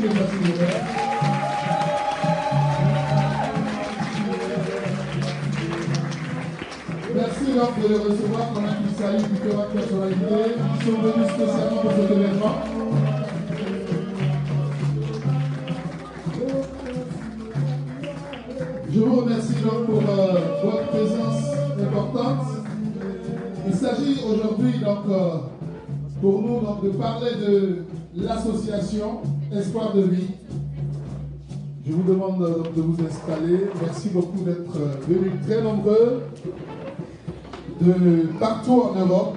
Merci donc de les recevoir pendant qu'il s'agit du différentes personnalités qui sont venus spécialement pour cet événement. Je vous remercie donc pour euh, votre présence importante. Il s'agit aujourd'hui donc euh, pour nous donc, de parler de l'association Espoir de vie. Je vous demande de vous installer. Merci beaucoup d'être venus très nombreux de partout en Europe.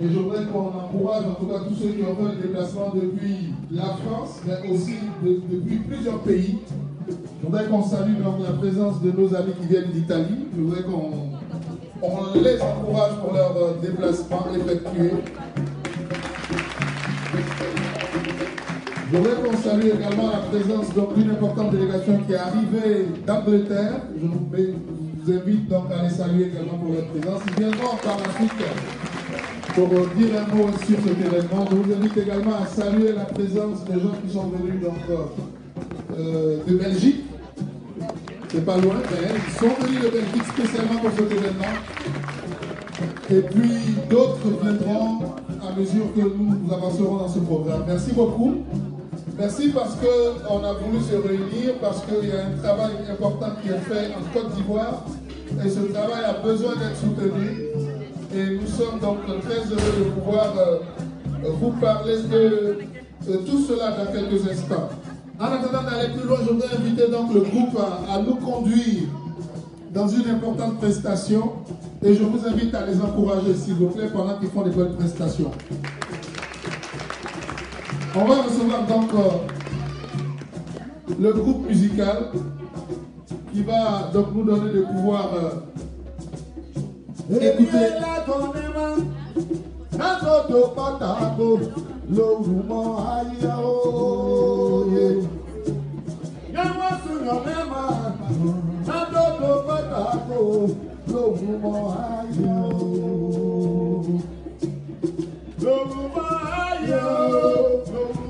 Et je voudrais qu'on encourage en tout cas tous ceux qui ont fait le déplacement depuis la France, mais aussi de- depuis plusieurs pays. Je voudrais qu'on salue donc la présence de nos amis qui viennent d'Italie. Je voudrais qu'on on les encourage pour leur euh, déplacement effectué. Je voudrais qu'on salue également la présence d'une importante délégation qui est arrivée d'Angleterre. Je vous, invite donc à les saluer également pour leur présence. Ils viendront par la pour euh, dire un mot sur cet événement. Je vous invite également à saluer la présence des gens qui sont venus euh, de Belgique. C'est pas loin, mais ils sont venus de Belgique spécialement pour cet événement. Et puis d'autres viendront à mesure que nous, avancerons dans ce programme. Merci beaucoup. Merci parce qu'on a voulu se réunir, parce qu'il y a un travail important qui est fait en Côte d'Ivoire. Et ce travail a besoin d'être soutenu. Et nous sommes donc très heureux de pouvoir euh, vous parler de tout cela dans quelques instants. En attendant d'aller plus loin, je voudrais inviter donc le groupe à, nous conduire dans une importante prestation. Et je vous invite à les encourager, s'il vous plaît, pendant qu'ils font des bonnes prestations. On va recevoir donc euh, le groupe musical qui va donc nous donner de pouvoir euh, écouter. lóhùn mọ́ ayé òye. Yẹ́wọ́ sùnyàn mẹ́ma, ládọ́dọ̀ pátákó, lóhùn mọ́ ayé òye. Lóhùn ayé òye.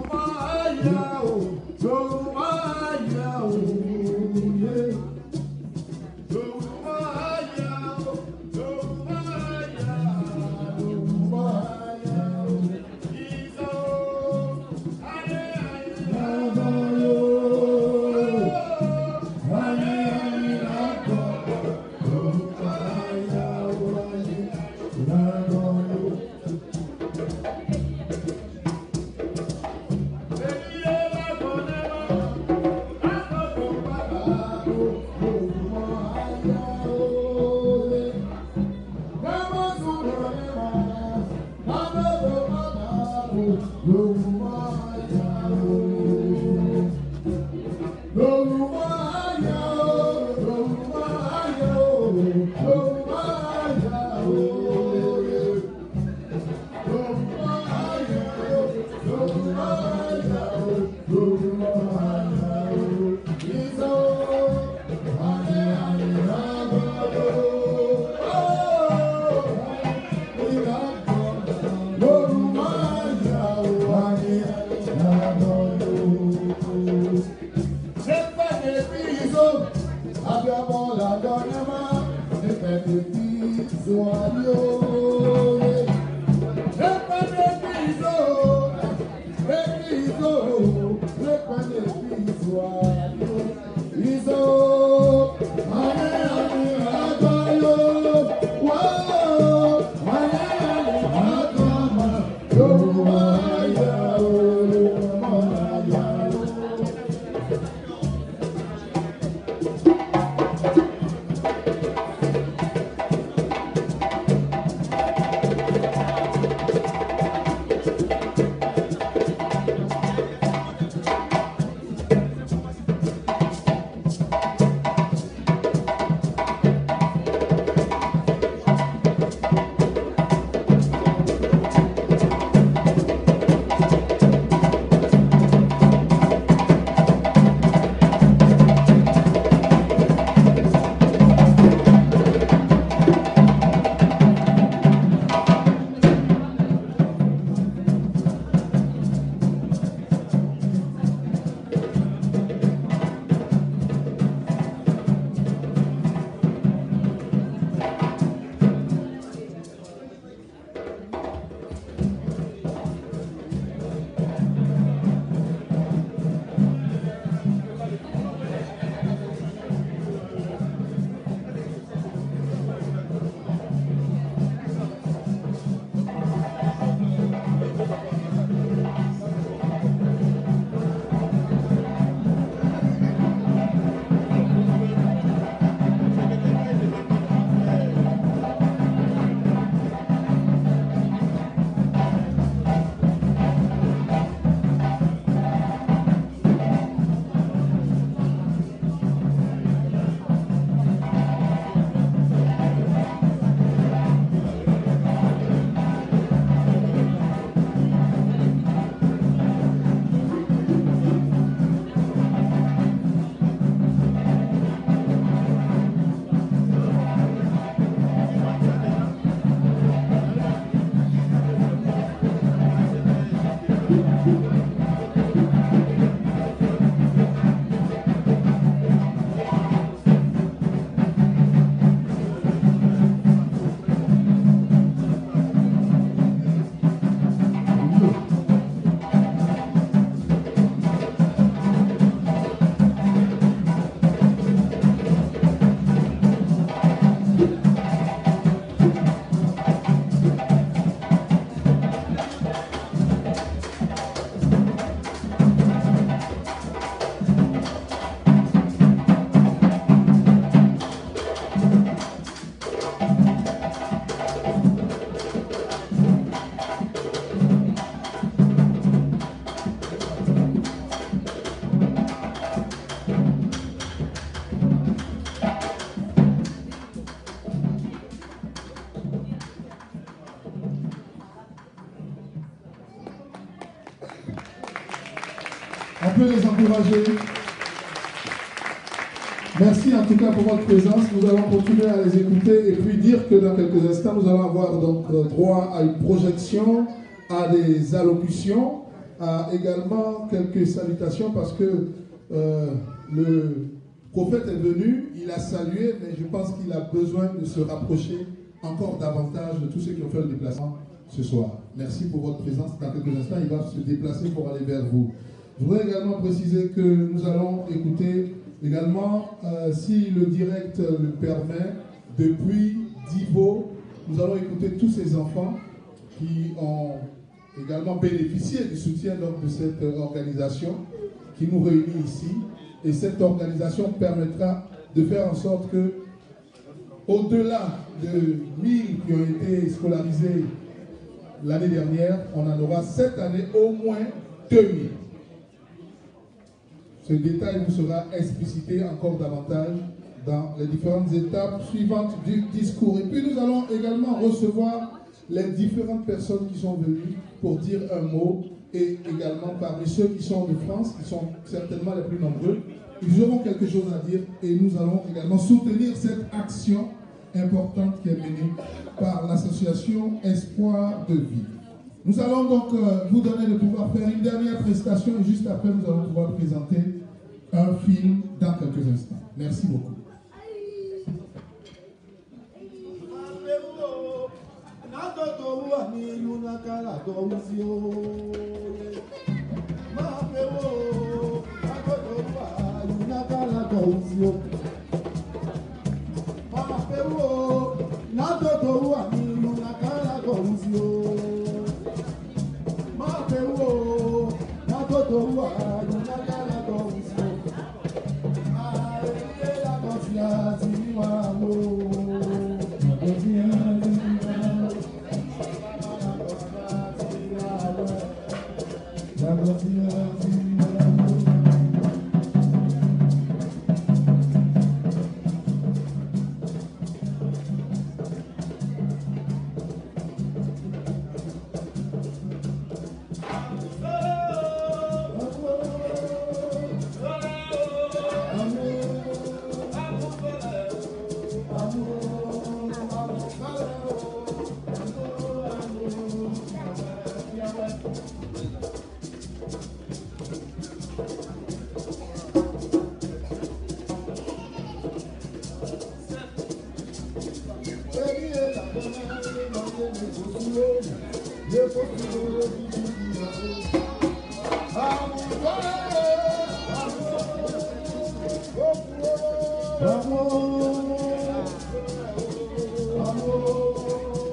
Tout cas pour votre présence. Nous allons continuer à les écouter et puis dire que dans quelques instants, nous allons avoir donc euh, droit à une projection, à des allocutions, à également quelques salutations parce que euh, le prophète est venu, il a salué, mais je pense qu'il a besoin de se rapprocher encore davantage de tous ceux qui ont fait le déplacement ce soir. Merci pour votre présence. Dans quelques instants, il va se déplacer pour aller vers vous. Je voudrais également préciser que nous allons écouter également, euh, si le direct le permet, depuis Divo, nous allons écouter tous ces enfants qui ont également bénéficié du soutien donc, de cette organisation qui nous réunit ici. Et cette organisation permettra de faire en sorte que, au-delà de 1000 qui ont été scolarisés l'année dernière, on en aura cette année au moins 2000. Ce détail vous sera explicité encore davantage dans les différentes étapes suivantes du discours. Et puis nous allons également recevoir les différentes personnes qui sont venues pour dire un mot et également parmi ceux qui sont de France, qui sont certainement les plus nombreux, ils auront quelque chose à dire et nous allons également soutenir cette action importante qui est menée par l'association Espoir de vie. Nous allons donc euh, vous donner le pouvoir faire une dernière prestation et juste après nous allons pouvoir présenter un film dans quelques instants. Merci beaucoup.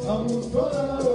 Vamos toda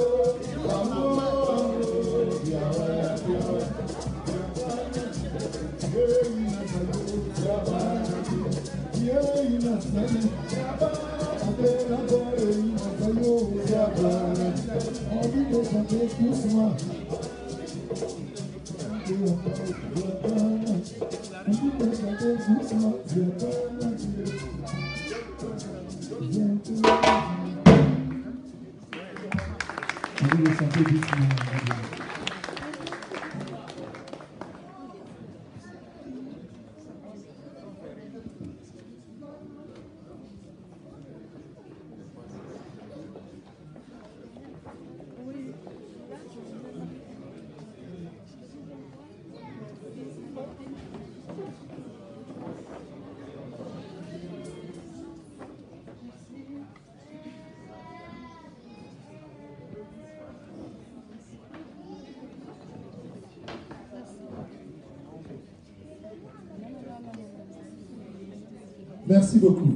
Merci beaucoup.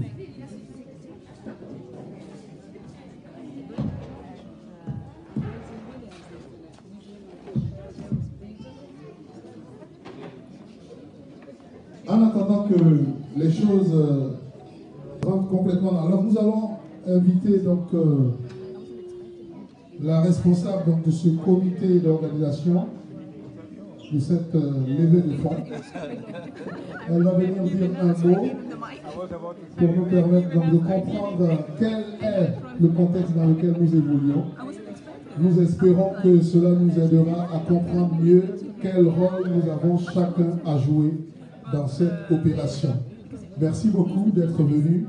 En attendant que les choses euh, rentrent complètement dans l'ordre, nous allons inviter donc euh, la responsable donc, de ce comité d'organisation de cette euh, levée de fonds. Elle va venir dire un mot pour nous permettre de comprendre quel est le contexte dans lequel nous évoluons. Nous espérons que cela nous aidera à comprendre mieux quel rôle nous avons chacun à jouer dans cette opération. Merci beaucoup d'être venu.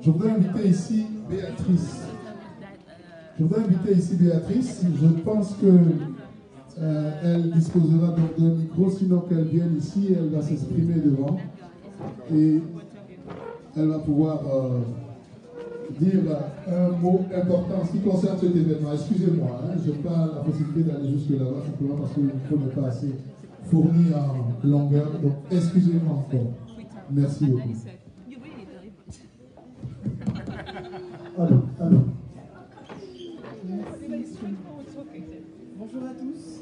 Je voudrais inviter ici Béatrice. Je voudrais inviter ici Béatrice. Je pense que euh, elle disposera donc d'un micro, sinon qu'elle vienne ici, elle va s'exprimer devant. Et elle va pouvoir euh, dire un mot important en ce qui concerne cet événement. Excusez-moi, hein, je n'ai pas la possibilité d'aller jusque là-bas, simplement parce que le micro n'est pas assez fourni en longueur. Donc, excusez-moi encore. Merci beaucoup. Allô, allô. Bonjour à tous.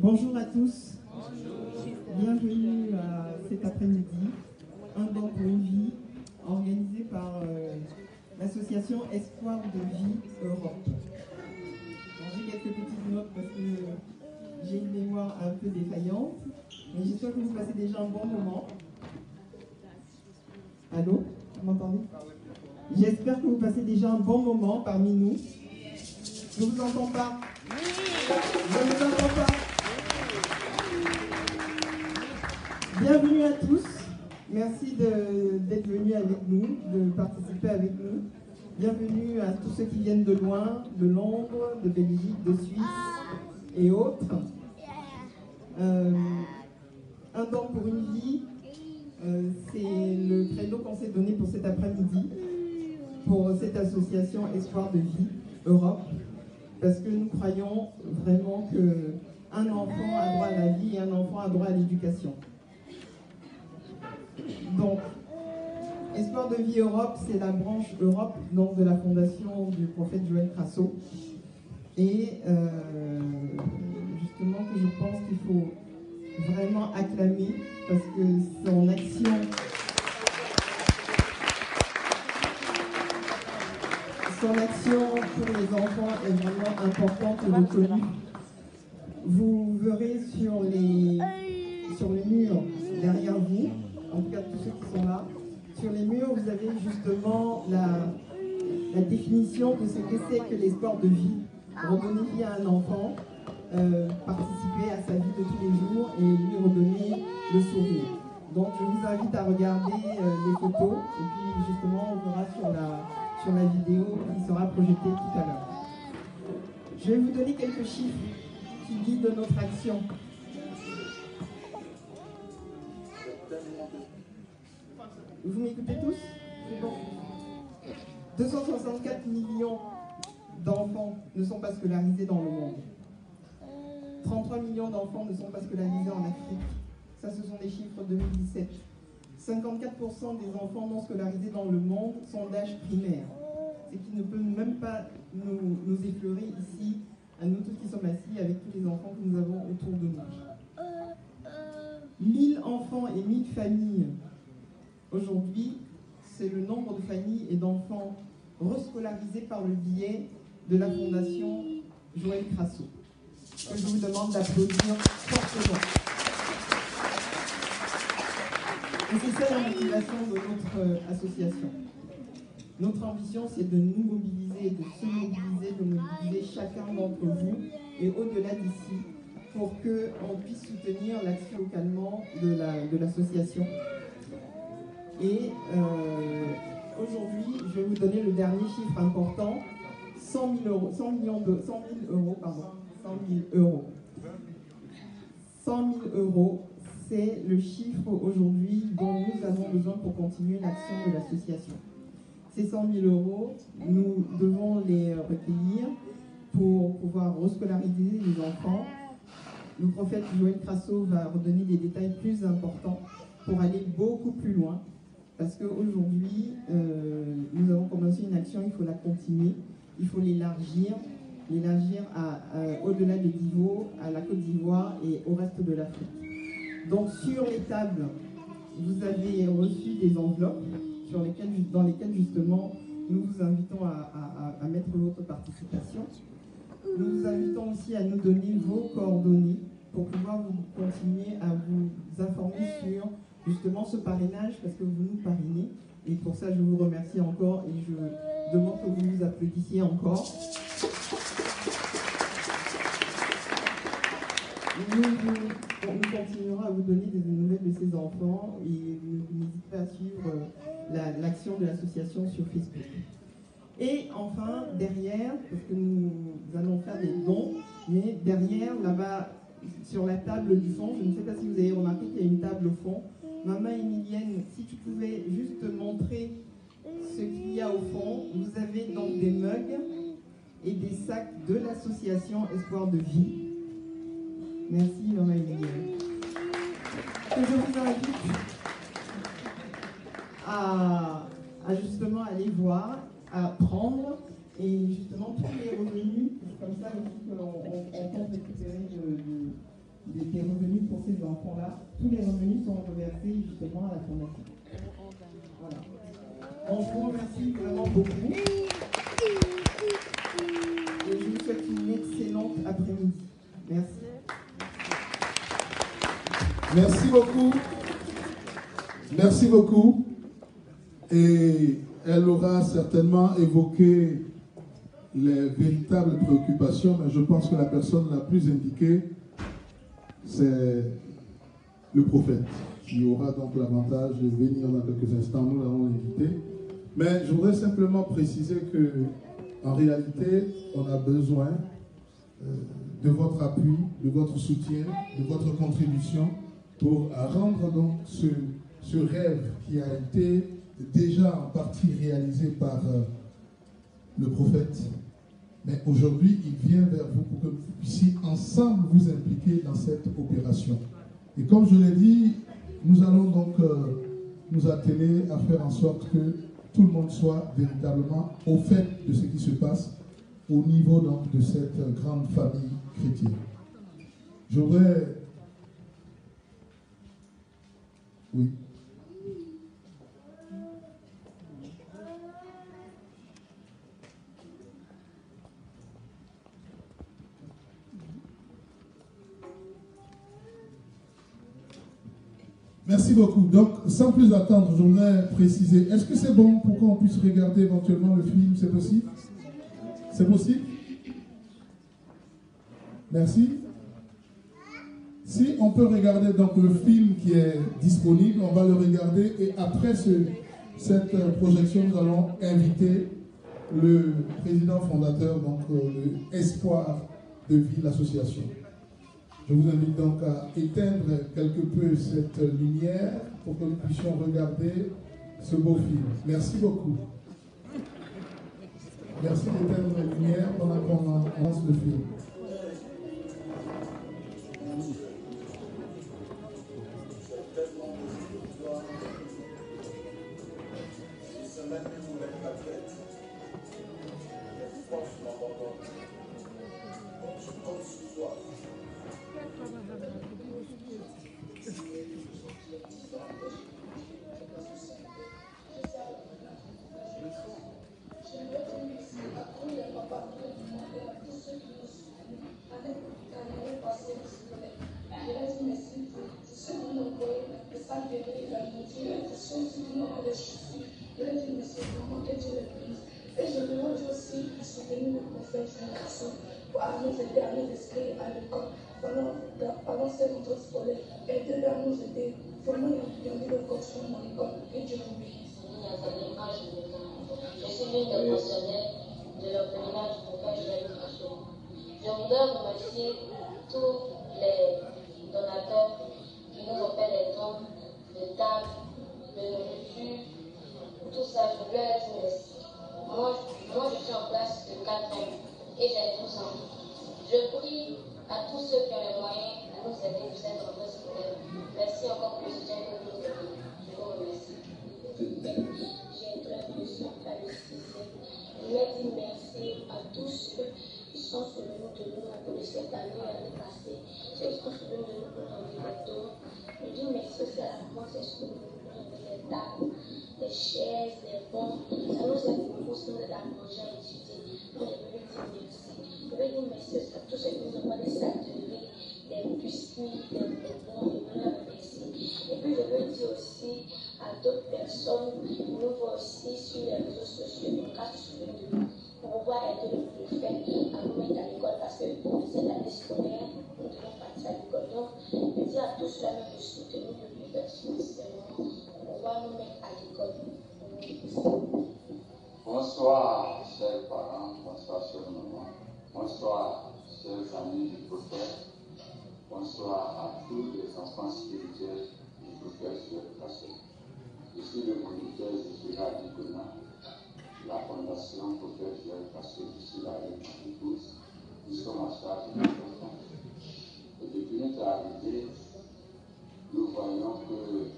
Bonjour à tous. Bienvenue à cet après-midi, un don pour une vie, organisé par euh, l'association Espoir de Vie Europe. J'ai quelques petites notes parce que j'ai une mémoire un peu défaillante, mais j'espère que vous passez déjà un bon moment. Allô Vous m'entendez? J'espère que vous passez déjà un bon moment parmi nous. Je vous entends pas. Je ne vous entends pas. Bienvenue à tous. Merci d'être venus avec nous, de participer avec nous. Bienvenue à tous ceux qui viennent de loin, de Londres, de Belgique, de Suisse et autres. Euh, un don pour une vie, euh, c'est le créneau qu'on s'est donné pour cet après-midi, pour cette association Espoir de vie Europe parce que nous croyons vraiment que un enfant a droit à la vie et un enfant a droit à l'éducation. Donc, Espoir de vie Europe, c'est la branche Europe donc de la fondation du prophète Joël Crasso. Et euh, justement que je pense qu'il faut vraiment acclamer parce que son action son action pour les enfants est vraiment importante et reconnue. Vous verrez sur les, sur les murs derrière vous, en tout cas tous ceux qui sont là, sur les murs, vous avez justement la, définition de ce que c'est que l'espoir de vie. Redonner vie à un enfant, euh, participer à sa vie de tous les jours et lui redonner le sourire. Donc je vous invite à regarder euh, les photos et puis justement on verra sur la vidéo qui sera projetée tout à l'heure. Je vais vous donner quelques chiffres qui guident notre action. Vous m'écoutez tous C'est bon. 264 millions d'enfants ne sont pas scolarisés dans le monde. 33 millions d'enfants ne sont pas scolarisés en Afrique. Ça, ce sont des chiffres 2017. 54% des enfants non scolarisés dans le monde sont d'âge primaire. C'est qui ne peut même pas nous, nous effleurer ici, à nous tous qui sommes assis, avec tous les enfants que nous avons autour de nous. 1000 enfants et 1000 familles. Aujourd'hui, c'est le nombre de familles et d'enfants rescolarisés par le biais de la fondation Joël Crasso. Je vous demande d'applaudir fortement. Et c'est ça la motivation de notre euh, association. Notre ambition, c'est de nous mobiliser, de se mobiliser, de mobiliser chacun d'entre vous et au-delà d'ici pour qu'on puisse soutenir l'action localement de l'association. Et euh, aujourd'hui, je vais vous donner le dernier chiffre important 100 000 euros, 100 millions de, 100 000 euros, pardon, 100 000 euros. 100 000 euros, c'est le chiffre aujourd'hui dont nous avons besoin pour continuer l'action de l'association. Ces 100 000 euros, nous devons les recueillir pour pouvoir rescolariser les enfants. Le prophète Joël Crasso va redonner des détails plus importants pour aller beaucoup plus loin. Parce qu'aujourd'hui, euh, nous avons commencé une action, il faut la continuer, il faut l'élargir, l'élargir au-delà des niveaux, à la Côte d'Ivoire et au reste de l'Afrique. Donc sur les tables, vous avez reçu des enveloppes dans lesquelles justement nous vous invitons à- à mettre votre participation. Nous vous invitons aussi à nous donner vos coordonnées pour pouvoir vous continuer à vous informer sur justement ce parrainage parce que vous nous parrainez. Et pour ça, je vous remercie encore et je demande que vous nous applaudissiez encore. Nous vous donner des nouvelles de ses enfants et n'hésitez pas à suivre euh, la- l'action de l'association sur Facebook. Et enfin, derrière, parce que nous allons faire des dons, mais derrière, là-bas, sur la table du fond, je ne sais pas si vous avez remarqué qu'il y a une table au fond. Maman Emilienne, si tu pouvais juste montrer ce qu'il y a au fond, vous avez donc des mugs et des sacs de l'association Espoir de Vie. Merci, Maman Emilienne. Je vous invite à, justement aller voir, à prendre, et justement tous les revenus, comme ça aussi qu'on on, compte récupérer de- de- des, des revenus pour ces enfants-là. Tous les revenus sont reversés justement à la fondation. Voilà. On vous remercie vraiment beaucoup. Et je vous souhaite une excellente après-midi. Merci. Merci beaucoup. Merci beaucoup. Et elle aura certainement évoqué les véritables préoccupations, mais je pense que la personne la plus indiquée, c'est le prophète, qui aura donc l'avantage de venir dans quelques instants. Nous l'avons invité. Mais je voudrais simplement préciser que, en réalité, on a besoin euh, de votre appui, de votre soutien, de votre contribution pour rendre donc ce, ce rêve qui a été déjà en partie réalisé par euh, le prophète. Mais aujourd'hui, il vient vers vous pour que vous puissiez ensemble vous impliquer dans cette opération. Et comme je l'ai dit, nous allons donc euh, nous atteler à faire en sorte que tout le monde soit véritablement au fait de ce qui se passe au niveau donc de cette grande famille chrétienne. Je voudrais... Oui. Merci beaucoup. Donc, sans plus attendre, je voudrais préciser, est-ce que c'est bon pour qu'on puisse regarder éventuellement le film? C'est possible? C'est possible? Merci. Si on peut regarder donc le film qui est disponible, on va le regarder et après ce- cette euh, projection, nous allons inviter le président fondateur, donc euh, le Espoir de Vie, l'association. Je vous invite donc à éteindre quelque peu cette lumière pour que nous puissions regarder ce beau film. Merci beaucoup. Merci d'éteindre la lumière pendant qu'on lance le film. Et j'ai 12 ans. Je prie à tous ceux qui ont les moyens de nous aider cette rentrée scolaire. Merci encore pour le soutien que vous nous donnez. Je vous remercie. J'ai très à l'expliquer. Je voulais dire merci à tous ceux qui sont souvenus de nous pour cette année l'année passée. Ceux qui sont souvenus de nous pour nous des dons. Je dis merci aussi à la France nous donner des tables, des chaises, des bancs. Ça nous aide beaucoup, ça nous à manger, à étudier. Donc je veux dire merci. Merci à tous ceux qui nous envoient des sacs de riz, des biscuits, des, des bons. Je veux leur remercier. Et puis je veux dire aussi à d'autres personnes nous aussi sur les réseaux sociaux, donc se souvenir de nous, pour pouvoir aider le prophète à nous mettre à l'école parce que cette année scolaire, nous devons partir à l'école. Donc, je dis Merci à tous ceux qui nous soutenus depuis financièrement. On va nous mettre à l'école. Bonsoir, chers parents, bonsoir, chers mamans, bonsoir, chers amis du prophète, bonsoir à tous les enfants spirituels du prophète sur le. Je suis le moniteur Gérard Nicolas, la fondation prophète sur le je suis avec mon épouse. Nous sommes en charge de nos enfants. Et depuis notre arrivée, nous voyons que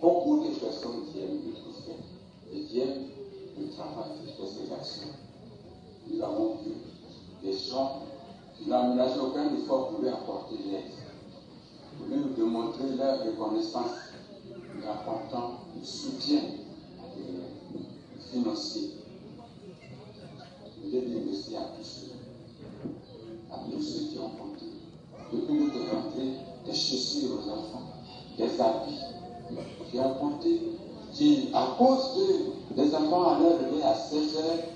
beaucoup de personnes qui aiment le prophète et qui aiment le travail de ces actions. Nous avons vu des gens qui n'ont ménagé aucun effort pour lui apporter l'aide, pour lui démontrer leur reconnaissance en apportant le soutien financier. Je vais dire merci à tous ceux, à tous ceux qui ont compté. Depuis notre rentrée, des chaussures aux enfants, des habits, qui ont compté, qui, à cause de, des enfants leur réveil à 16 heures,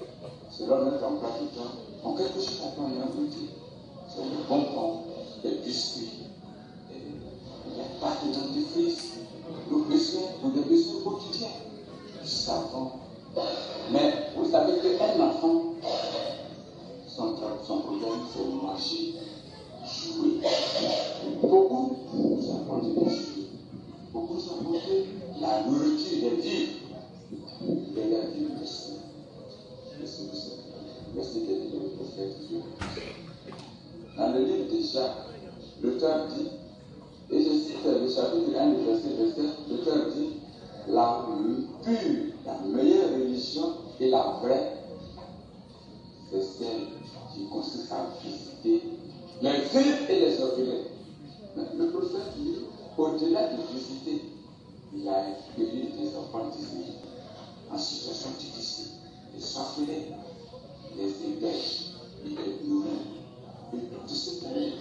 selon notre emploi du temps, ont quelque chose à prendre leur goûter. C'est le bonbon, des biscuits, et les pâtes de dentifrice, nos besoins, des besoins quotidiens, du savon. Mais vous savez qu'un enfant, son, problème, c'est de manger, jouer. Beaucoup nous apportent des jouets. Beaucoup nous la nourriture, des vivres. Je vais leur Dans le livre de Jacques, l'auteur dit, et je cite le chapitre 1 du verset 27, l'auteur dit, la pure, la meilleure religion et la vraie, c'est celle qui consiste à visiter les vivres et les orphelins. Le prophète dit, au-delà de visiter, il a accueilli des enfants d'Israël en situation difficile, les orphelins, les héberge, il les nourrit. Et toute cette année,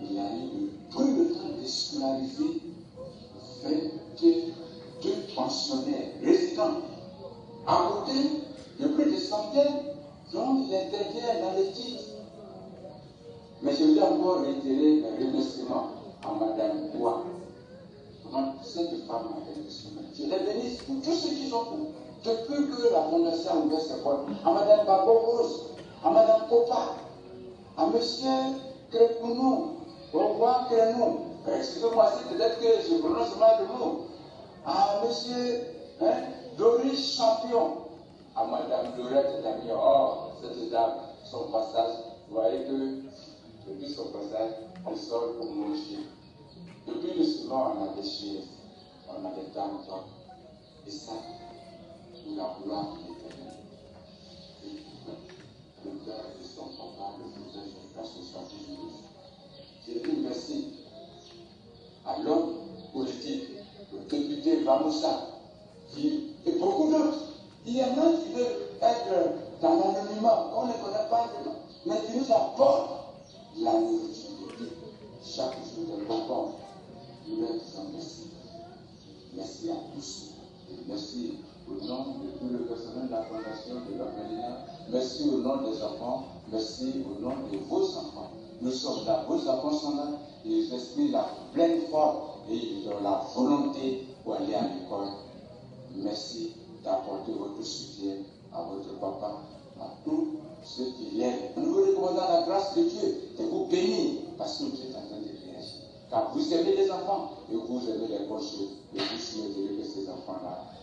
il a eu pris le temps de scolariser 22 pensionnaires résidents. À côté de plus de centaines dont il intervient dans les titres. Mais je voulais encore réitérer mes remerciements à Madame Bois. Cette femme m'a remercié. Je les bénis pour tous ceux qui sont pour. Depuis que la fondation ouvert ses portes, à Madame Babo Rose, à Madame Popa, à Monsieur Crépounou, au revoir Crénou. Excusez-moi si peut-être que je prononce mal le mot. À Monsieur hein, Doris Champion, à Madame Dorette Damien. Oh, cette dame, son passage, vous voyez que depuis son passage, elle sort pour manger. Depuis le souvent, on a des chaises, on a des d'or. Et ça, pour la gloire de l'éternel. Et Le cœur de son papa, le faisait jusqu'à 72. Je dis merci à l'homme politique, le député Vamoussa, qui, et beaucoup d'autres. Il y en a qui veulent être dans l'anonymat, on ne connaît pas nom, mais qui nous apportent la nourriture de Dieu. Chaque jour de bonbons, nous leur disons merci. Merci à tous. Merci au nom de tout le personnel de la fondation de l'orphelinat. Merci au nom des enfants. Merci au nom de vos enfants. Nous sommes là, vos enfants sont là. Ils expriment la pleine forme et ils ont la volonté pour aller à l'école. Merci d'apporter votre soutien à votre papa, à tous ceux qui l'aiment. Nous vous recommandons la grâce de Dieu de vous bénir parce que vous êtes en train de réagir. Car vous aimez les enfants et vous aimez les bonnes choses. Et vous souhaitez que ces enfants-là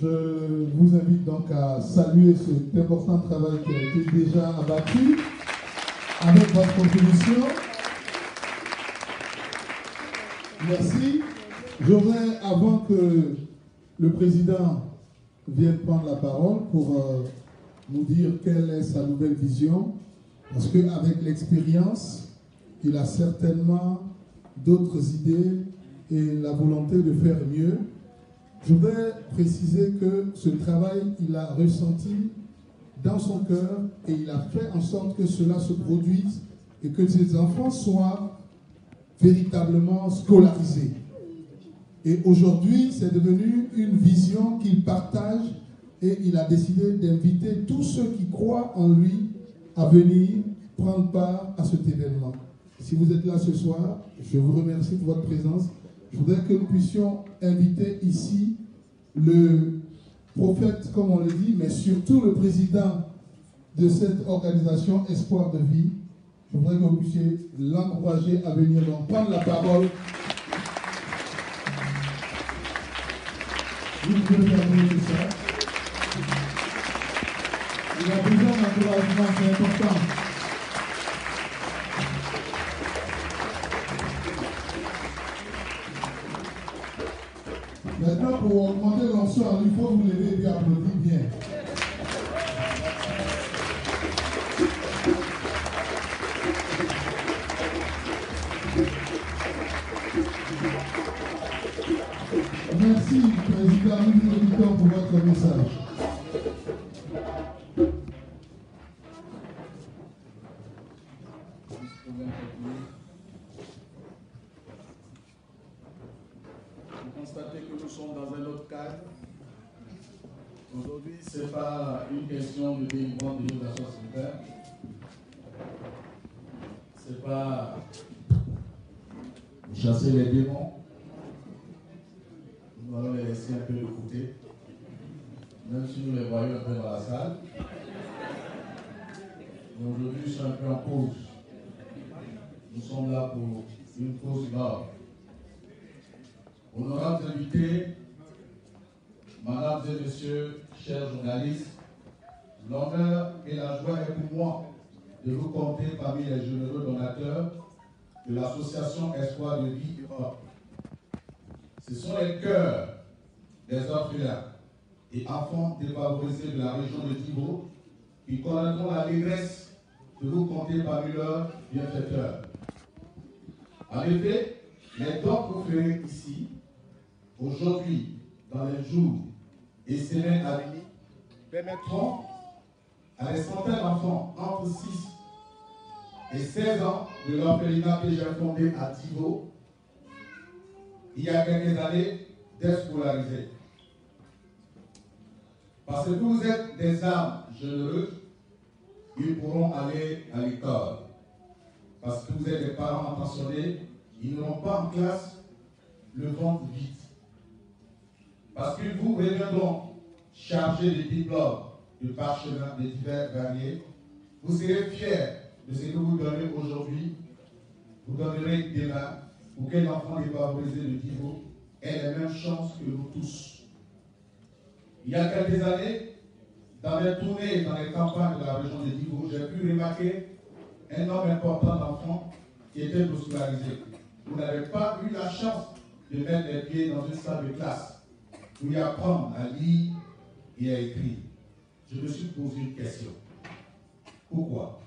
Je vous invite donc à saluer cet important travail qui a été déjà abattu avec votre contribution. Merci. Je voudrais, avant que le président vienne prendre la parole pour euh, nous dire quelle est sa nouvelle vision, parce qu'avec l'expérience, il a certainement d'autres idées et la volonté de faire mieux. Je voudrais préciser que ce travail, il a ressenti dans son cœur et il a fait en sorte que cela se produise et que ses enfants soient véritablement scolarisés. Et aujourd'hui, c'est devenu une vision qu'il partage et il a décidé d'inviter tous ceux qui croient en lui à venir prendre part à cet événement. Si vous êtes là ce soir, je vous remercie pour votre présence. Je voudrais que nous puissions inviter ici le prophète, comme on le dit, mais surtout le président de cette organisation Espoir de vie. Je voudrais que vous puissiez l'encourager à venir donc prendre la parole. Il a besoin d'encouragement, c'est important. Une question de délivrance de l'inondation sanitaire. Ce n'est pas chasser les démons. Nous allons les laisser un peu de côté. Même si nous les voyons un peu dans la salle. Aujourd'hui, je suis un peu en pause. Nous sommes là pour une pause noble. Honorables invités, Mesdames et Messieurs, chers journalistes, l'honneur et la joie est pour moi de vous compter parmi les généreux donateurs de l'association Espoir de vie Europe. Ce sont les cœurs des orphelins et enfants défavorisés de la région de Thibault qui connaîtront la dégresse de vous compter parmi leurs bienfaiteurs. En effet, les dons que vous ferez ici, aujourd'hui, dans les jours et semaines à venir, permettront à des centaines d'enfants entre 6 et 16 ans de l'orphelinat que j'ai fondé à Thibault, il y a quelques années, d'être scolarisés. Parce que vous êtes des âmes généreuses, ils pourront aller à l'école. Parce que vous êtes des parents intentionnés, ils n'auront pas en classe le ventre vide. Parce qu'ils vous reviendront chargés de diplômes, de parchemins, de divers variés. Vous serez fiers de ce que vous donnez aujourd'hui. Vous donnerez demain pour que l'enfant défavorisé de Divo ait les mêmes chances que nous tous. Il y a quelques années, dans les tournées, dans les campagnes de la région de Divo, j'ai pu remarquer un nombre important d'enfants qui étaient scolarisés. Vous n'avez pas eu la chance de mettre les pieds dans une salle de classe pour y apprendre à lire et à écrire. Je me suis posé une question. Pourquoi?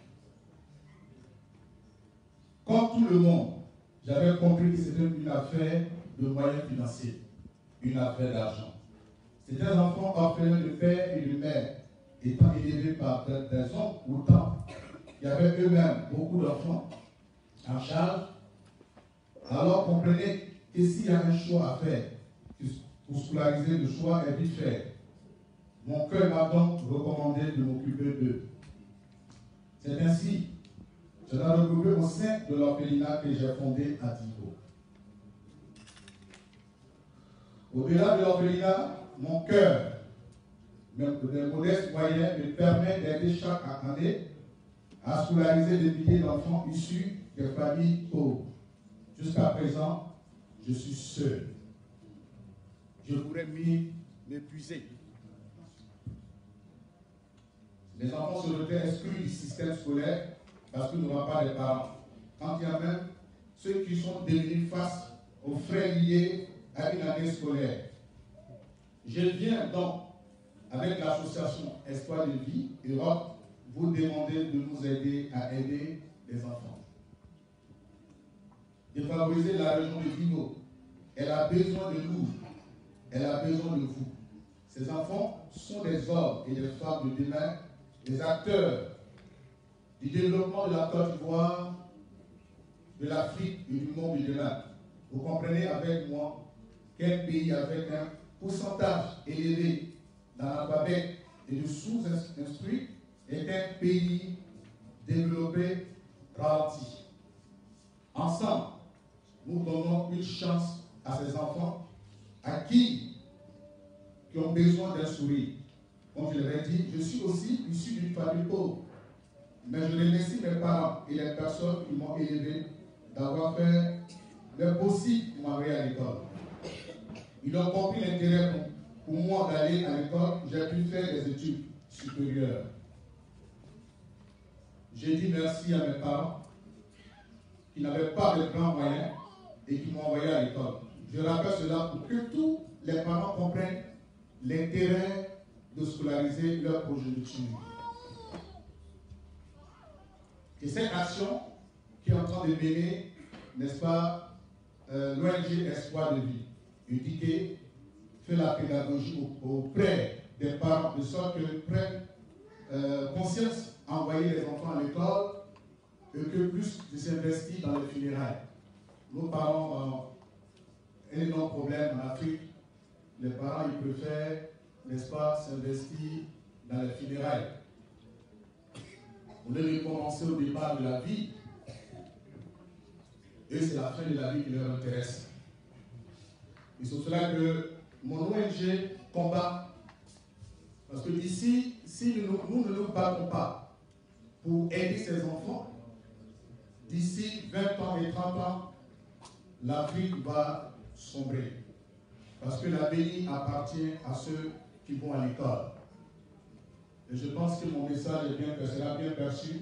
Comme tout le monde, j'avais compris que c'était une affaire de moyens financiers, une affaire d'argent. C'était un enfant orphelin de père et de mère, étant élevés par des hommes autant. Il y avait eux-mêmes beaucoup d'enfants en charge. Alors comprenez que s'il y a un choix à faire, pour scolariser, le choix est vite fait. Mon cœur m'a donc recommandé de m'occuper d'eux. C'est ainsi, je l'ai regroupé au sein de l'orphelinat que j'ai fondé à Tico. Au-delà de l'orphelinat, mon cœur, des modestes moyens, me permet d'aider chaque année à scolariser des milliers d'enfants issus des familles pauvres. Jusqu'à présent, je suis seul. Je pourrais m'épuiser. Les enfants se retrouvent exclus du système scolaire parce qu'ils n'ont pas de parents. Quand il y a même ceux qui sont devenus face aux frais liés à une année scolaire. Je viens donc, avec l'association Espoir de vie Europe, vous demander de nous aider à aider les enfants. de favoriser la région de Vigo. Elle a besoin de nous. Elle a besoin de vous. Ces enfants sont des hommes et des femmes de demain, des acteurs du développement de la Côte d'Ivoire, de l'Afrique et du monde de. Vous comprenez avec moi quel pays avec un pourcentage élevé d'analphabètes et de sous-instruits est un pays développé ralenti. Ensemble, nous donnons une chance à ces enfants à qui, qui ont besoin d'un sourire. Comme je l'avais dit, je suis aussi issu d'une famille pauvre. Mais je remercie mes parents et les personnes qui m'ont élevé d'avoir fait le possible pour m'envoyer à l'école. Ils ont compris l'intérêt pour moi d'aller à l'école. J'ai pu faire des études supérieures. J'ai dit merci à mes parents qui n'avaient pas de grands moyens et qui m'ont envoyé à l'école. Je rappelle cela pour que tous les parents comprennent l'intérêt de scolariser leur progéniture. Et cette action qui est en train de mener, n'est-ce pas, euh, l'ONG Espoir de vie, UDT, fait la pédagogie auprès des parents de sorte qu'ils prennent euh, conscience à envoyer les enfants à l'école et que plus de s'investir dans les funérailles. Nos parents ont un énorme problème en Afrique. Les parents, ils préfèrent, n'est-ce pas, s'investir dans les funérailles. On est recommencer au départ de la vie. Et c'est la fin de la vie qui leur intéresse. Et c'est cela que mon ONG combat. Parce que ici, si nous, ne nous battons pas pour aider ces enfants, d'ici 20 ans et 30 ans, l'Afrique va sombrer. Parce que la bénie appartient à ceux qui vont à l'école. Et je pense que mon message est bien, sera bien perçu.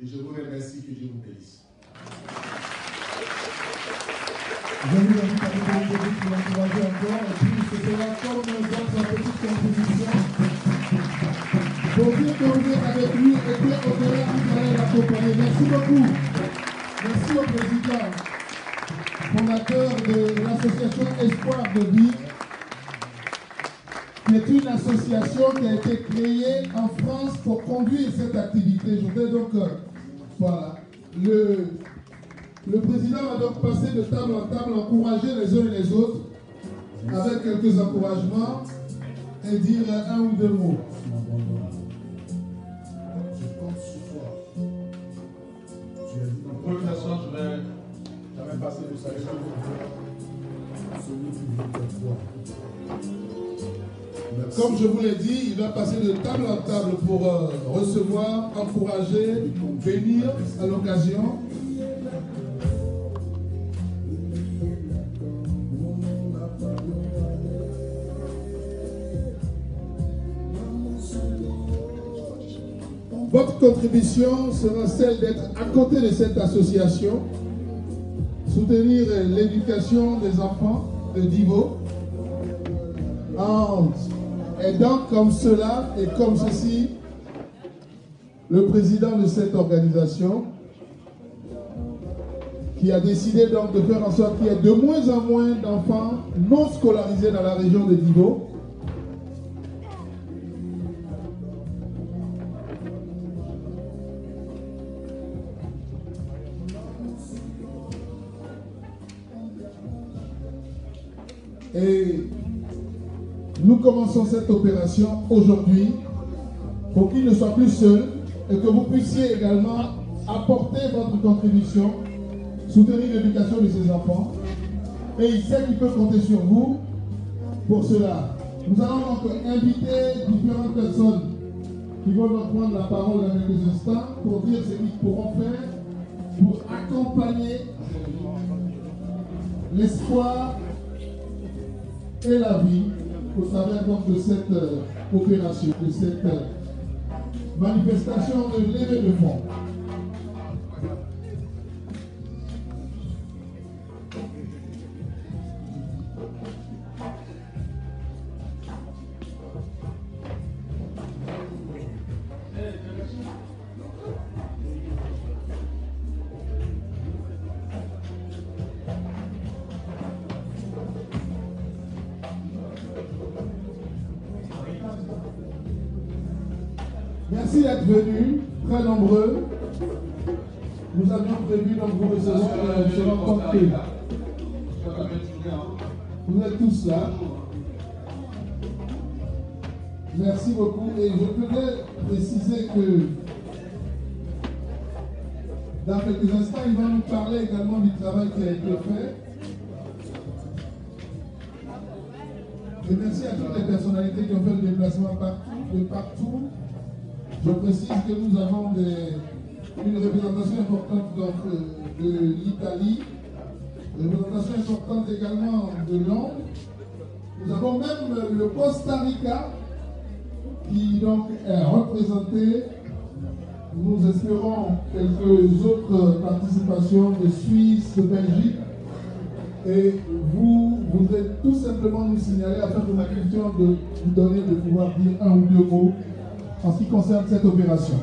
Et je vous remercie que Dieu vous bénisse. Je vous invite à vous pour l'encourager encore. Et puis, ce sera comme dans sa petite contribution. Pour dire que vous êtes avec lui et que au-delà, vous allez l'accompagner. Merci beaucoup. Merci au président, fondateur de l'association Espoir de vie qui est une association qui a été créée en France pour conduire cette activité. Je voudrais donc, euh, voilà, le, le président va donc passer de table en table, encourager les uns et les autres avec quelques encouragements et dire un ou deux mots. Je vais passer le salut. Comme je vous l'ai dit, il va passer de table en table pour euh, recevoir, encourager, bénir à l'occasion. Votre contribution sera celle d'être à côté de cette association, soutenir l'éducation des enfants de Divo, aidant comme cela et comme ceci le président de cette organisation qui a décidé donc de faire en sorte qu'il y ait de moins en moins d'enfants non scolarisés dans la région de Divo. Et nous commençons cette opération aujourd'hui pour qu'il ne soit plus seul et que vous puissiez également apporter votre contribution, soutenir l'éducation de ses enfants. Et il sait qu'il peut compter sur vous pour cela. Nous allons donc inviter différentes personnes qui vont donc prendre la parole dans quelques instants pour dire ce qu'ils pourront faire pour accompagner l'espoir et la vie au travers donc de cette euh, opération, de cette euh, manifestation de levée de fonds. Euh. Vous êtes tous là. Merci beaucoup. Et je voudrais préciser que dans quelques instants, il va nous parler également du travail qui a été fait. Et merci à toutes les personnalités qui ont fait le déplacement partout, de partout. Je précise que nous avons des, une représentation importante donc, euh, de l'Italie, une représentation importante également de Londres. Nous avons même le Costa Rica qui donc est représenté. Nous espérons quelques autres participations de Suisse, de Belgique. Et vous voudrez tout simplement nous signaler afin que nous puissions de vous donner de pouvoir dire un ou deux mots en ce qui concerne cette opération.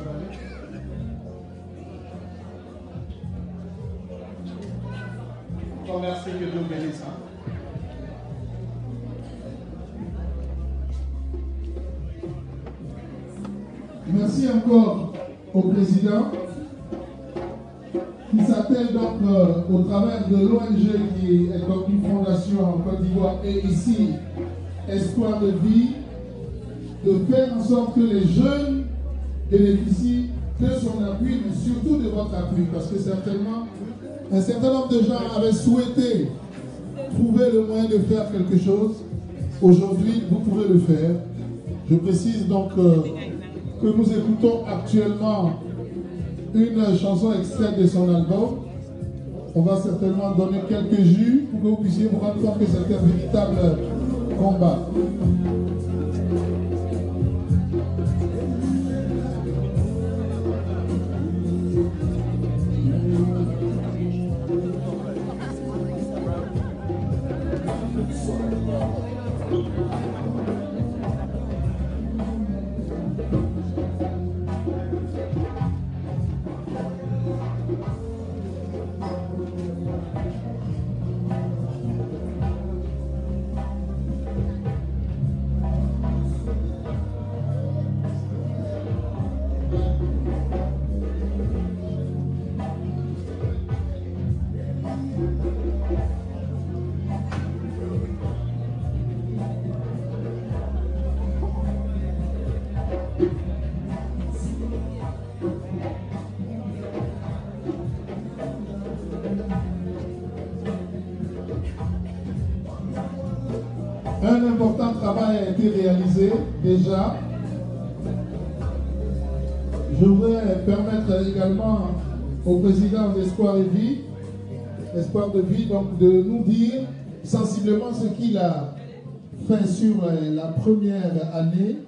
Merci encore au président qui s'appelle donc euh, au travers de l'ONG qui est donc une fondation en Côte d'Ivoire et ici Espoir de vie de faire en sorte que les jeunes bénéficient de son appui mais surtout de votre appui parce que certainement un certain nombre de gens avaient souhaité trouver le moyen de faire quelque chose. Aujourd'hui, vous pouvez le faire. Je précise donc euh, que nous écoutons actuellement une chanson extraite de son album. On va certainement donner quelques jus pour que vous puissiez vous rendre compte que c'est un véritable combat. Déjà. Je voudrais permettre également au président d'Espoir et Vie, Espoir de Vie, donc de nous dire sensiblement ce qu'il a fait sur euh, la première année.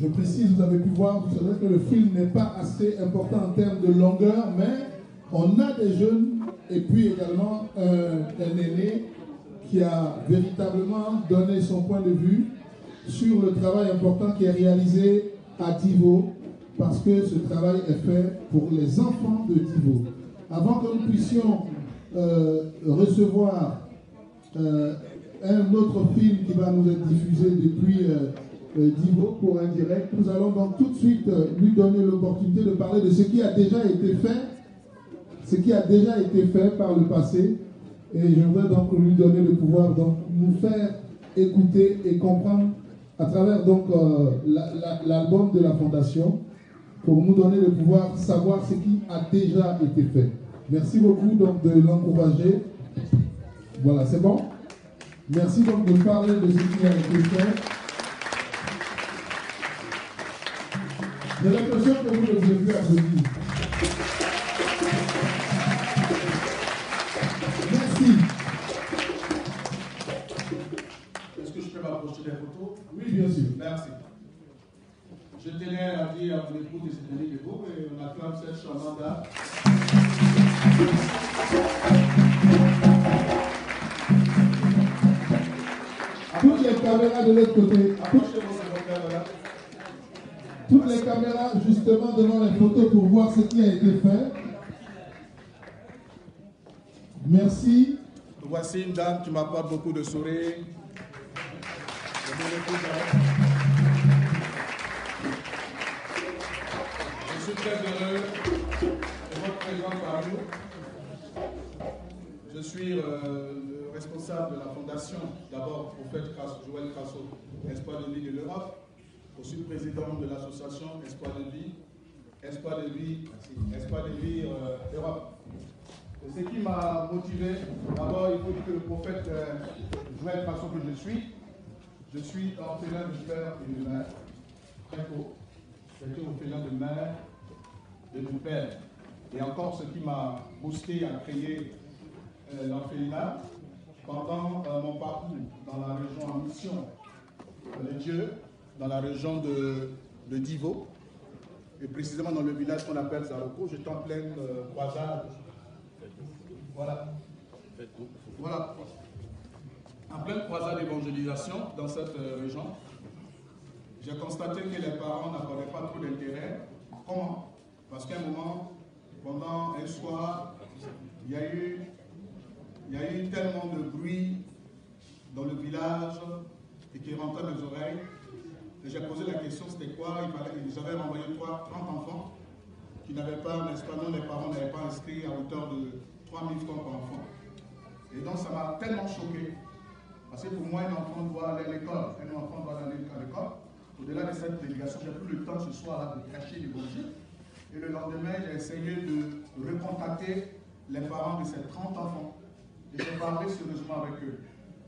Je précise, vous avez pu voir, vous savez que le film n'est pas assez important en termes de longueur, mais on a des jeunes et puis également un, un aîné qui a véritablement donné son point de vue sur le travail important qui est réalisé à Divo, parce que ce travail est fait pour les enfants de Divo. Avant que nous puissions euh, recevoir euh, un autre film qui va nous être diffusé depuis euh, Divo pour un direct, nous allons donc tout de suite lui donner l'opportunité de parler de ce qui a déjà été fait, ce qui a déjà été fait par le passé. Et je voudrais donc lui donner le pouvoir donc nous faire écouter et comprendre à travers donc euh, la- la- l'album de la fondation pour nous donner le pouvoir savoir ce qui a déjà été fait. Merci beaucoup donc de l'encourager. Voilà, c'est bon? Merci donc de parler de ce qui a été fait. J'ai l'impression que vous ne devez plus bien sûr. Merci. Je tenais à dire à mon époux de se tenir debout et on acclame cette charmante dame. Toutes les caméras de l'autre côté. Toutes les caméras justement devant les photos pour voir ce qui a été fait. Merci. Voici une dame qui m'apporte beaucoup de sourires. Épouse, hein. très heureux de votre présence parmi nous. Je suis euh, le responsable de la fondation, d'abord prophète Joël Crasso, Espoir de vie de l'Europe. Je suis président de l'association Espoir de vie, Espoir de vie, Espoir de vie euh, Europe. ce qui m'a motivé, d'abord il faut dire que le prophète euh, Joël Crasso que je suis, je suis orphelin de père et de mère. Très tôt. J'étais orphelin de mère et de père. Et encore ce qui m'a boosté à créer euh, l'orphelinat pendant euh, mon parcours dans la région en mission de Dieu, dans la région de, Divo, et précisément dans le village qu'on appelle Zaroko, j'étais en pleine euh, croisade. Voilà. Voilà. En pleine croisade d'évangélisation dans cette région, j'ai constaté que les parents n'accordaient pas trop d'intérêt. Comment? Parce qu'à un moment, pendant un soir, il y a eu tellement de bruit dans le village et qui rentrait mes oreilles. Et j'ai posé la question, c'était quoi? Ils avaient renvoyé 30 enfants qui n'avaient pas, n'est-ce pas, non, les parents n'avaient pas inscrit à hauteur de 3000 francs par enfant. Et donc ça m'a tellement choqué. Parce que pour moi, un enfant doit aller à l'école. Un enfant doit aller à l'école. Au-delà de cette délégation, j'ai pris le temps ce soir-là de cacher bougies. Et le lendemain, j'ai essayé de recontacter les parents de ces 30 enfants et j'ai parlé sérieusement avec eux,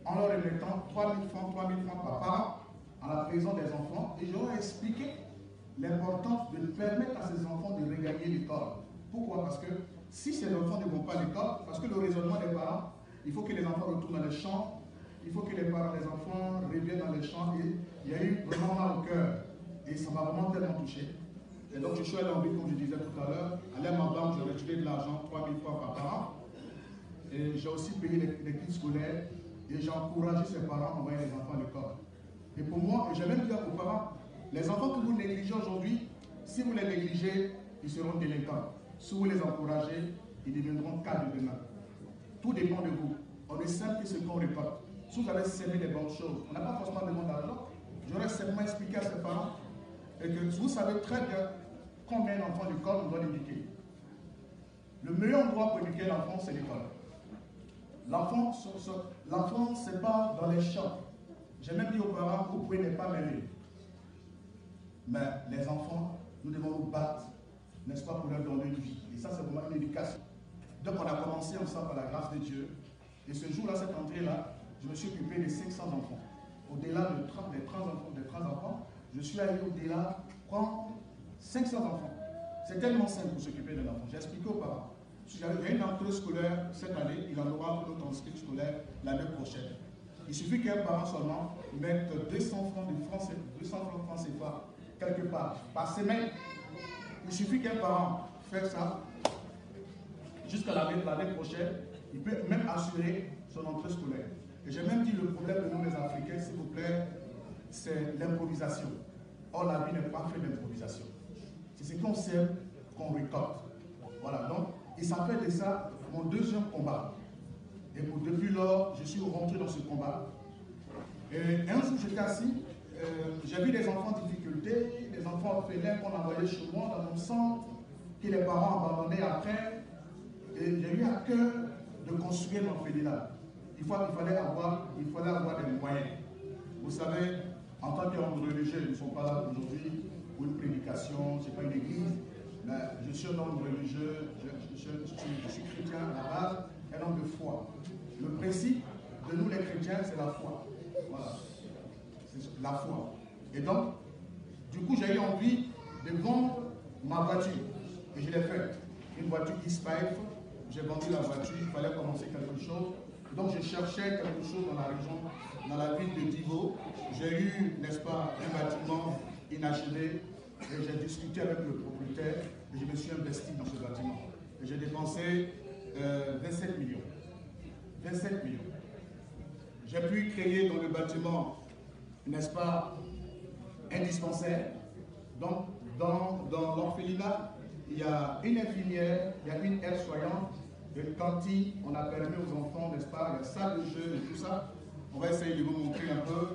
en leur émettant 3 000 francs, 3 000 francs par parent, en la présence des enfants, et ai expliqué l'importance de permettre à ces enfants de regagner l'école. Pourquoi? Parce que si ces enfants ne vont pas à l'école, parce que le raisonnement des parents, il faut que les enfants retournent dans les champs, il faut que les parents, les enfants reviennent dans les champs, et il y a eu vraiment mal au cœur. Et ça m'a vraiment tellement touché. Et donc je suis allé en ville, comme je disais tout à l'heure, aller à ma banque, j'ai retiré de l'argent, 3 000 francs par parent, et j'ai aussi payé les, kits scolaires et j'ai encouragé ses parents à envoyer les enfants à l'école. Et pour moi, j'ai même dit à vos parents, les enfants que vous négligez aujourd'hui, si vous les négligez, ils seront délinquants. Si vous les encouragez, ils deviendront cadres demain. Tout dépend de vous. On est simple que ce qu'on récolte. Si vous avez semé des bonnes choses, on n'a pas forcément besoin d'argent. J'aurais simplement expliqué à ses parents et que vous savez très bien combien d'enfants d'école on doit éduquer. Le meilleur endroit pour éduquer l'enfant, c'est l'école. L'enfant, l'enfant, c'est pas dans les champs. J'ai même dit aux parents vous pouvez ne pas mêler. Mais les enfants, nous devons nous battre, n'est-ce pas, pour leur donner une vie. Et ça, c'est vraiment une éducation. Donc, on a commencé ensemble par la grâce de Dieu. Et ce jour-là, cette entrée-là, je me suis occupé des 500 enfants. Au-delà de 30, des 30 enfants, des 30 enfants, je suis allé au-delà prendre 500 enfants. C'est tellement simple pour s'occuper d'un enfant. J'ai expliqué aux parents. Y a une entrée scolaire cette année, il en aura un autre inscrit scolaire l'année prochaine. Il suffit qu'un parent seulement mette 200 francs de français, 200 francs de francs CFA quelque part par semaine. Il suffit qu'un parent fasse ça jusqu'à l'année prochaine, il peut même assurer son entrée scolaire. Et j'ai même dit le problème de nous les Africains, s'il vous plaît, c'est l'improvisation. Or, la vie n'est pas faite d'improvisation. C'est ce qu'on sait qu'on récolte. Voilà, donc ça fait de ça mon deuxième combat. Et depuis lors, je suis rentré dans ce combat. Et un jour, j'étais assis, euh, j'ai vu des enfants en difficulté, des enfants orphelins qu'on envoyait chez moi dans mon centre, que les parents abandonnaient après. Et j'ai eu à cœur de construire mon orphelinat. Il, fallait avoir, il fallait avoir des moyens. Vous savez, en tant qu'homme religieux, ils ne sont pas là aujourd'hui pour une prédication, ce n'est pas une église, mais je suis un homme religieux, je, suis chrétien à la base, un homme de foi. Le principe de nous les chrétiens, c'est la foi. Voilà. C'est la foi. Et donc, du coup, j'ai eu envie de vendre ma voiture. Et je l'ai fait. Une voiture X5. J'ai vendu la voiture, il fallait commencer quelque chose. Donc, je cherchais quelque chose dans la région, dans la ville de Divo. J'ai eu, n'est-ce pas, un bâtiment inachevé. Et j'ai discuté avec le propriétaire et je me suis investi dans ce bâtiment. J'ai dépensé 27 euh, millions. 27 millions. J'ai pu créer dans le bâtiment, n'est-ce pas, un dispensaire. Donc, dans, dans l'orphelinat, il y a une infirmière, il y a une aide-soignante, une cantine, on a permis aux enfants, n'est-ce pas, la salle de jeu et tout ça. On va essayer de vous montrer un peu.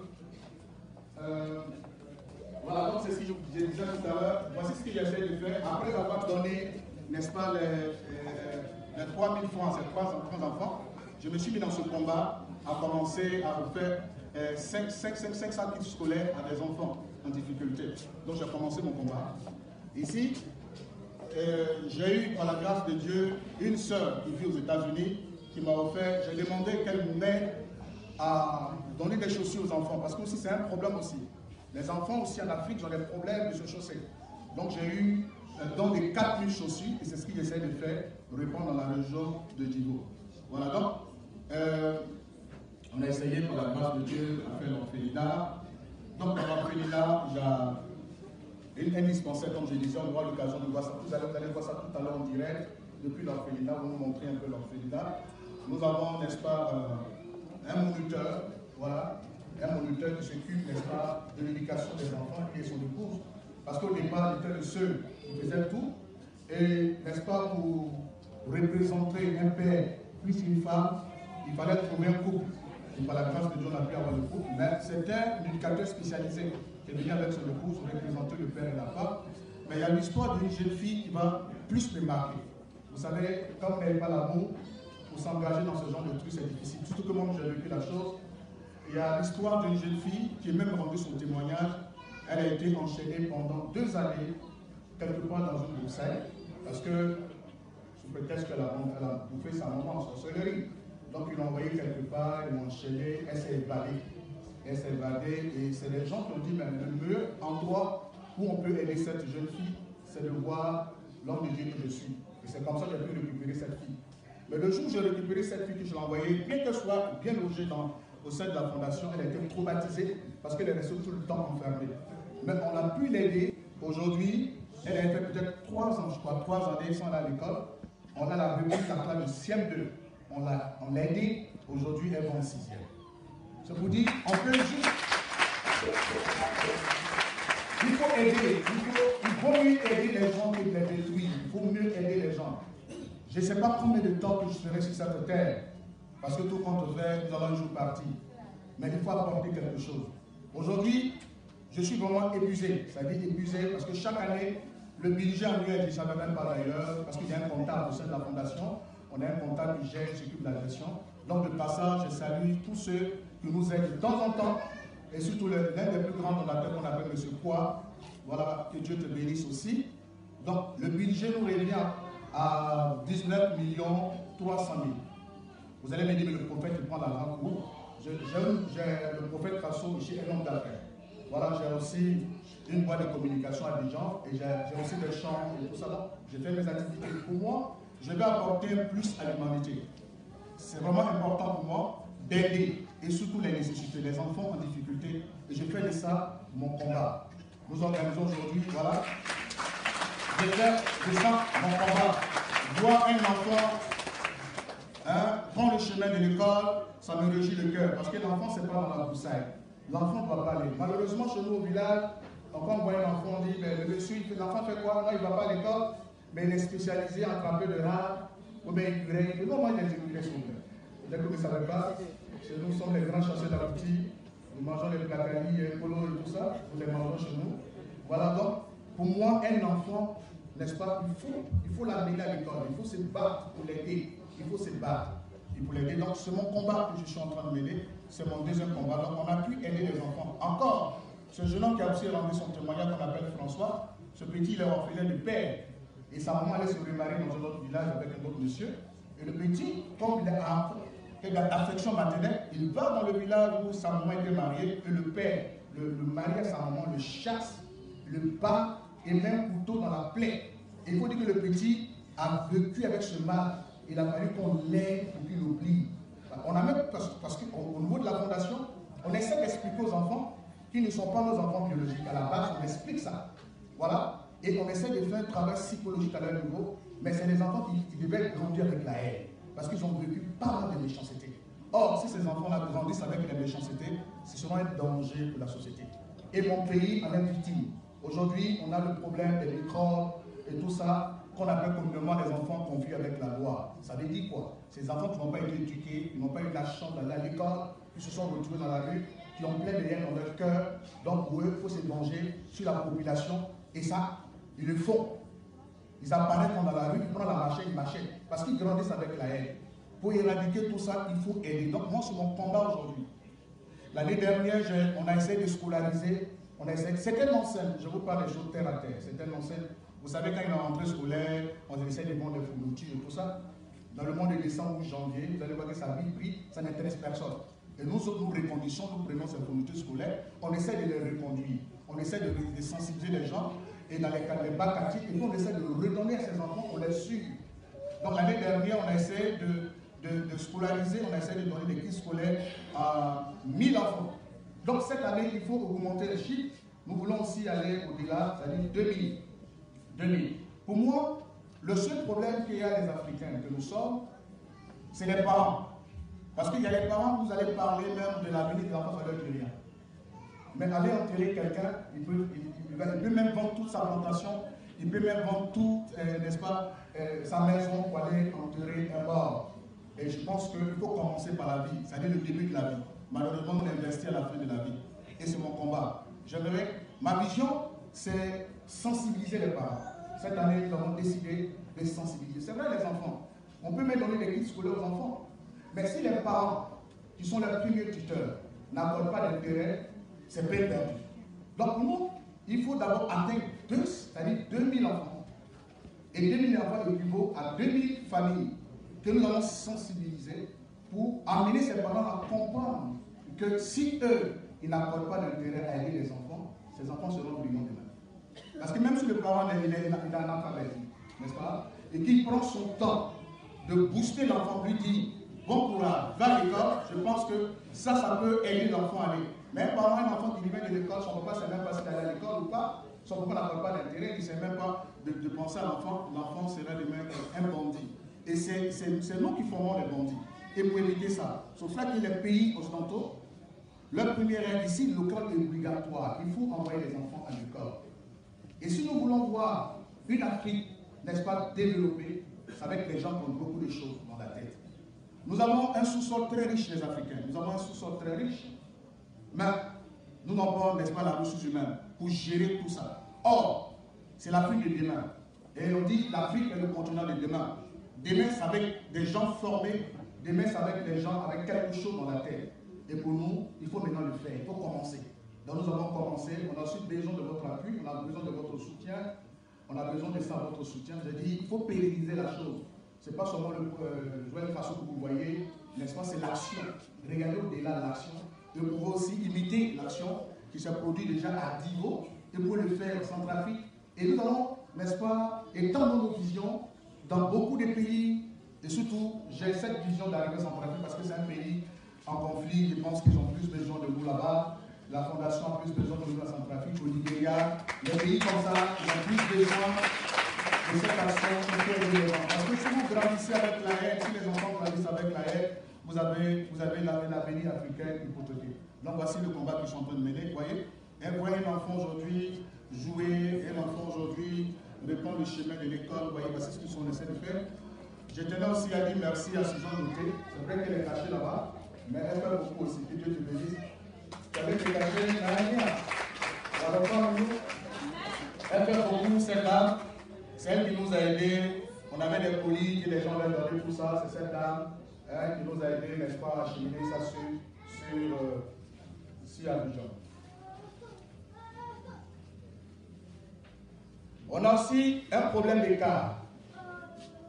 Euh, voilà, donc c'est ce que je, disais tout à l'heure. voici ce que j'essaie de faire. Après avoir donné, n'est-ce pas, les, les, 3000 francs à ces trois, enfants, je me suis mis dans ce combat à commencer à refaire 5, 5, 5, 500 kits scolaires à des enfants en difficulté. Donc j'ai commencé mon combat. Ici, euh, j'ai eu, par la grâce de Dieu, une sœur qui vit aux États-Unis qui m'a offert, j'ai demandé qu'elle m'aide à donner des chaussures aux enfants, parce que c'est un problème aussi. Les enfants aussi en Afrique ont des problèmes de se chausser. Donc j'ai eu un don de 4000 chaussures, et c'est ce que j'essaie de faire, répondre dans la région de Divo. Voilà donc, euh, on a essayé par la grâce de Dieu à faire l'orphelinat. Donc dans l'orphelinat, une, un dispensaire, comme je disais, on aura l'occasion de voir ça. Vous allez, vous allez voir ça tout à l'heure en direct, depuis l'orphelinat, vous nous montrer un peu l'orphelinat. Nous avons, n'est-ce pas, euh, un moniteur, voilà, un moniteur qui s'occupe, n'est-ce pas, de l'éducation des enfants et son épouse. Parce qu'au départ, il était le seul qui faisait tout. Et, n'est-ce pas, pour représenter un père plus une femme, il fallait trouver un couple. Et par la grâce de Dieu, on a pu avoir le couple. Mais c'était un éducateur spécialisé est venu avec son épouse représenter le père et la femme. Mais il y a l'histoire d'une jeune fille qui va plus me marquer. Vous savez, quand on n'avez pas l'amour, pour s'engager dans ce genre de trucs, c'est difficile. Surtout que moi, j'ai vécu la chose. Il y a l'histoire d'une jeune fille qui est même rendue son témoignage. Elle a été enchaînée pendant deux années, quelque part dans une broussaille, parce que, sous prétexte qu'elle a, a bouffé sa maman en sorcellerie. Donc, ils l'ont envoyée quelque part, ils l'ont enchaînée, elle s'est évadée. Elle s'est évadée, et c'est les gens qui ont dit, mais le meilleur endroit où on peut aider cette jeune fille, c'est de voir l'homme de Dieu que je suis. Et c'est comme ça que j'ai pu récupérer cette fille. Mais le jour où j'ai récupéré cette fille que je l'ai envoyée, bien qu'elle soit bien logée dans, au sein de la fondation, elle a été traumatisée parce qu'elle est restée tout le temps enfermée. Mais on a pu l'aider. Aujourd'hui, elle a fait peut-être trois ans, je crois, trois années sans aller à l'école. On a la reprise classe de CM2. On l'a aidée. Aujourd'hui, elle va en sixième. Je vous on peut juste. Il faut aider. Il, faut, il vaut mieux aider les gens que de les détruire. Il faut mieux aider les gens. Je ne sais pas combien de temps je serai sur cette terre. Parce que tout compte fait, nous allons un jour partir. Mais il faut apporter quelque chose. Aujourd'hui, je suis vraiment épuisé. Ça dire épuisé parce que chaque année, le budget annuel, savais même pas d'ailleurs, parce qu'il y a un comptable au sein de la fondation. On a un comptable qui gère, qui s'occupe de la gestion. Donc, de passage, je salue tous ceux qui nous aident de temps en temps. Et surtout l'un des plus grands donateurs qu'on appelle M. Quoi. Voilà, que Dieu te bénisse aussi. Donc, le budget nous revient à 19 millions 300 000. Vous allez me dire, mais le prophète, prend l'argent où? J'ai le prophète Rasso, ici, un homme d'affaires. Voilà, j'ai aussi une boîte de communication à Dijon et j'ai aussi des champs et tout ça. J'ai fait mes activités. Pour moi, je vais apporter plus à l'humanité. C'est vraiment important pour moi d'aider et surtout les nécessités, les enfants en difficulté. Et je fais de ça mon combat. Nous organisons aujourd'hui, voilà, je fais de ça mon combat. Voir un enfant hein, prendre le chemin de l'école, ça me réjouit le cœur. Parce que l'enfant, c'est pas dans la broussaille. L'enfant ne doit pas aller. Malheureusement, chez nous au village, quand on voit un enfant, on dit, mais le monsieur, l'enfant fait quoi? Non, il ne va pas à l'école, mais il est spécialisé en attraper de rats, ou bien il grille. Non, moi, il est écureuils sont Dès que vous ne savez pas, chez nous, sommes les grands chasseurs d'aboutis. Nous mangeons les placalis, les polos et tout ça. Nous les mangeons chez nous. Voilà donc, pour moi, un enfant, n'est-ce pas, il faut, il faut l'amener à l'école. Il faut se battre pour l'aider. Il faut se battre. Et pour l'aider. Donc, c'est mon combat que je suis en train de mener. C'est mon deuxième combat. Donc, on a pu aider les enfants. Encore, ce jeune homme qui a aussi rendu son témoignage qu'on appelle François, ce petit, il est orphelin de père. Et sa maman allait se remarier dans un autre village avec un autre monsieur. Et le petit, comme il a et l'affection maternelle, il va dans le village où sa maman était mariée et le père, le, le mari à sa maman, le chasse, le bat et met un couteau dans la plaie. Il faut dire que le petit a vécu avec ce mal. Il a fallu qu'on l'aide pour qu'il oublie. On a même, parce, qu'au niveau de la fondation, on essaie d'expliquer aux enfants qu'ils ne sont pas nos enfants biologiques. À la base, on explique ça. Voilà. Et on essaie de faire un travail psychologique à leur niveau, mais c'est des enfants qui, qui devaient grandir avec la haine parce qu'ils ont vécu mal de méchanceté. Or, si ces enfants-là grandissent avec la méchanceté, ce sera un danger pour la société. Et mon pays en est victime. Aujourd'hui, on a le problème des microbes et tout ça qu'on appelle communément les enfants confus avec la loi. Ça veut dire quoi? Ces enfants qui n'ont pas été éduqués, qui n'ont pas eu la chance d'aller à l'école, qui se sont retrouvés dans la rue, qui ont plein de haine dans leur cœur. Donc pour eux, il faut se venger sur la population. Et ça, Ils le font. Ils apparaissent dans la rue, ils prennent la machette, ils m'achètent. Parce qu'ils grandissent avec la haine. Pour éradiquer tout ça, il faut aider. Donc moi, c'est mon combat aujourd'hui. L'année dernière, on a essayé de scolariser. On a essayé, tellement simple, je vous parle des choses terre à terre. C'est tellement simple. Vous savez, quand il y a scolaire, on essaie de vendre des fournitures et tout ça. Dans le mois de décembre ou janvier, vous allez voir que ça vit ça n'intéresse personne. Et nous nous reconditions, nous prenons ces fournitures scolaires, on essaie de les reconduire, on essaie de, sensibiliser les gens, et dans les de bacs et nous on essaie de redonner à ces enfants, on les suit. Donc l'année dernière, on a essayé de, scolariser, on a essayé de donner des kits scolaires à 1000 enfants. Donc cette année, il faut augmenter les chiffres. Nous voulons aussi aller au-delà, c'est-à-dire 2000. 2000. Pour moi, le seul problème qu'il y a les Africains que nous sommes, c'est les parents. Parce qu'il y a les parents, vous allez parler même de l'avenir des enfants, ça ne rien. Mais aller enterrer quelqu'un, il peut, même vendre toute sa plantation, il peut même vendre toute, euh, n'est-ce pas, euh, sa maison pour aller enterrer un mort. Et je pense qu'il faut commencer par la vie, c'est-à-dire le début de la vie. Malheureusement, on investit à la fin de la vie. Et c'est mon combat. J'aimerais, ma vision, c'est sensibiliser les parents. Cette année, nous avons décidé de sensibiliser. C'est vrai, les enfants. On peut même donner des kits scolaires aux enfants. Mais si les parents, qui sont les premiers tuteurs, n'accordent pas d'intérêt, c'est peine perdu. Donc nous, il faut d'abord atteindre deux, c'est-à-dire 2000 enfants. Et 2000 enfants équivaut à 2000 familles que nous allons sensibiliser pour amener ces parents à comprendre que si eux, ils n'accordent pas d'intérêt à aider les enfants, ces enfants seront brillants demain. Parce que même si le parent est, il enfant n'est-ce pas Et qu'il prend son temps de booster l'enfant, lui dire bon courage, va à l'école, je pense que ça, ça peut aider l'enfant à aller. Mais un parent, un enfant qui vient de l'école, son papa ne sait même pas s'il est à l'école ou pas, son papa n'a pas d'intérêt, il ne sait même pas de, penser à l'enfant, l'enfant sera demain un bandit. Et c'est nous qui formons les bandits. Et pour éviter ça, c'est pour que les pays occidentaux, leur première règle ici, l'école est obligatoire. Il faut envoyer les enfants à l'école. Et si nous voulons voir une Afrique, n'est-ce pas, développée, avec les gens qui ont beaucoup de choses dans la tête. Nous avons un sous-sol très riche, les Africains. Nous avons un sous-sol très riche, mais nous n'avons pas, pas, la ressource humaine pour gérer tout ça. Or, c'est l'Afrique de demain. Et on dit l'Afrique est le continent de demain. Demain, c'est avec des gens formés. Demain, c'est avec des gens avec quelque chose dans la tête. Et pour nous, il faut maintenant le faire. Il faut commencer. Donc nous avons commencé. On a aussi besoin de votre appui. On a besoin de votre soutien. On a besoin de ça, votre soutien. J'ai dit, il faut pérenniser la chose. Ce n'est pas seulement le euh, de façon que vous voyez, n'est-ce pas, c'est l'action. Regardez au-delà de l'action. Vous pouvez aussi imiter l'action qui s'est produite déjà à Divo et pour le faire en Centrafrique. Et nous allons, n'est-ce pas, étendre nos visions dans beaucoup de pays. Et surtout, j'ai cette vision d'arriver en Centrafrique parce que c'est un pays en conflit. Je pense qu'ils ont plus besoin de vous là-bas. La fondation a plus besoin de nous en Centrafrique, au Nigeria. Les pays comme ça, ils ont plus besoin de cette action Parce que si vous grandissez avec la haine, si les enfants grandissent avec la haine, vous avez, vous avez l'avenir africain hypothéqué. Donc voici le combat qu'ils sont en train de mener. Vous voyez Et un enfant aujourd'hui jouer, un enfant aujourd'hui reprendre le chemin de l'école. Vous voyez, voici ce qu'ils sont essaie de faire. Je tenais aussi à dire merci à Suzanne Nouté. C'est vrai qu'elle est cachée là-bas, mais elle fait beaucoup aussi. Que Dieu te bénisse. Elle est cachée, rien. Elle fait beaucoup, cette dame. C'est elle qui nous a aidés. On avait des colis que les gens avaient donné, tout ça. C'est cette dame qui nous a aidés, n'est-ce à acheminer ça sur, sur, euh. On a aussi un problème d'écart.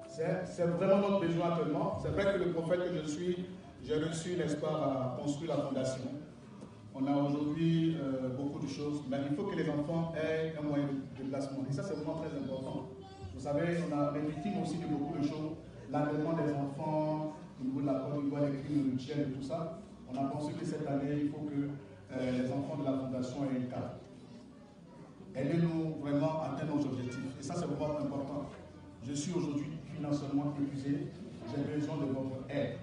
C'est vraiment notre besoin actuellement. C'est vrai que le prophète que je suis, j'ai reçu, pas, à construire la fondation. On a aujourd'hui euh, beaucoup de choses, mais il faut que les enfants aient un moyen de déplacement. Et ça, c'est vraiment très important. Vous savez, on a des victimes aussi de beaucoup de choses. Des enfants, au niveau de la au niveau des crimes et tout ça. On a pensé que cette année, il faut que euh, les enfants de la fondation aient un cadre. Aidez-nous vraiment à atteindre nos objectifs. Et ça, c'est vraiment important. Je suis aujourd'hui financièrement épuisé. J'ai besoin de votre aide.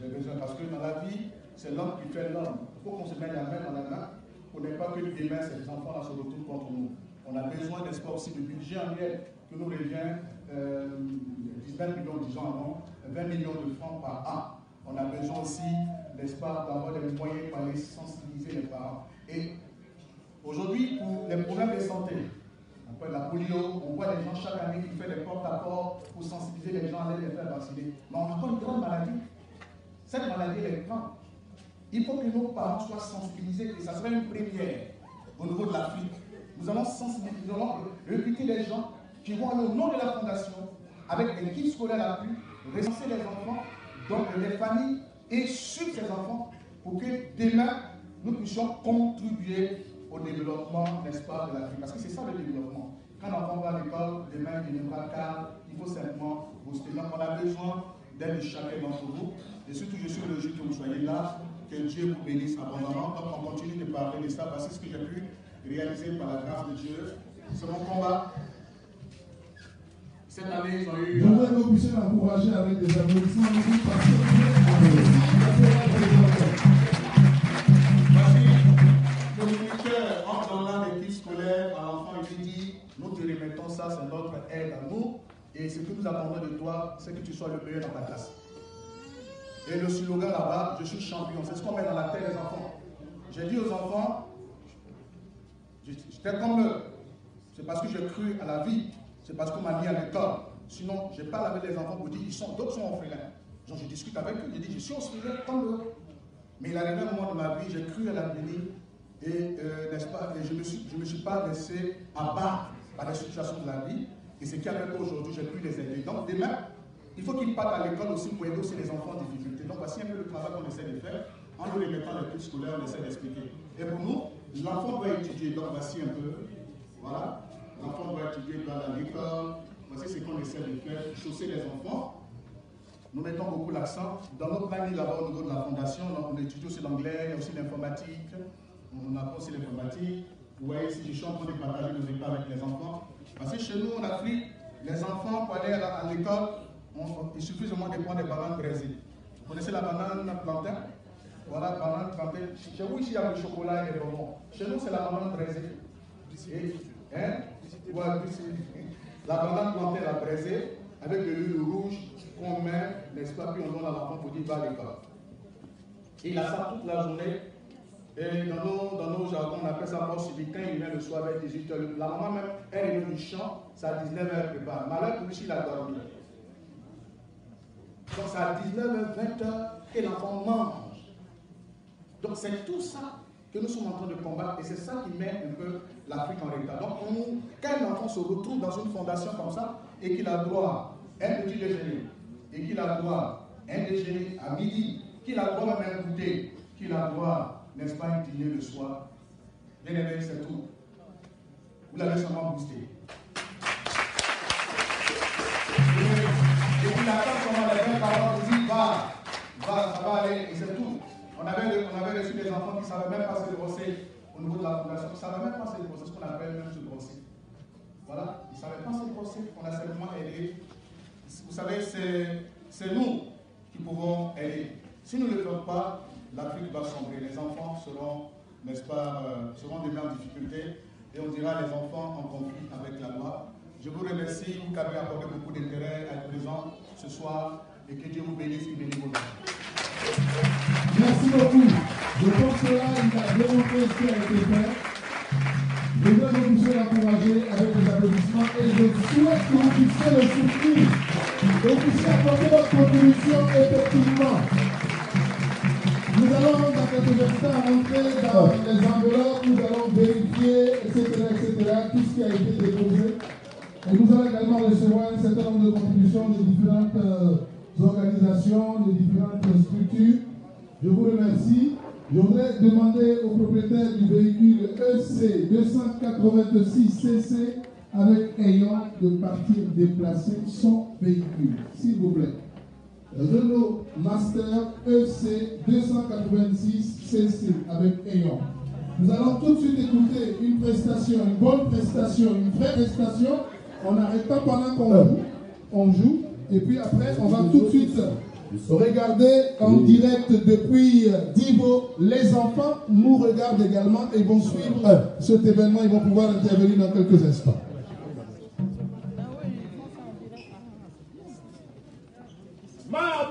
J'ai besoin, parce que dans la vie, c'est l'homme qui fait l'homme. Il faut qu'on se mette la main dans la main pour ne pas que demain, ces enfants-là se retrouvent contre nous. On a besoin, pas, aussi de budget annuel que nous revient euh, 19 millions, disons avant, 20 millions de francs par an. On a besoin aussi, n'est-ce pas, d'avoir des moyens pour aller sensibiliser les parents. Et aujourd'hui, pour les problèmes de santé, On voit la polio, on voit les gens chaque année qui font des porte-à-porte pour sensibiliser les gens à aller les faire vacciner. Mais on a encore une grande maladie. Cette maladie, elle est grande. Il faut que nos parents soient sensibilisés et ça serait une première au niveau de l'Afrique. Nous allons sensibiliser, nous allons recruter les gens qui vont aller au nom de la fondation avec des kits scolaires à l'appui, recenser les enfants, donc les familles et suivre ces enfants pour que demain nous puissions contribuer au développement, n'est-ce pas, de l'Afrique. Parce que c'est ça le développement. Quand l'enfant va à l'école, demain il ne pas car il faut simplement booster. Donc on a besoin d'aide de chacun d'entre vous. Et surtout, je suis heureux que vous soyez là. Que Dieu vous bénisse abondamment. Donc on continue de parler de ça. Voici ce que j'ai pu réaliser par la grâce de Dieu. C'est mon combat. Cette année, ils ont eu. Je voudrais que vous puissiez l'encourager avec des applaudissements. Parce que le ministère dans l'un des kits scolaires à l'enfant lui dit Nous te remettons ça, c'est notre aide à nous. Et ce que nous attendons de toi, c'est que tu sois le meilleur dans ta classe. Et le slogan là-bas, je suis champion. C'est ce qu'on met dans la tête des enfants. J'ai dit aux enfants, j'étais comme eux. C'est parce que j'ai cru à la vie. C'est parce qu'on m'a mis à l'école. Sinon, je parle avec les enfants pour dire, ils sont, d'autres sont orphelins. Donc je discute avec eux, je dis, je suis orphelin comme eux. Mais il arrivé un moment de ma vie, j'ai cru à l'avenir et, euh, n'est-ce pas, et je ne me, suis, me suis pas laissé abattre par les situations de la vie. Et ce qui a fait qu'aujourd'hui, j'ai pu les aider. Donc demain, il faut qu'ils partent à l'école aussi pour aider aussi les enfants en difficulté. Donc voici un peu le travail qu'on essaie de faire. En nous les mettant les plus scolaires, on essaie d'expliquer. Et pour nous, l'enfant doit étudier. Donc voici un peu. Voilà. L'enfant doit étudier dans l'école. Voici ce qu'on essaie de faire, chausser les enfants. Nous mettons beaucoup l'accent. Dans notre planning là-bas au niveau de la fondation, on étudie aussi l'anglais, aussi l'informatique. On apprend aussi l'informatique. Vous voyez, si je suis en train de partager nos états avec les enfants. Parce que chez nous, en Afrique, les enfants, pour aller à l'école, il suffit seulement de prendre des bananes braisées. Vous connaissez la banane plantain? Voilà, banane plantain. Chez vous, ici, il y a le chocolat et les bonbons. Chez nous, c'est la banane braisée. Hein? La banane plantain, la braisée, avec de l'huile rouge qu'on met, n'est-ce pas, puis on donne à l'enfant pour dire va à l'école. Il a ça toute la journée. Et dans nos, dans nos jargons, on appelle ça mort subi. Quand il vient le soir vers 18h, la maman même, elle est du champ, c'est à 19h prépare. Malheur pour lui s'il a dormi. Donc c'est à 19h, 20h que l'enfant mange. Donc c'est tout ça que nous sommes en train de combattre et c'est ça qui met un peu l'Afrique en retard. Donc on, quand un enfant se retrouve dans une fondation comme ça et qu'il a droit à un petit déjeuner et qu'il a droit à un déjeuner à midi, qu'il a droit même à un goûter, qu'il a droit, n'est-ce pas, un dîner le soir, bien aimé, c'est tout. Vous l'avez sûrement boosté. Et puis la femme, comment mêmes parents nous disent, va, va, ça va aller, et c'est tout. On avait, on avait reçu des enfants qui ne savaient même pas se brosser au niveau de la fondation, qui ne savaient même pas se brosser, ce qu'on appelle même se brosser. Voilà, ils ne savaient pas se brosser, on a simplement aidé. Vous savez, c'est nous qui pouvons aider. Si nous ne le faisons pas, l'Afrique va sombrer. Les enfants seront, n'est-ce pas, euh, seront demain en difficulté et on dira les enfants en conflit avec la loi. Je vous remercie, vous avez accordé beaucoup d'intérêt à être présent ce soir et que Dieu vous bénisse et bénisse vos Merci beaucoup. Je pense que là, il a démontré ce qui a été fait. Je voudrais que vous puissiez l'encourager avec des applaudissements et je souhaite que vous puissiez le soutenir, vous puissiez apporter votre contribution effectivement. Nous allons dans quelques instants rentrer dans les enveloppes, nous allons vérifier, etc., etc., tout ce qui a été déposé. Et nous allons également recevoir un certain nombre de contributions de différentes euh, organisations, de différentes structures. Je vous remercie. Je voudrais demander au propriétaire du véhicule EC 286cc avec ayant de partir déplacer son véhicule, s'il vous plaît. Renault Master EC 286cc avec ayant. Nous allons tout de suite écouter une prestation, une bonne prestation, une vraie prestation. On n'arrête pas pendant qu'on joue, on joue. Et puis après, on va tout de suite regarder en direct depuis Divo. Les enfants nous regardent également et vont suivre cet événement. Ils vont pouvoir intervenir dans quelques instants. Ma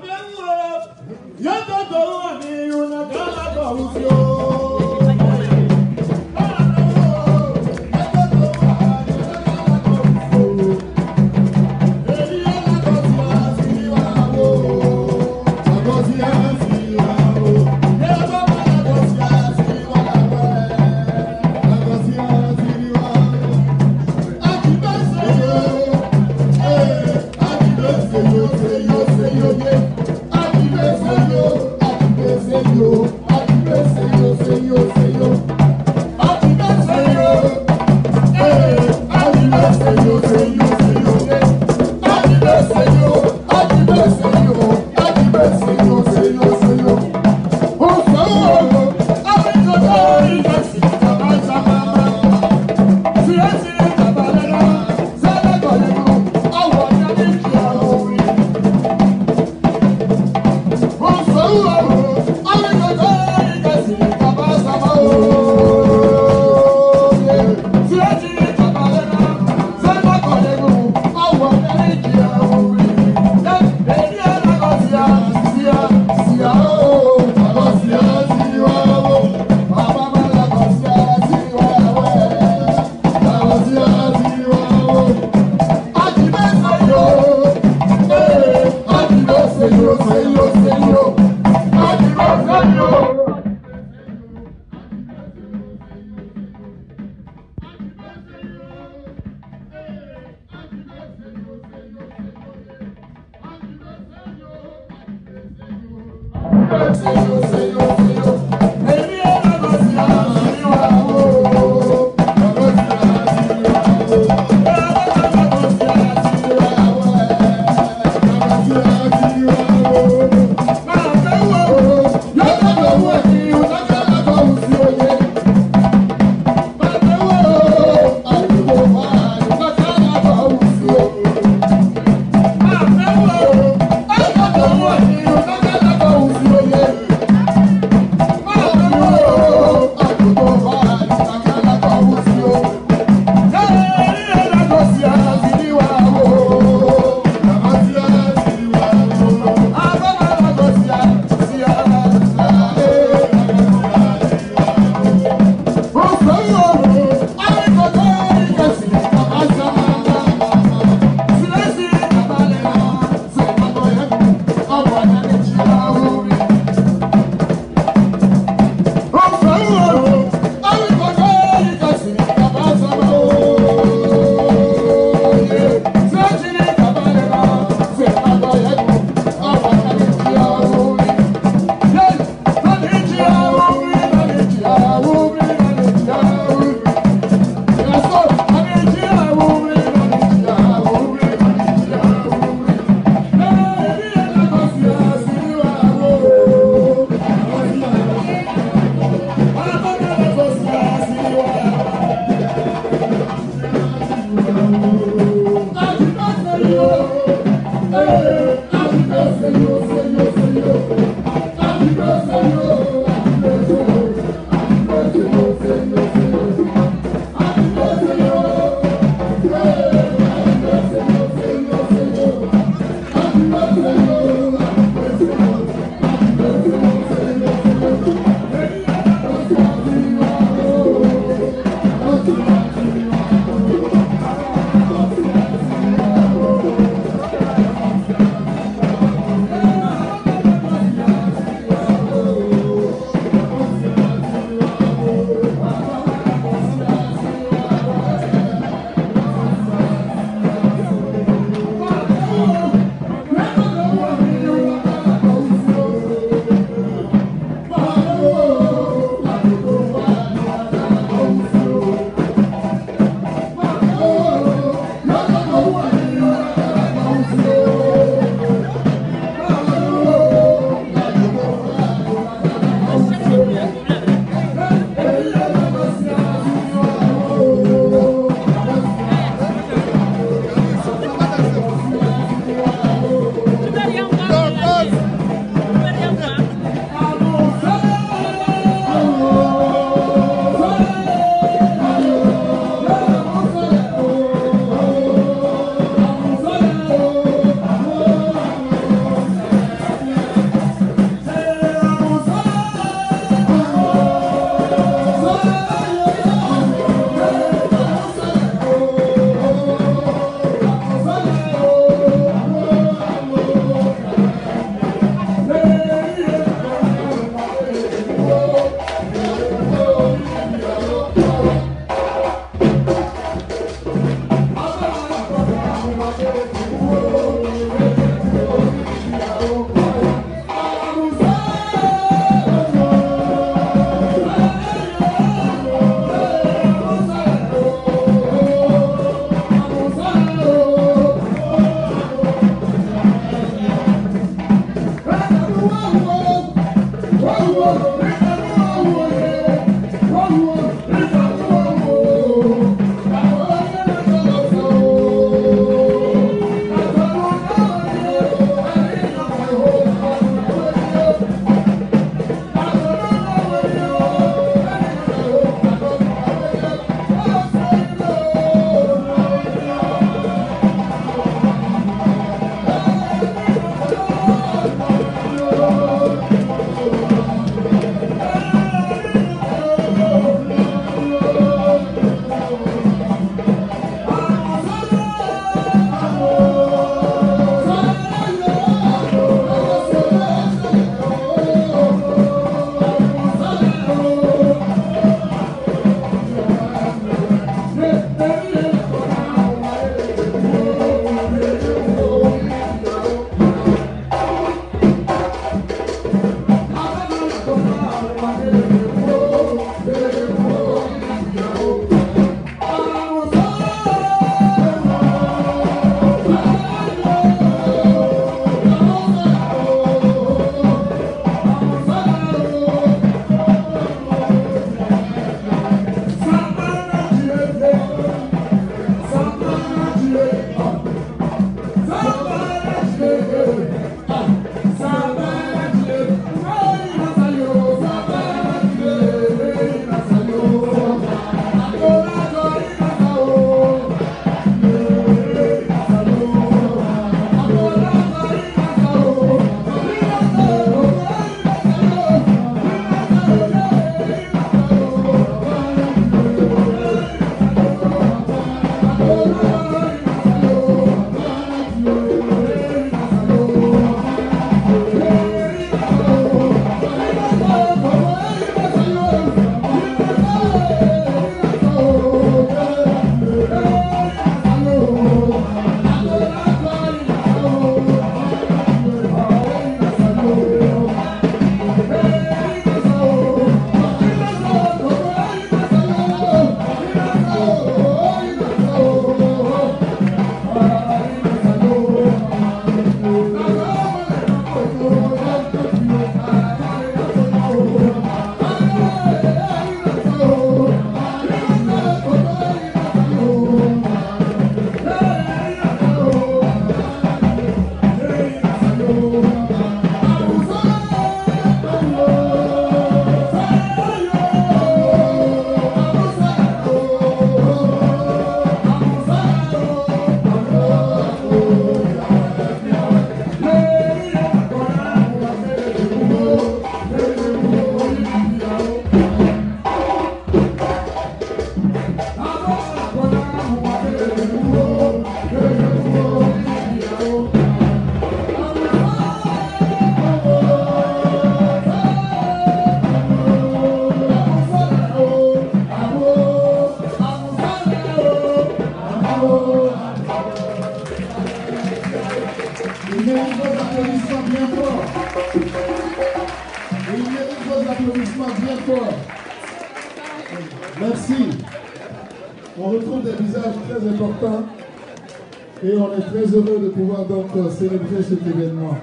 célébrer cet événement.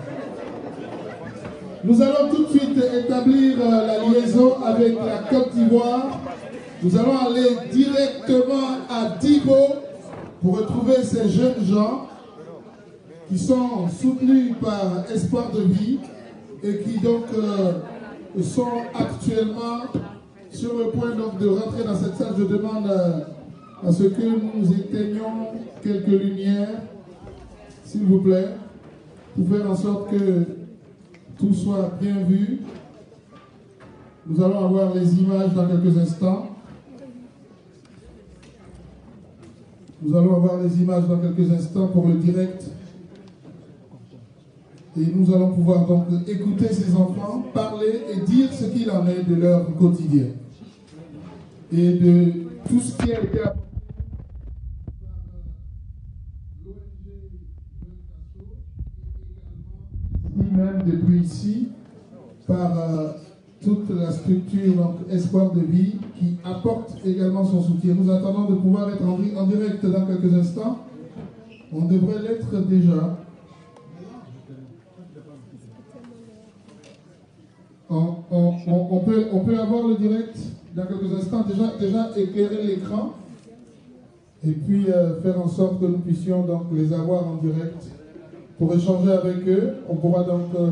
Nous allons tout de suite établir euh, la liaison avec la Côte d'Ivoire. Nous allons aller directement à Dibo pour retrouver ces jeunes gens qui sont soutenus par Espoir de Vie et qui donc euh, sont actuellement sur le point donc de rentrer dans cette salle. Je demande à ce que nous éteignions quelques lumières, s'il vous plaît, pour faire en sorte que tout soit bien vu. Nous allons avoir les images dans quelques instants. Nous allons avoir les images dans quelques instants pour le direct. Et nous allons pouvoir donc écouter ces enfants parler et dire ce qu'il en est de leur quotidien. Et de tout ce qui a été apporté même depuis ici par euh, toute la structure donc, Espoir de vie qui apporte également son soutien. Nous attendons de pouvoir être en, direct dans quelques instants. On devrait l'être déjà. On, on, on, peut, on peut avoir le direct dans quelques instants, déjà, déjà éclairer l'écran et puis euh, faire en sorte que nous puissions donc les avoir en direct pour échanger avec eux. On pourra donc, euh,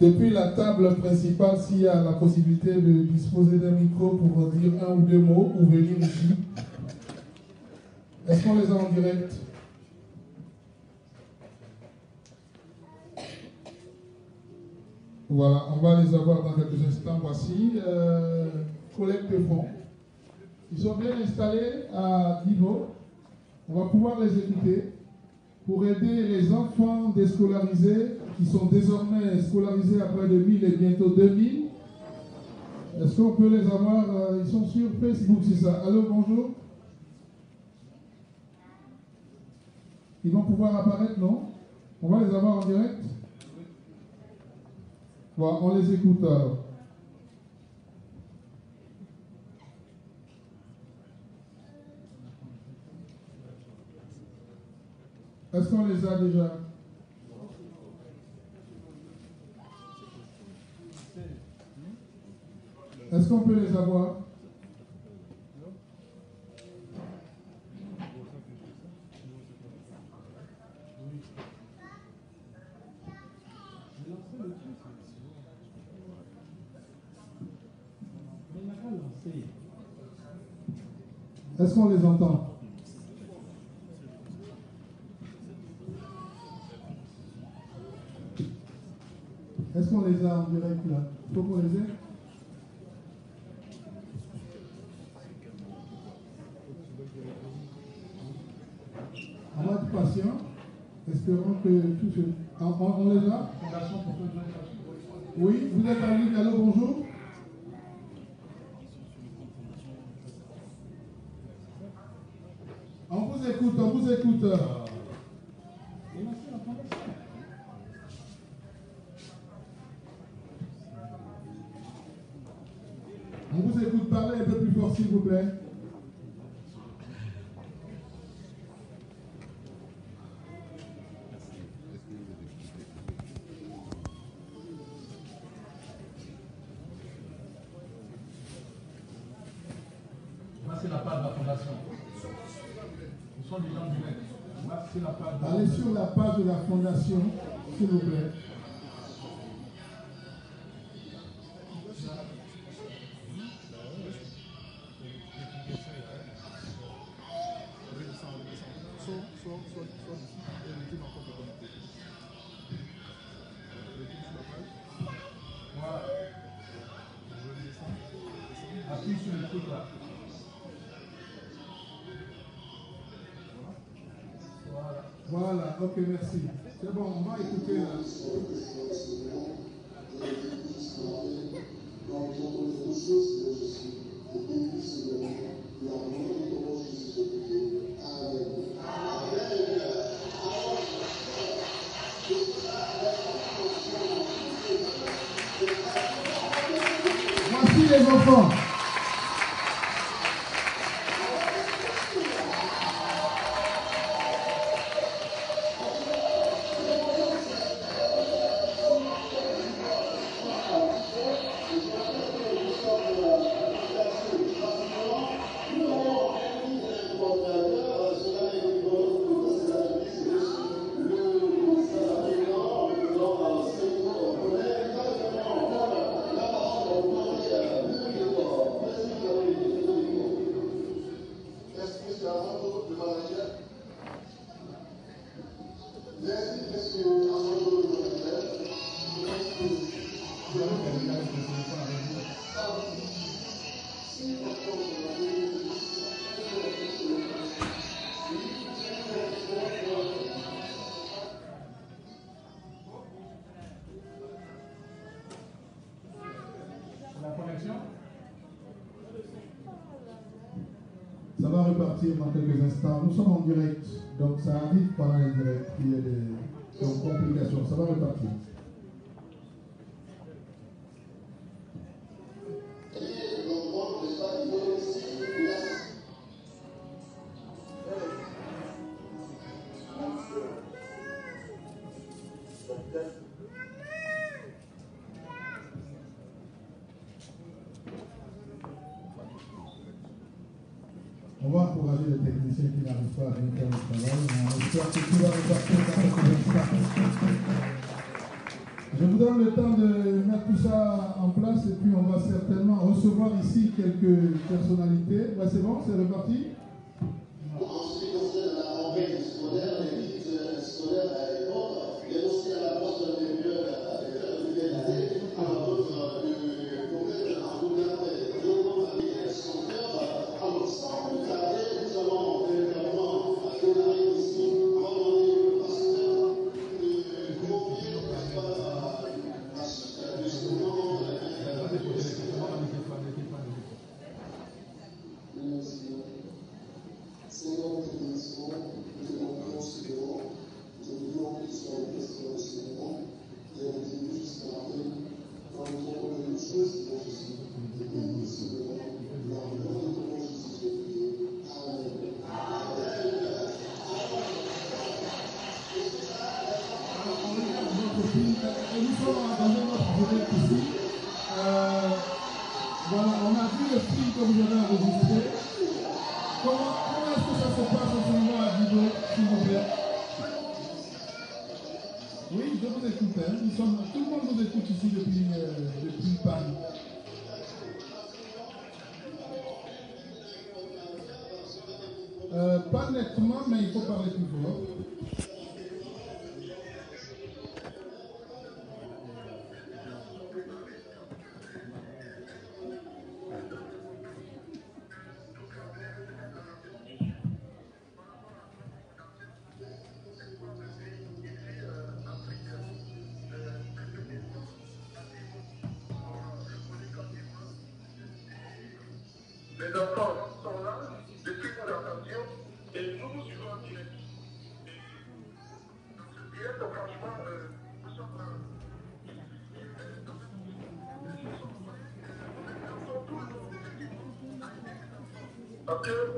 depuis la table principale, s'il y a la possibilité de disposer d'un micro pour dire un ou deux mots ou venir ici. Est-ce qu'on les a en direct? Voilà, on va les avoir dans quelques instants. Voici, euh, collecte de fonds. Ils sont bien installés à niveau. On va pouvoir les écouter pour aider les enfants déscolarisés qui sont désormais scolarisés à près de 1000 et bientôt 2000. Est-ce qu'on peut les avoir euh, Ils sont sur Facebook, c'est ça. Allô, bonjour Ils vont pouvoir apparaître, non? On va les avoir en direct? Bon, on les écoute alors. Est-ce qu'on les a déjà? Est-ce qu'on peut les avoir? Est-ce qu'on les entend? Est-ce qu'on les a en direct là Il faut qu'on les ait En mode patient, espérons que tout se... On, on les a Oui, vous êtes en ligne, allô, bonjour On vous écoute, on vous écoute. On vous écoute parler un peu plus fort, s'il vous plaît. c'est la page de la fondation. Nous sommes des gens du Allez sur la page de la fondation, s'il vous plaît. dans quelques instants. Nous sommes en direct, donc ça arrive par un direct. Il y a des complications. Ça va repartir.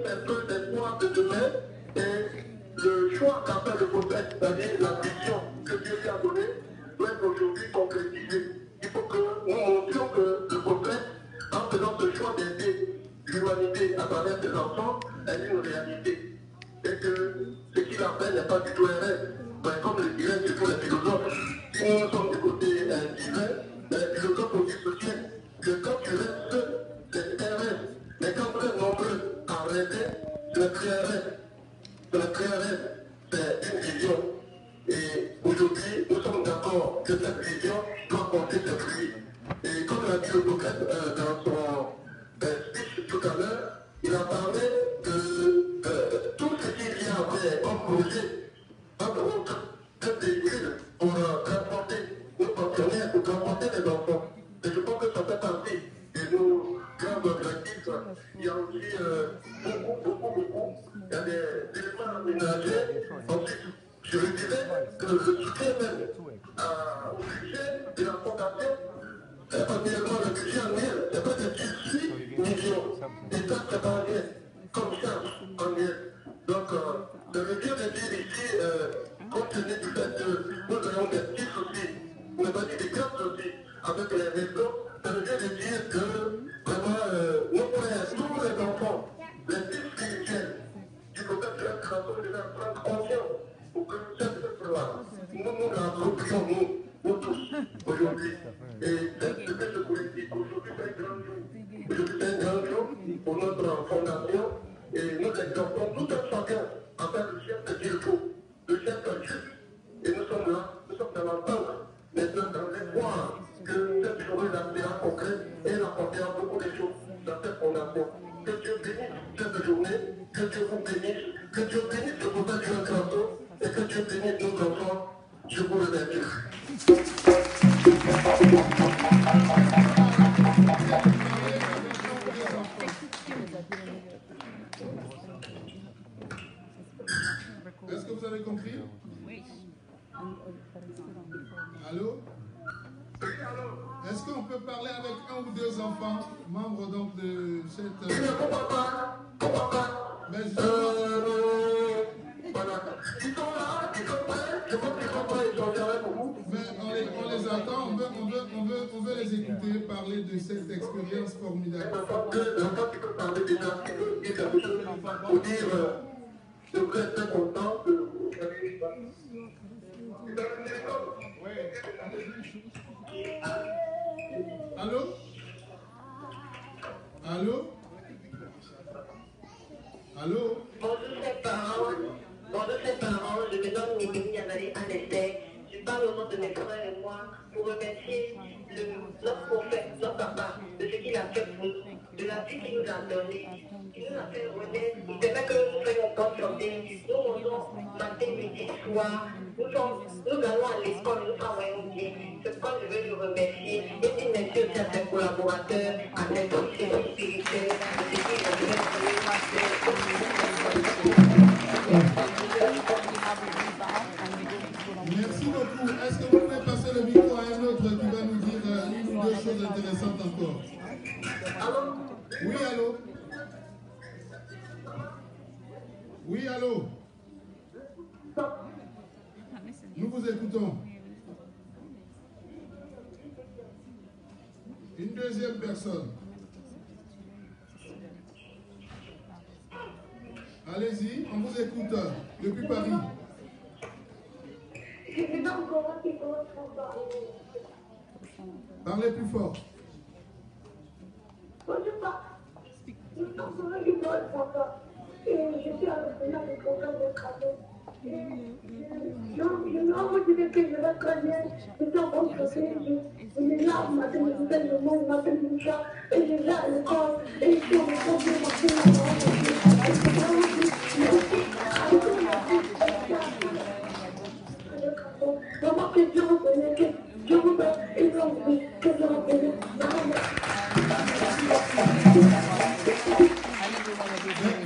un peu d'espoir de demain et le choix qu'a fait le conseil cette année ben, легко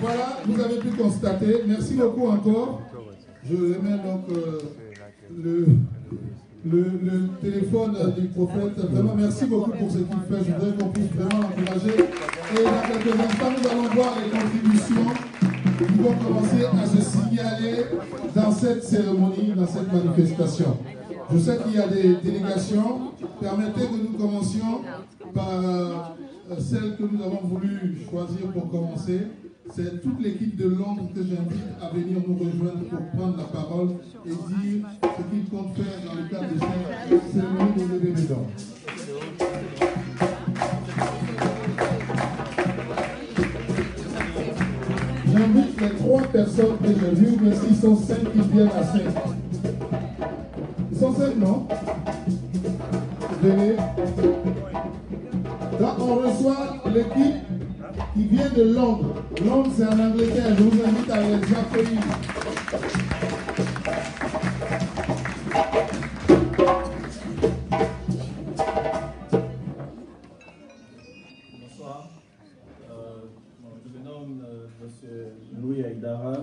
Voilà, vous avez pu constater. Merci beaucoup encore. Je remets donc euh, le le, téléphone du prophète. Vraiment, merci beaucoup pour ce qu'il fait. Je voudrais qu'on puisse vraiment l'encourager. Et dans quelques instants, nous allons voir les contributions qui vont commencer à se signaler dans cette cérémonie, dans cette manifestation. Je sais qu'il y a des délégations. Permettez que nous commencions par euh, celle que nous avons voulu choisir pour commencer. C'est toute l'équipe de Londres que j'invite à venir nous rejoindre pour prendre la parole et dire ce qu'ils comptent faire dans le cadre de cette cérémonie des bébés J'invite les trois personnes que j'ai vues, mais s'ils sont cinq, qui viennent à cinq. Ils sont cinq, non? Venez. Là, on reçoit l'équipe il vient de Londres. Londres, c'est en Angleterre. Je vous invite à les accueillir. Bonsoir. Euh, je me nomme euh, Monsieur Louis Aïdara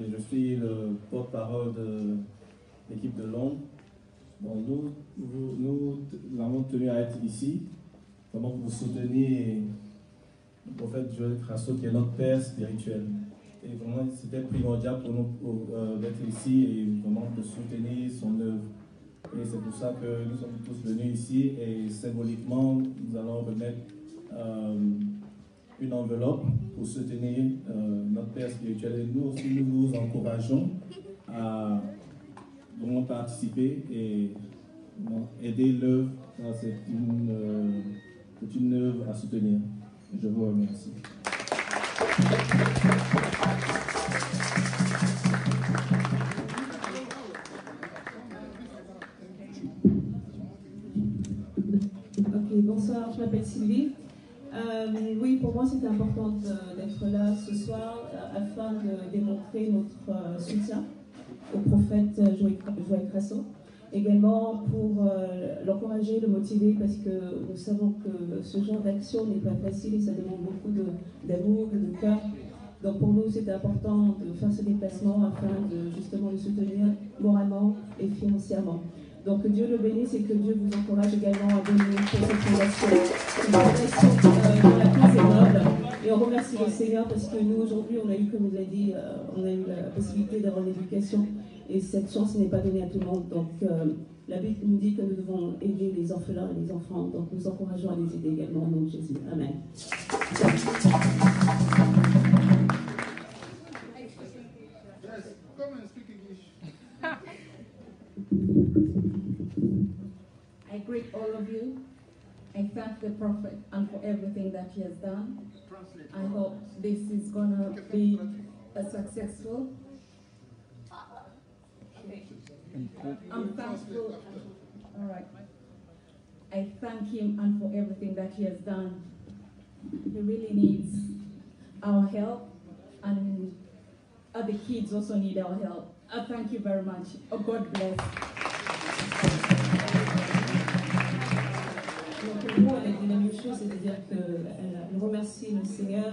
et je suis le porte-parole de l'équipe de Londres. Nous, nous, tenu à être ici, vraiment pour vous soutenir le prophète Joël Crasso, qui est notre père spirituel. Et vraiment, c'était primordial pour nous d'être ici et vraiment de soutenir son œuvre. Et c'est pour ça que nous sommes tous venus ici et symboliquement, nous allons remettre une enveloppe pour soutenir notre Père spirituel. Et nous aussi, nous vous encourageons à vraiment participer et aider l'œuvre. C'est une œuvre à soutenir. Je vous remercie. Bonsoir, je m'appelle Sylvie. Euh, oui, pour moi, c'est important d'être là ce soir euh, afin de démontrer notre euh, soutien au prophète Joël Crasso. Également pour l'encourager, le motiver, parce que nous savons que ce genre d'action n'est pas facile et ça demande beaucoup d'amour, de, cœur. Donc pour nous, c'est important de faire ce déplacement afin de justement le soutenir moralement et financièrement. Donc Dieu le bénisse et que Dieu vous encourage également à donner pour cette fondation. Une euh, la. Et on remercie le Seigneur parce que nous aujourd'hui, on a eu, comme vous avez dit, euh, on a eu la possibilité d'avoir l'éducation. Et cette chance n'est pas donnée à tout le monde. Donc euh, la Bible nous dit que nous devons aider les orphelins et les enfants. Donc nous encourageons à les aider également au nom de Jésus. Amen. I greet all of you. I thank the prophet and for everything that he has done. I hope this is gonna be a successful. I'm thankful. All right. I thank him and for everything that he has done. He really needs our help, and other kids also need our help. I thank you very much. Oh, God bless. Donc pour nous, elle a dit la même chose, c'est-à-dire qu'elle remercie le Seigneur,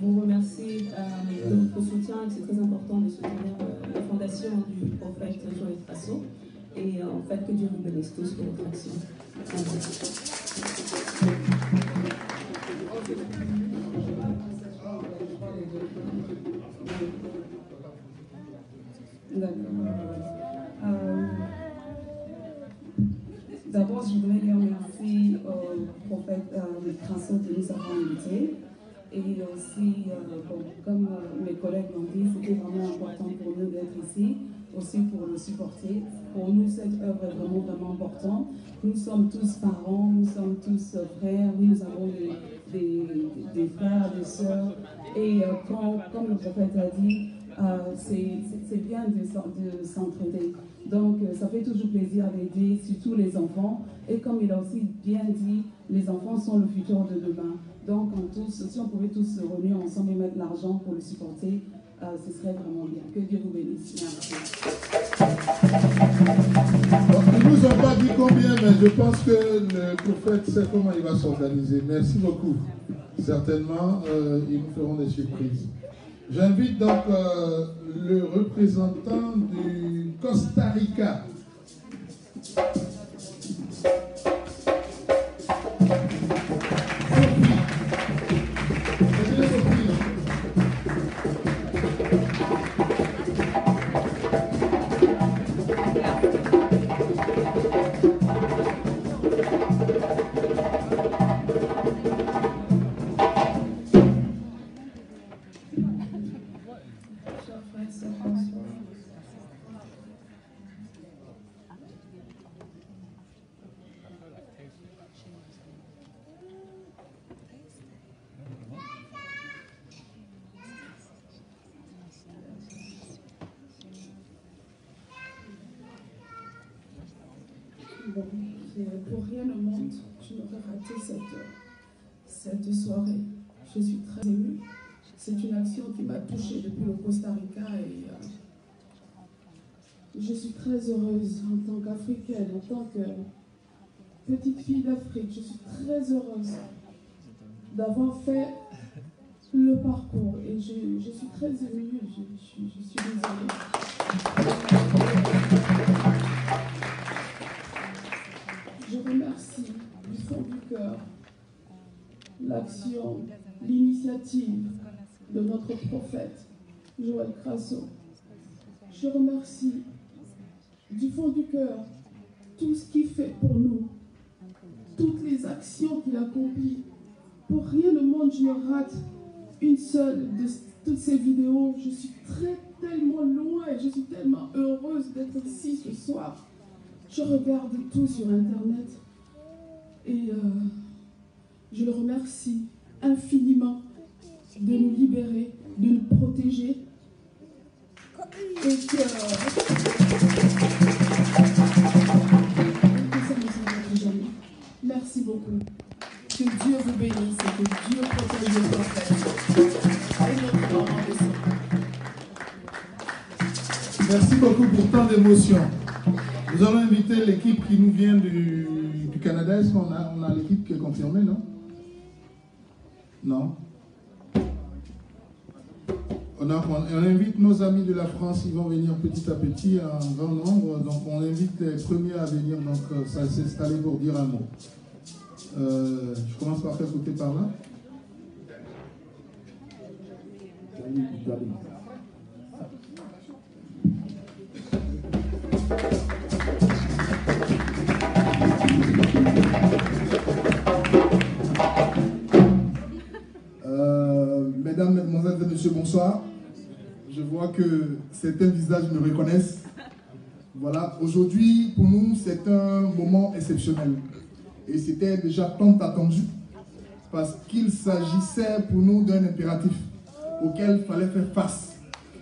vous remercie euh, de votre soutien, c'est très important de soutenir euh, la fondation du prophète Faso, et euh, en fait que Dieu vous bénisse tous pour votre action. Euh, D'abord, je voudrais dire merci au prophète euh, Crasso de nous avoir invités. Et aussi, euh, comme euh, mes collègues l'ont dit, c'était vraiment important pour nous d'être ici, aussi pour le supporter. Pour nous, cette œuvre est vraiment, vraiment importante. Nous sommes tous parents, nous sommes tous euh, frères, nous avons des, des, frères, des sœurs. Et comme le prophète a dit, c'est bien de s'entraider. Donc, euh, ça fait toujours plaisir d'aider, surtout les enfants. Et comme il a aussi bien dit, les enfants sont le futur de demain. Donc, en tous, si on pouvait tous se réunir ensemble et mettre l'argent pour le supporter, euh, ce serait vraiment bien. Que Dieu vous bénisse. Merci. Ils nous ont pas dit combien, mais je pense que le prophète sait comment il va s'organiser. Merci beaucoup. Certainement, euh, ils nous feront des surprises. J'invite donc euh, le représentant du Costa Rica. Cette, soirée. Je suis très émue. C'est une action qui m'a touchée depuis le Costa Rica et euh, je suis très heureuse en tant qu'Africaine, en tant que petite fille d'Afrique. Je suis très heureuse d'avoir fait le parcours et je, suis très émue. Je suis désolée. L'action, l'initiative de notre prophète, Joël Crasso. Je remercie du fond du cœur tout ce qu'il fait pour nous, toutes les actions qu'il accomplit. Pour rien au monde, je ne rate une seule de toutes ces vidéos. Je suis très, tellement loin et je suis tellement heureuse d'être ici ce soir. Je regarde tout sur Internet et euh, je le remercie infiniment de nous libérer, de nous protéger. Jamais. Merci beaucoup. Que Dieu vous bénisse et que Dieu protège le prophète. Merci beaucoup pour tant d'émotions. Nous allons inviter l'équipe qui nous vient du, Canada. Est-ce qu'on a, l'équipe qui est confirmée, non? Non on invite nos amis de la France, ils vont venir petit à petit en grand nombre. Donc on invite les premiers à venir donc, euh, ça s'installer pour dire un mot. Euh, je commence par faire côté par là. Euh, mesdames, mesdemoiselles et messieurs, bonsoir. Je vois que certains visages me reconnaissent. Voilà, aujourd'hui, pour nous, c'est un moment exceptionnel. Et c'était déjà tant attendu, parce qu'il s'agissait pour nous d'un impératif auquel il fallait faire face.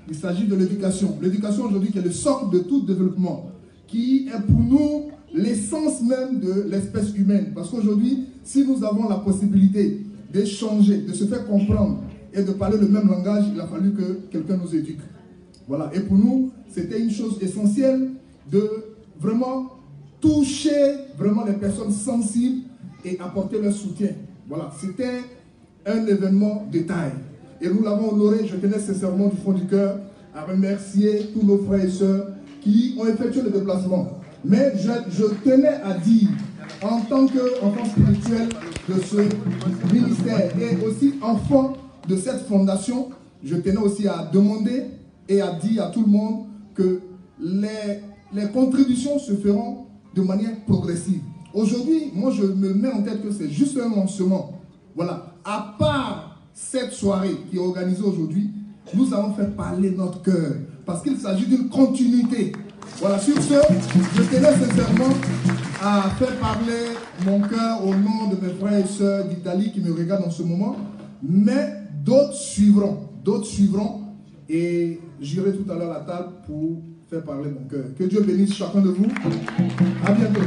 Il s'agit de l'éducation. L'éducation aujourd'hui qui est le socle de tout développement, qui est pour nous l'essence même de l'espèce humaine. Parce qu'aujourd'hui, si nous avons la possibilité d'échanger, de se faire comprendre et de parler le même langage, il a fallu que quelqu'un nous éduque. Voilà. Et pour nous, c'était une chose essentielle de vraiment toucher vraiment les personnes sensibles et apporter leur soutien. Voilà. C'était un événement de taille. Et nous l'avons honoré, je tenais sincèrement du fond du cœur à remercier tous nos frères et sœurs qui ont effectué le déplacement. Mais je, tenais à dire, en tant qu'enfant spirituel de ce ministère et aussi enfant de cette fondation, je tenais aussi à demander et à dire à tout le monde que les, les contributions se feront de manière progressive. Aujourd'hui, moi je me mets en tête que c'est juste un lancement. Voilà. À part cette soirée qui est organisée aujourd'hui, nous allons faire parler notre cœur. Parce qu'il s'agit d'une continuité. Voilà, sur ce, je tenais sincèrement à faire parler mon cœur au nom de mes frères et sœurs d'Italie qui me regardent en ce moment. Mais d'autres suivront. D'autres suivront. Et j'irai tout à l'heure à la table pour faire parler mon cœur. Que Dieu bénisse chacun de vous. À bientôt.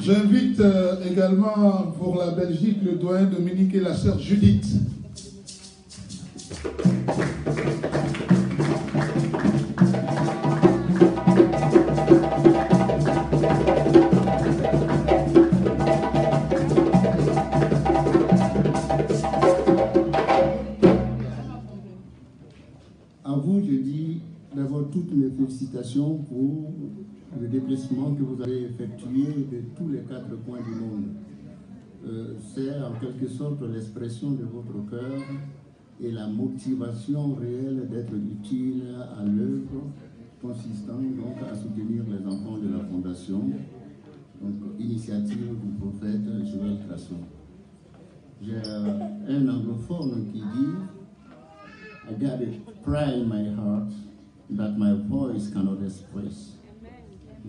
J'invite euh, également pour la Belgique le doyen Dominique et la sœur Judith. À vous, je dis toutes mes félicitations pour le déplacement que vous avez effectué de tous les quatre coins du monde. Euh, C'est en quelque sorte l'expression de votre cœur et la motivation réelle d'être utile à l'œuvre consistant donc à soutenir les enfants de la Fondation, donc initiative du prophète Joël Crasso. J'ai euh, un anglophone qui dit I got a pride in my heart that my voice cannot express.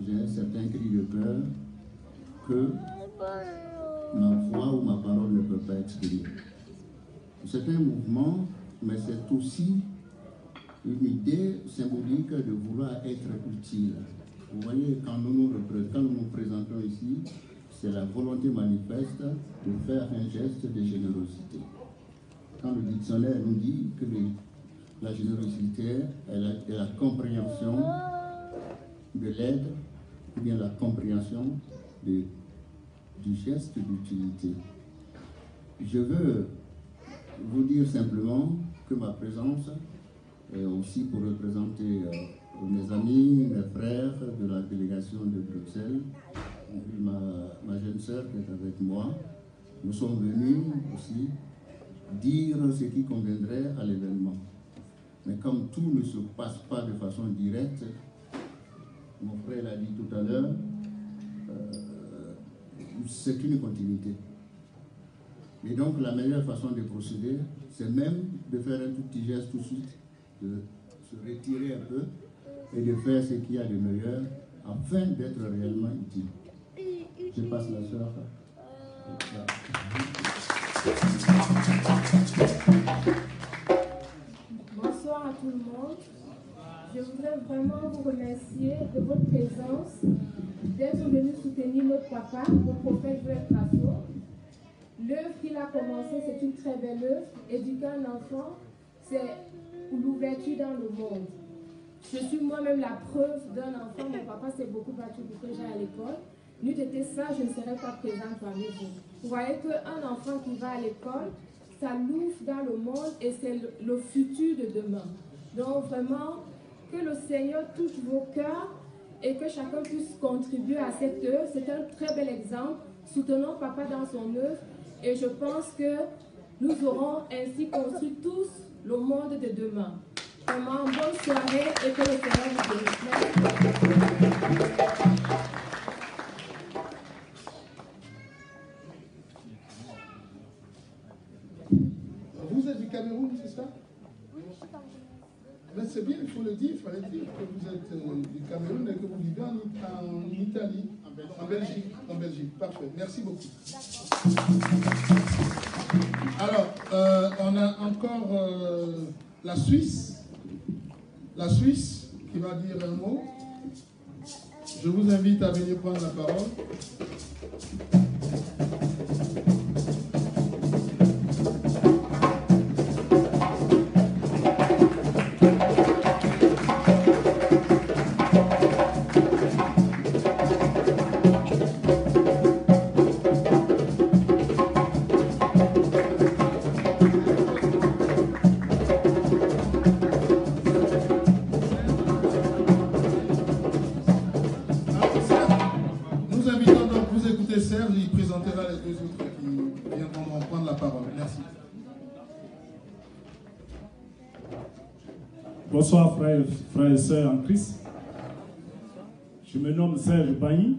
J'ai un certain cri de cœur que ma voix ou ma parole ne peut pas exprimer. C'est un mouvement, mais c'est aussi une idée symbolique de vouloir être utile. Vous voyez, quand nous nous, présentons ici, c'est la volonté manifeste de faire un geste de générosité. Quand le dictionnaire nous dit que la générosité est la, compréhension de l'aide ou bien la compréhension du geste d'utilité. Je veux vous dire simplement que ma présence est aussi pour représenter euh, mes amis, mes frères de la délégation de Bruxelles ma, jeune sœur qui est avec moi, nous sommes venus aussi dire ce qui conviendrait à l'événement. Mais comme tout ne se passe pas de façon directe, mon frère l'a dit tout à l'heure, euh, c'est une continuité. Et donc la meilleure façon de procéder, c'est même de faire un tout petit geste tout de suite, de se retirer un peu et de faire ce qu'il y a de meilleur afin d'être réellement utile. Je passe la soeur. Bonsoir à tout le monde. Je voudrais vraiment vous remercier de votre présence, d'être venu soutenir notre papa, le prophète Joël. L'œuvre qu'il a commencée, c'est une très belle œuvre. Éduquer un enfant, c'est l'ouverture dans le monde. Je suis moi-même la preuve d'un enfant. Mon papa s'est beaucoup battu pour que j'aille à l'école. N'eût été ça, je ne serais pas présente parmi vous. Vous voyez qu'un enfant qui va à l'école, ça l'ouvre dans le monde et c'est le, futur de demain. Donc vraiment, que le Seigneur touche vos cœurs et que chacun puisse contribuer à cette œuvre. C'est un très bel exemple. Soutenons Papa dans son œuvre et je pense que nous aurons ainsi construit tous le monde de demain. Vraiment, bonne soirée et que le Seigneur vous bénisse. Cameroun, c'est ça? Mais c'est bien, il faut le dire, il fallait dire que vous êtes euh, du Cameroun et que vous vivez en, Italie, en Belgique. En Belgique, parfait. Merci beaucoup. Alors, euh, on a encore euh, la Suisse. La Suisse qui va dire un mot. Je vous invite à venir prendre la parole. Bonsoir sœurs en Christ. Je me nomme Serge Bailly.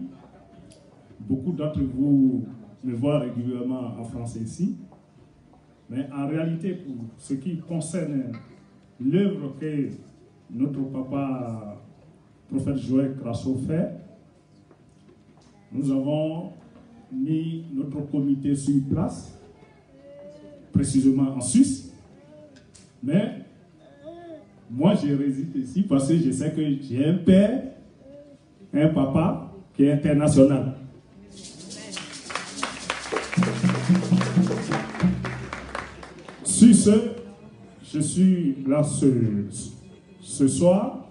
Beaucoup d'entre vous me voient régulièrement en français ici. Mais en réalité, pour ce qui concerne l'œuvre que notre papa, prophète Joël Crasso fait, nous avons mis notre comité sur place, précisément en Suisse. Mais moi, je réside ici parce que je sais que j'ai un père, un papa qui est international. Sur ce, je suis là ce, ce soir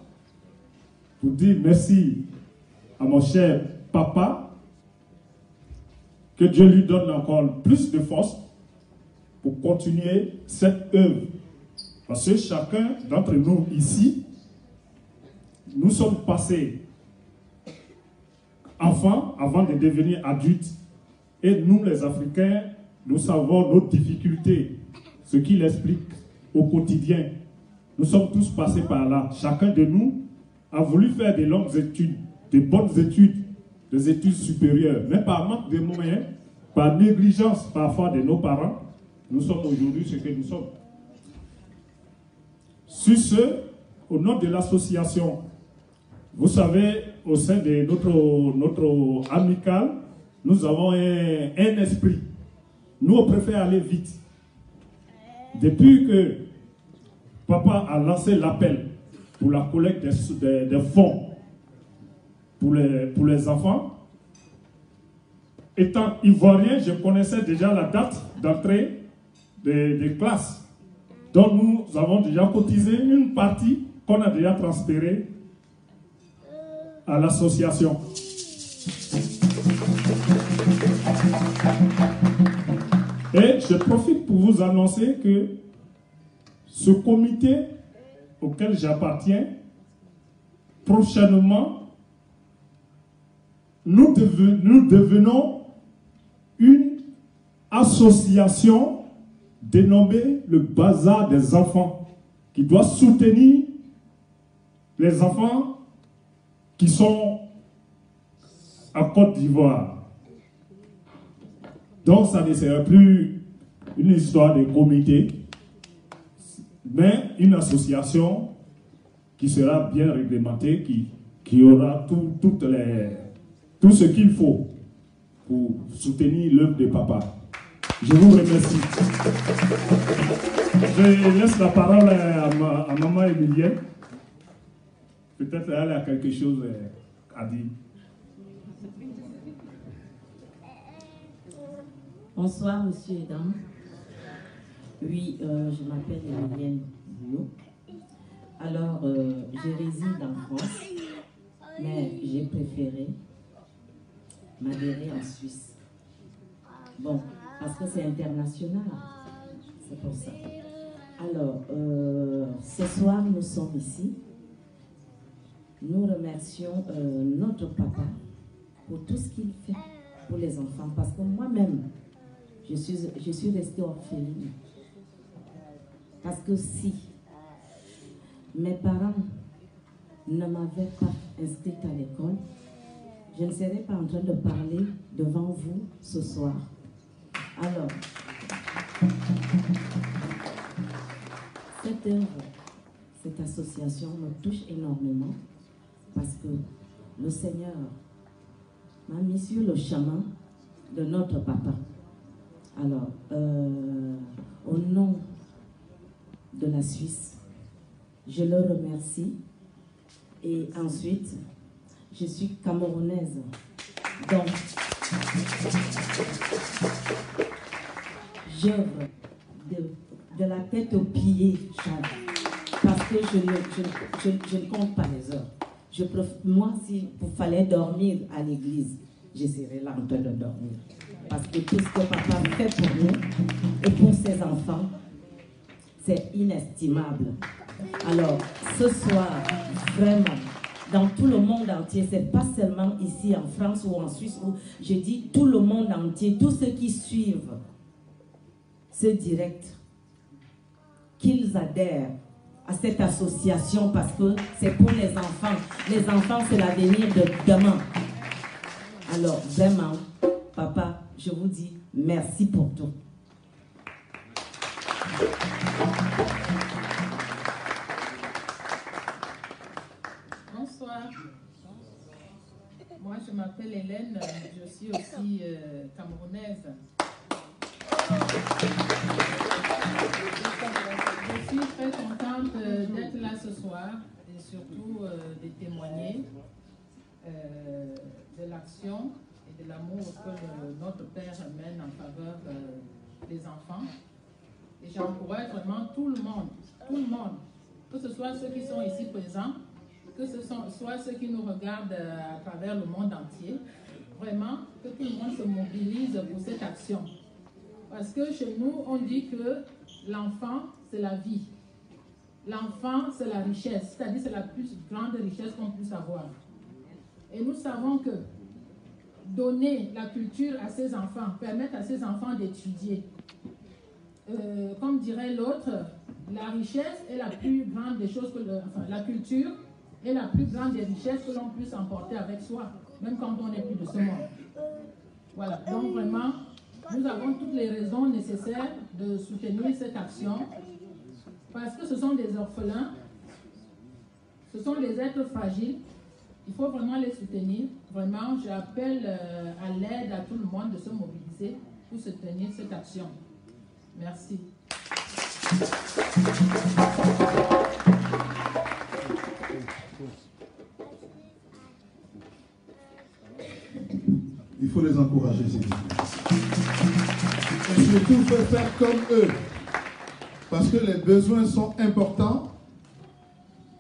pour dire merci à mon cher papa, que Dieu lui donne encore plus de force pour continuer cette œuvre parce que chacun d'entre nous ici, nous sommes passés enfants avant de devenir adultes. Et nous, les Africains, nous savons nos difficultés, ce qui l'explique au quotidien. Nous sommes tous passés par là. Chacun de nous a voulu faire des longues études, des bonnes études, des études supérieures. Mais par manque de moyens, par négligence parfois de nos parents, nous sommes aujourd'hui ce que nous sommes. Sur ce, au nom de l'association, vous savez, au sein de notre, notre amical, nous avons un, esprit. Nous, on préfère aller vite. Depuis que papa a lancé l'appel pour la collecte des, fonds pour les, pour les enfants, étant ivoirien, je connaissais déjà la date d'entrée des classes donc nous avons déjà cotisé une partie qu'on a déjà transférée à l'association. Et je profite pour vous annoncer que ce comité auquel j'appartiens, prochainement, nous devenons une association dénommée le Bazar des enfants, qui doit soutenir les enfants qui sont en Côte d'Ivoire. Donc ça ne sera plus une histoire de comité, mais une association qui sera bien réglementée, qui, aura tout, ce qu'il faut pour soutenir l'œuvre de papa. Je vous remercie. Je laisse la parole à, maman Emilienne. Peut-être elle a quelque chose à dire. Bonsoir, monsieur et. Oui, euh, je m'appelle Emilienne Boulot. Alors, euh, je réside en France, mais j'ai préféré m'adhérer en Suisse. Bon, parce que c'est international, c'est pour ça. Alors, euh, ce soir, nous sommes ici. Nous remercions notre papa pour tout ce qu'il fait pour les enfants, parce que moi-même, je suis, je suis restée orpheline. Parce que si mes parents ne m'avaient pas inscrite à l'école, je ne serais pas en train de parler devant vous ce soir. Alors, cette œuvre, cette association me touche énormément parce que le Seigneur m'a mis sur le chemin de notre papa. Alors, euh, au nom de la Suisse, je le remercie. Et ensuite, je suis camerounaise. Donc, j'œuvre de, la tête aux pieds Parce que je ne, je, ne compte pas les heures. Je moi, s'il fallait dormir à l'église, je serais là en train de dormir. Parce que tout ce que papa fait pour nous et pour ses enfants, c'est inestimable. Alors, ce soir, vraiment, dans tout le monde entier, c'est pas seulement ici en France ou en Suisse, où je dis tout le monde entier, tous ceux qui suivent ce direct, qu'ils adhèrent à cette association parce que c'est pour les enfants. Les enfants, c'est l'avenir de demain. Alors, vraiment, papa, je vous dis merci pour tout. Bonsoir. Moi, je m'appelle Hélène, je suis aussi euh, camerounaise. Je suis très contente euh, d'être là ce soir et surtout euh, de témoigner de l'action et de l'amour que notre Père mène en faveur des enfants. Et j'encourage vraiment tout le monde, tout le monde, que ce soit ceux qui sont ici présents, que ce soit ceux qui nous regardent euh, à travers le monde entier, vraiment que tout le monde se mobilise pour cette action. Parce que chez nous, on dit que l'enfant, c'est la vie. L'enfant, c'est la richesse, c'est-à-dire c'est la plus grande richesse qu'on puisse avoir. Et nous savons que donner la culture à ses enfants, permettre à ses enfants d'étudier, euh, comme dirait l'autre, la richesse est la plus grande des choses que enfin, la culture est la plus grande des richesses que l'on puisse emporter avec soi, même quand on n'est plus de ce monde. Voilà, donc vraiment, nous avons toutes les raisons nécessaires de soutenir cette action, parce que ce sont des orphelins, ce sont des êtres fragiles, il faut vraiment les soutenir. Vraiment, j'appelle euh, à l'aide à tout le monde de se mobiliser pour soutenir cette action. Merci. Il faut les encourager, ces Et surtout, faut faire comme eux. Parce que les besoins sont importants.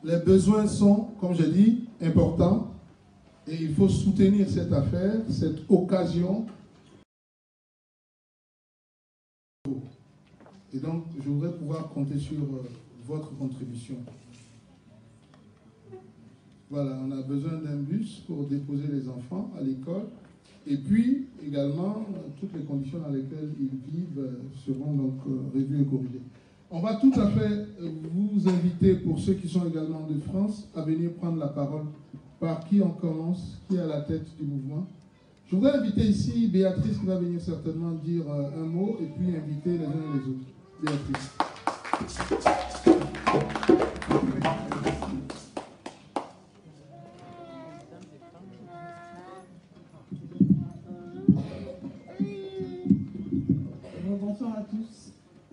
Les besoins sont, comme je dis, importants. Et il faut soutenir cette affaire, cette occasion Et donc, je voudrais pouvoir compter sur euh, votre contribution. Voilà, on a besoin d'un bus pour déposer les enfants à l'école. Et puis, également, toutes les conditions dans lesquelles ils vivent seront donc revues et corrigées. On va tout à fait vous inviter, pour ceux qui sont également de France, à venir prendre la parole. Par qui on commence Qui est à la tête du mouvement Je voudrais inviter ici Béatrice qui va venir certainement dire un mot et puis inviter les uns et les autres. Béatrice.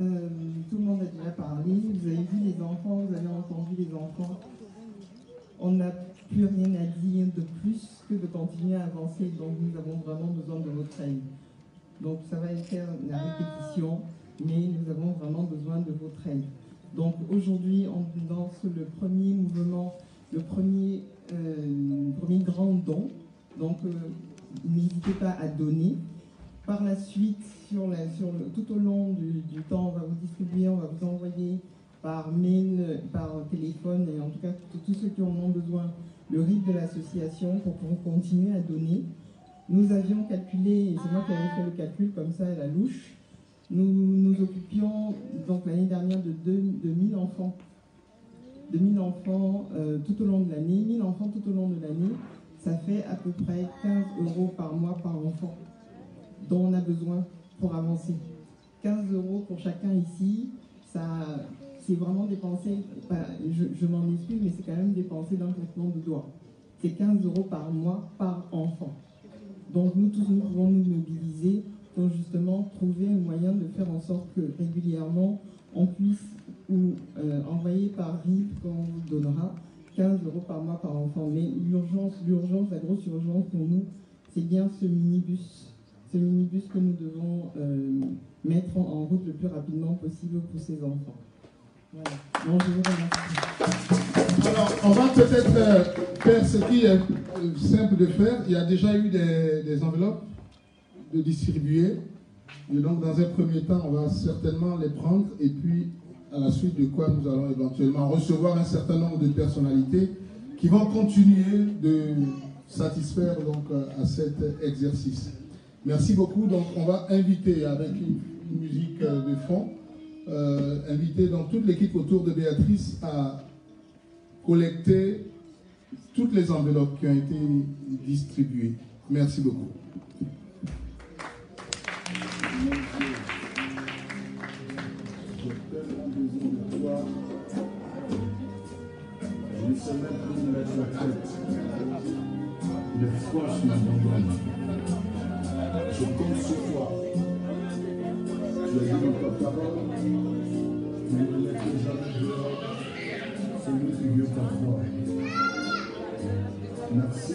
Euh, tout le monde a déjà parlé. Vous avez vu les enfants, vous avez entendu les enfants. On n'a plus rien à dire de plus que de continuer à avancer. Donc nous avons vraiment besoin de votre aide. Donc ça va être la répétition, mais nous avons vraiment besoin de votre aide. Donc aujourd'hui, on lance le premier mouvement, le premier, euh, premier grand don. Donc euh, n'hésitez pas à donner. Par la suite, tout au long du, temps, on va vous distribuer, on va vous envoyer par mail, par téléphone, et en tout cas tous ceux qui en ont besoin, le RIP de l'association pour qu'on continue à donner. Nous avions calculé, c'est moi qui avais fait le calcul comme ça à la louche, nous nous occupions donc l'année dernière de, deux, de 1000 enfants. De 1000 enfants euh, tout au long de l'année. 1000 enfants tout au long de l'année, ça fait à peu près 15 euros par mois par enfant dont on a besoin pour avancer. 15 euros pour chacun ici, ça, c'est vraiment dépensé, je, je m'en excuse, mais c'est quand même dépensé d'un claquement de doigts. C'est 15 euros par mois par enfant. Donc nous tous, nous pouvons nous mobiliser pour justement trouver un moyen de faire en sorte que régulièrement, on puisse ou euh, envoyer par RIP qu'on vous donnera 15 euros par mois par enfant. Mais l'urgence, l'urgence, la grosse urgence pour nous, c'est bien ce minibus ce minibus que nous devons euh, mettre en, route le plus rapidement possible pour ces enfants. Alors, on va peut-être euh, faire ce qui est simple de faire. Il y a déjà eu des, des, enveloppes de distribuer. Et donc, dans un premier temps, on va certainement les prendre. Et puis, à la suite de quoi nous allons éventuellement recevoir un certain nombre de personnalités qui vont continuer de satisfaire donc, à cet exercice. Merci beaucoup. Donc, on va inviter avec une, musique de fond, euh, inviter donc toute l'équipe autour de Béatrice à collecter toutes les enveloppes qui ont été distribuées. Merci beaucoup. Je mettre la tête. M'abandonnent. Je compte sur toi. Tu as dit dans ta parole, tu ne me jamais dehors, celui qui ta foi. Merci.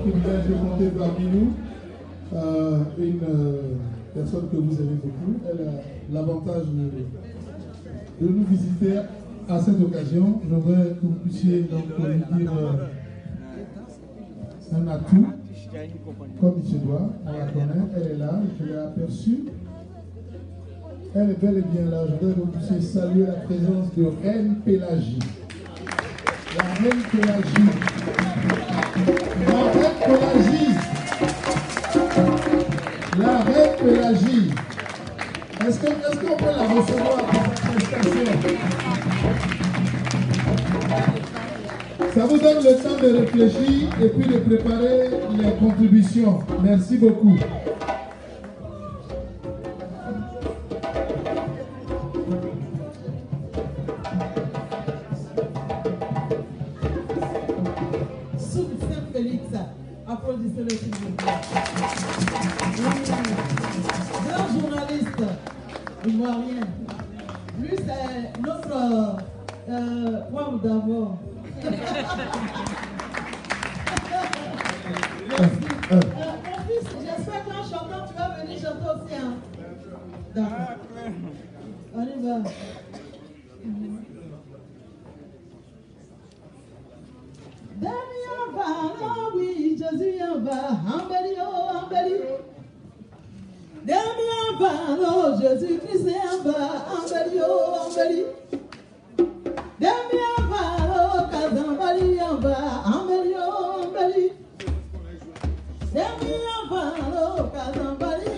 Privilège de compter parmi nous euh, une euh, personne que vous aimez beaucoup. Elle a l'avantage de, nous visiter à cette occasion. Je voudrais que vous puissiez donc lui dire euh, un atout, comme il se doit. On la connaît, elle est là, je l'ai aperçue. Elle est bel et bien là. Je voudrais que vous puissiez saluer la présence de Reine Pélagie. La Reine Pélagie. La Reine Pélagie. La Reine Pélagie. Est-ce qu'on est qu'on peut la recevoir pour cette prestation? Ça vous donne le temps de réfléchir et puis de préparer les contributions. Merci beaucoup. Daniel va, oui, Jésus en va, embelli, oh, embelli. Daniel va, oh, Jésus-Christ en va, embelli, oh, embelli. Daniel va, oh, Kazambali en va, embelli, oh, embelli. Daniel va, oh, Kazambali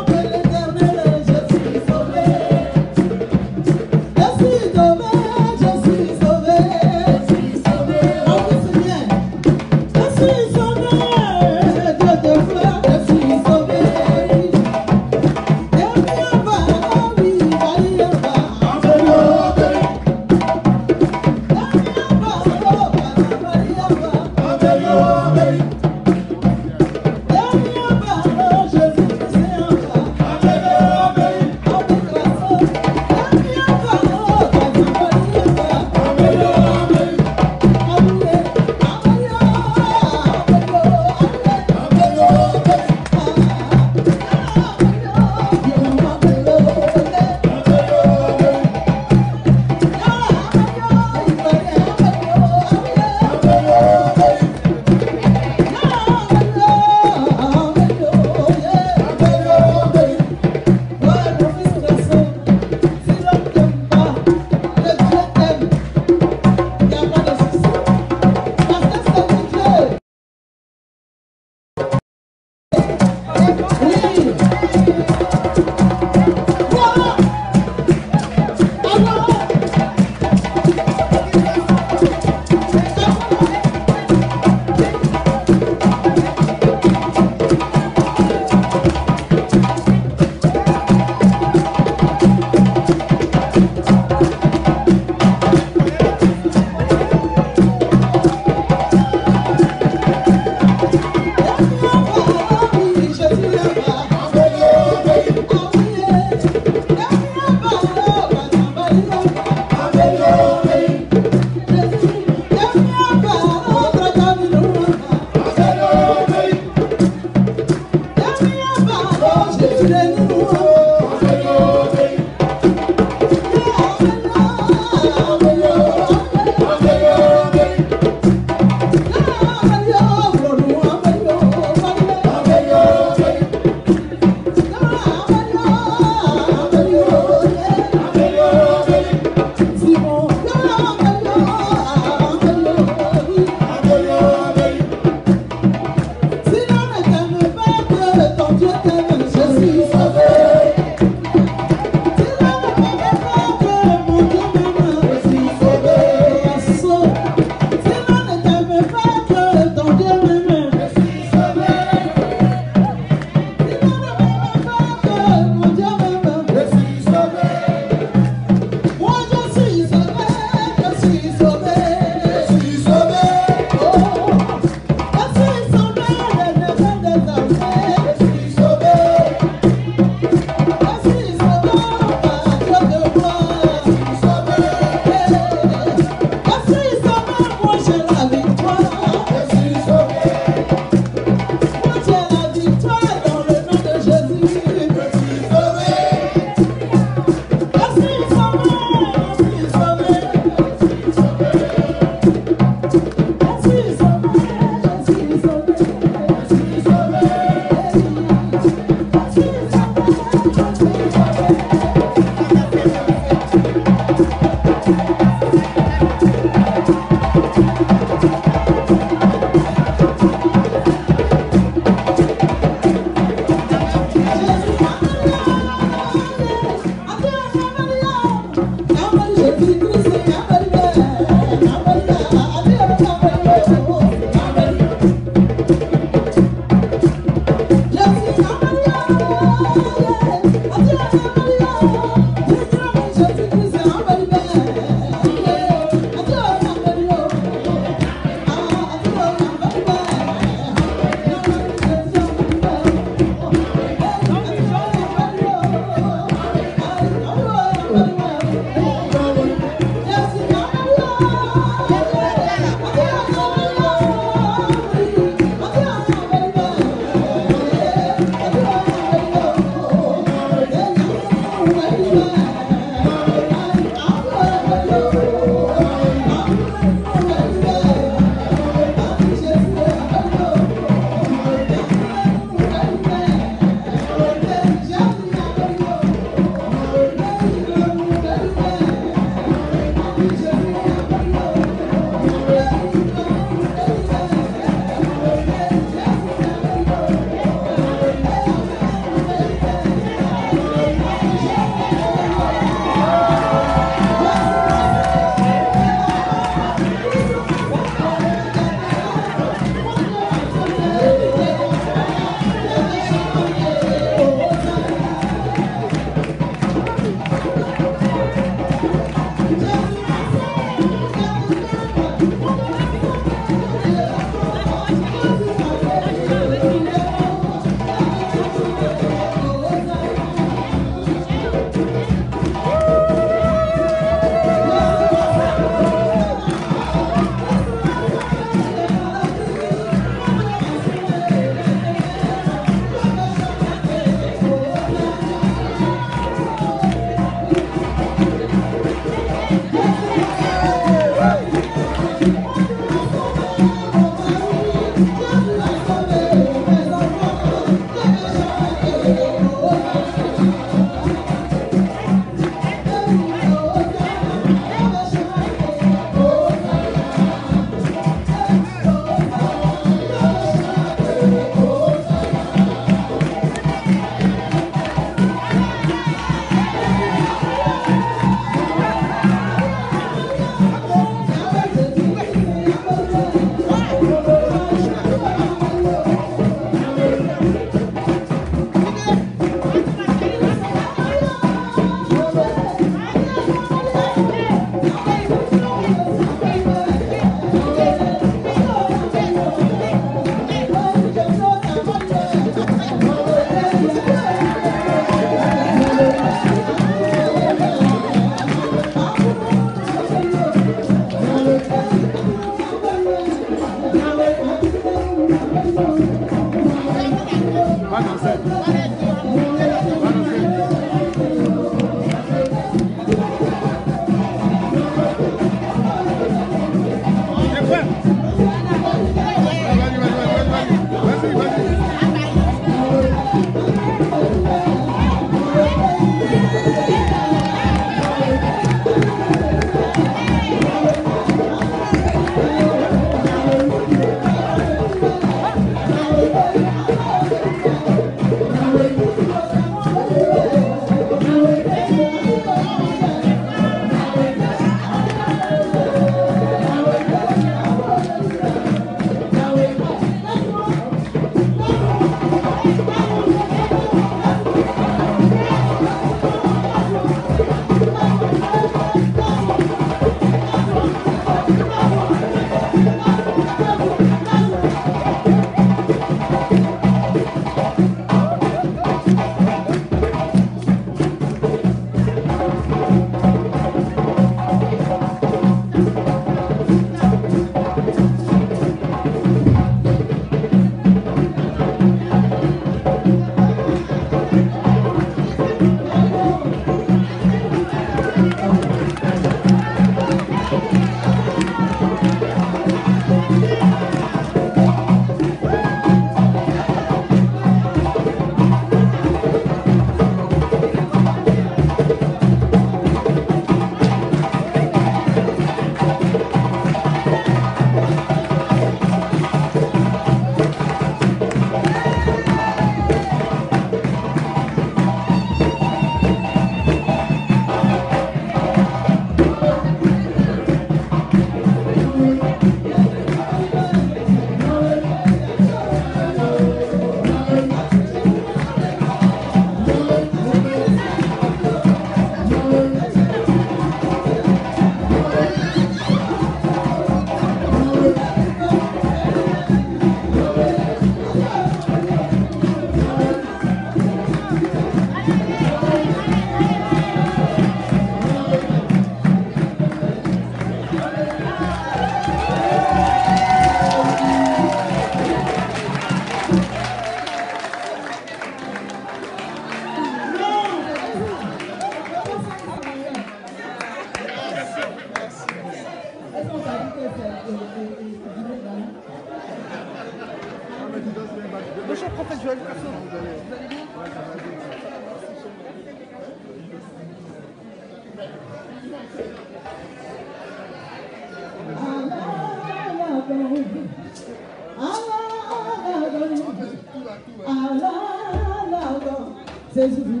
Si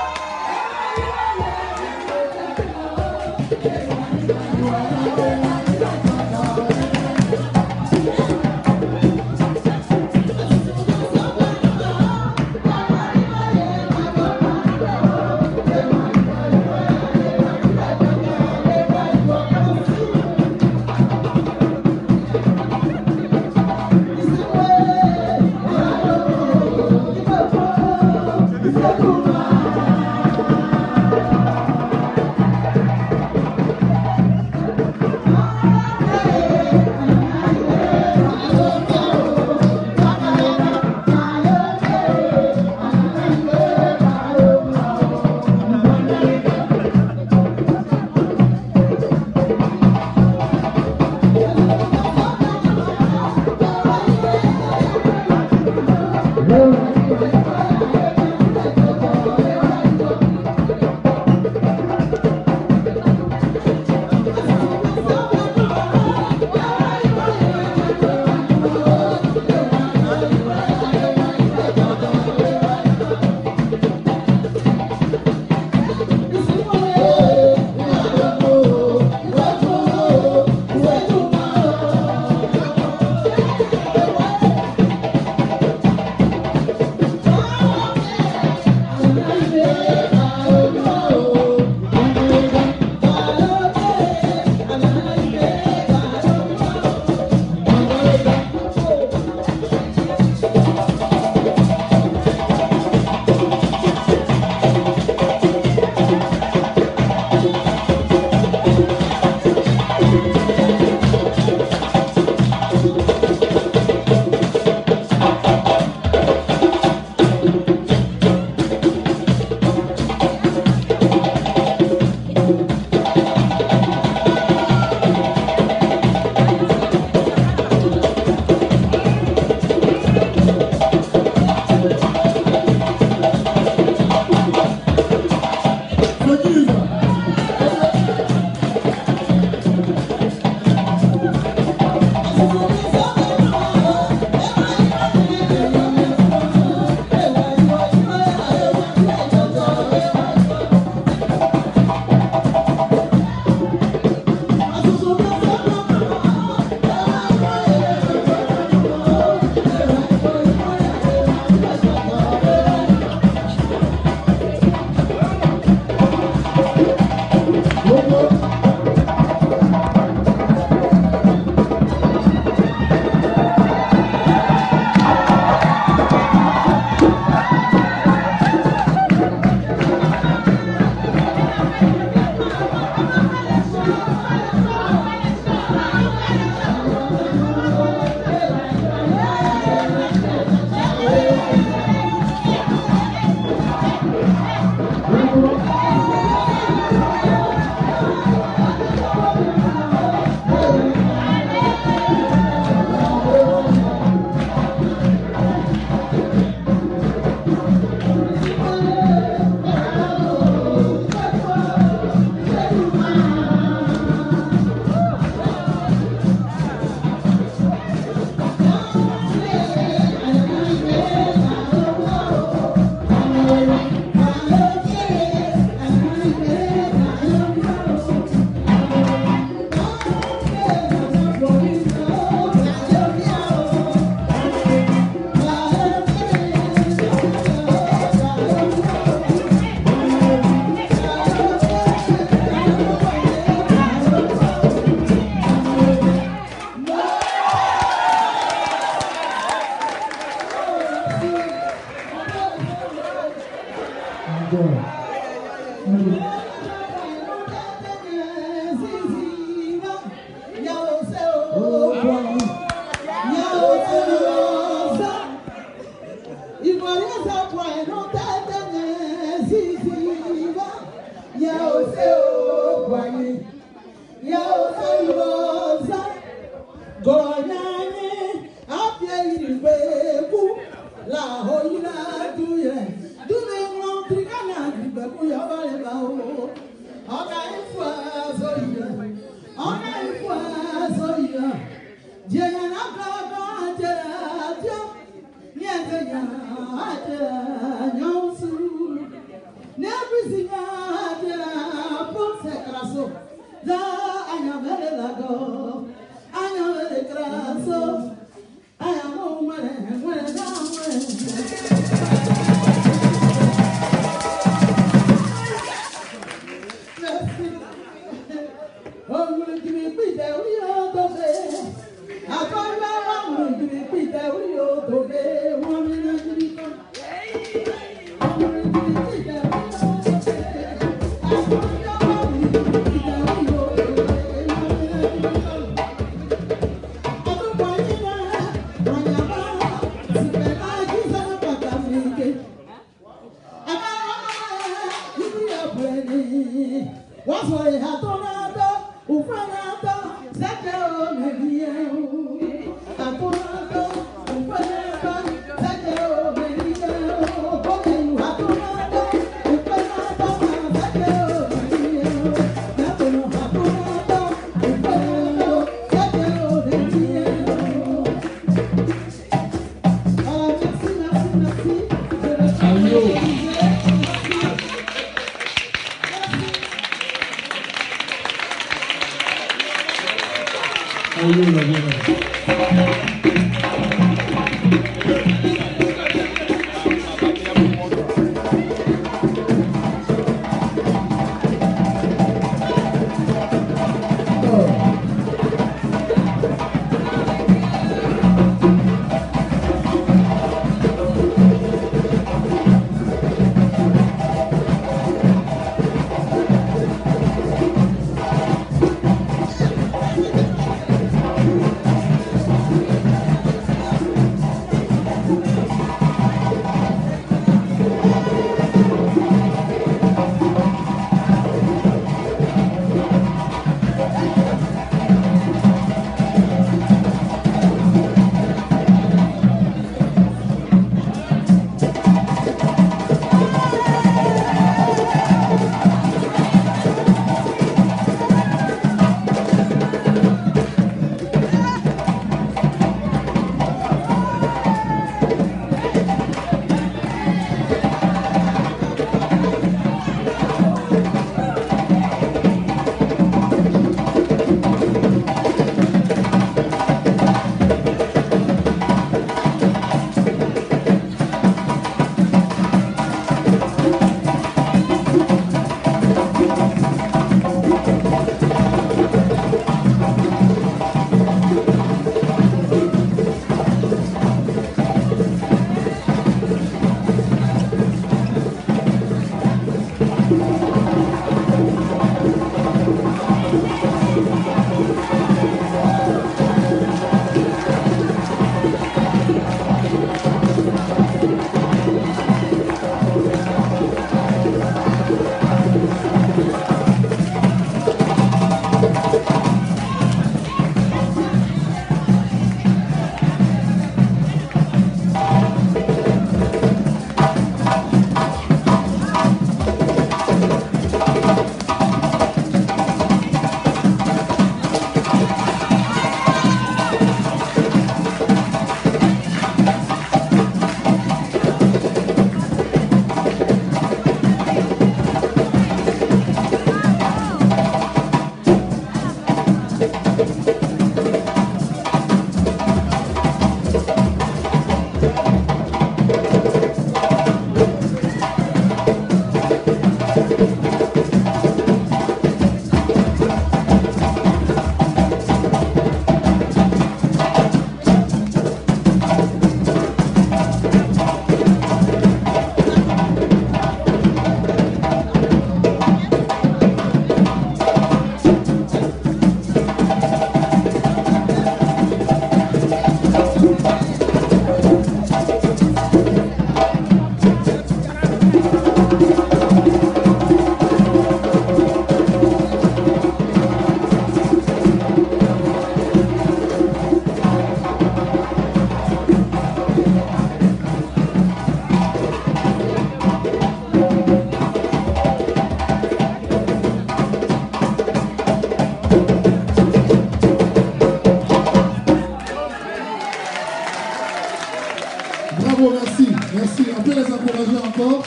encore.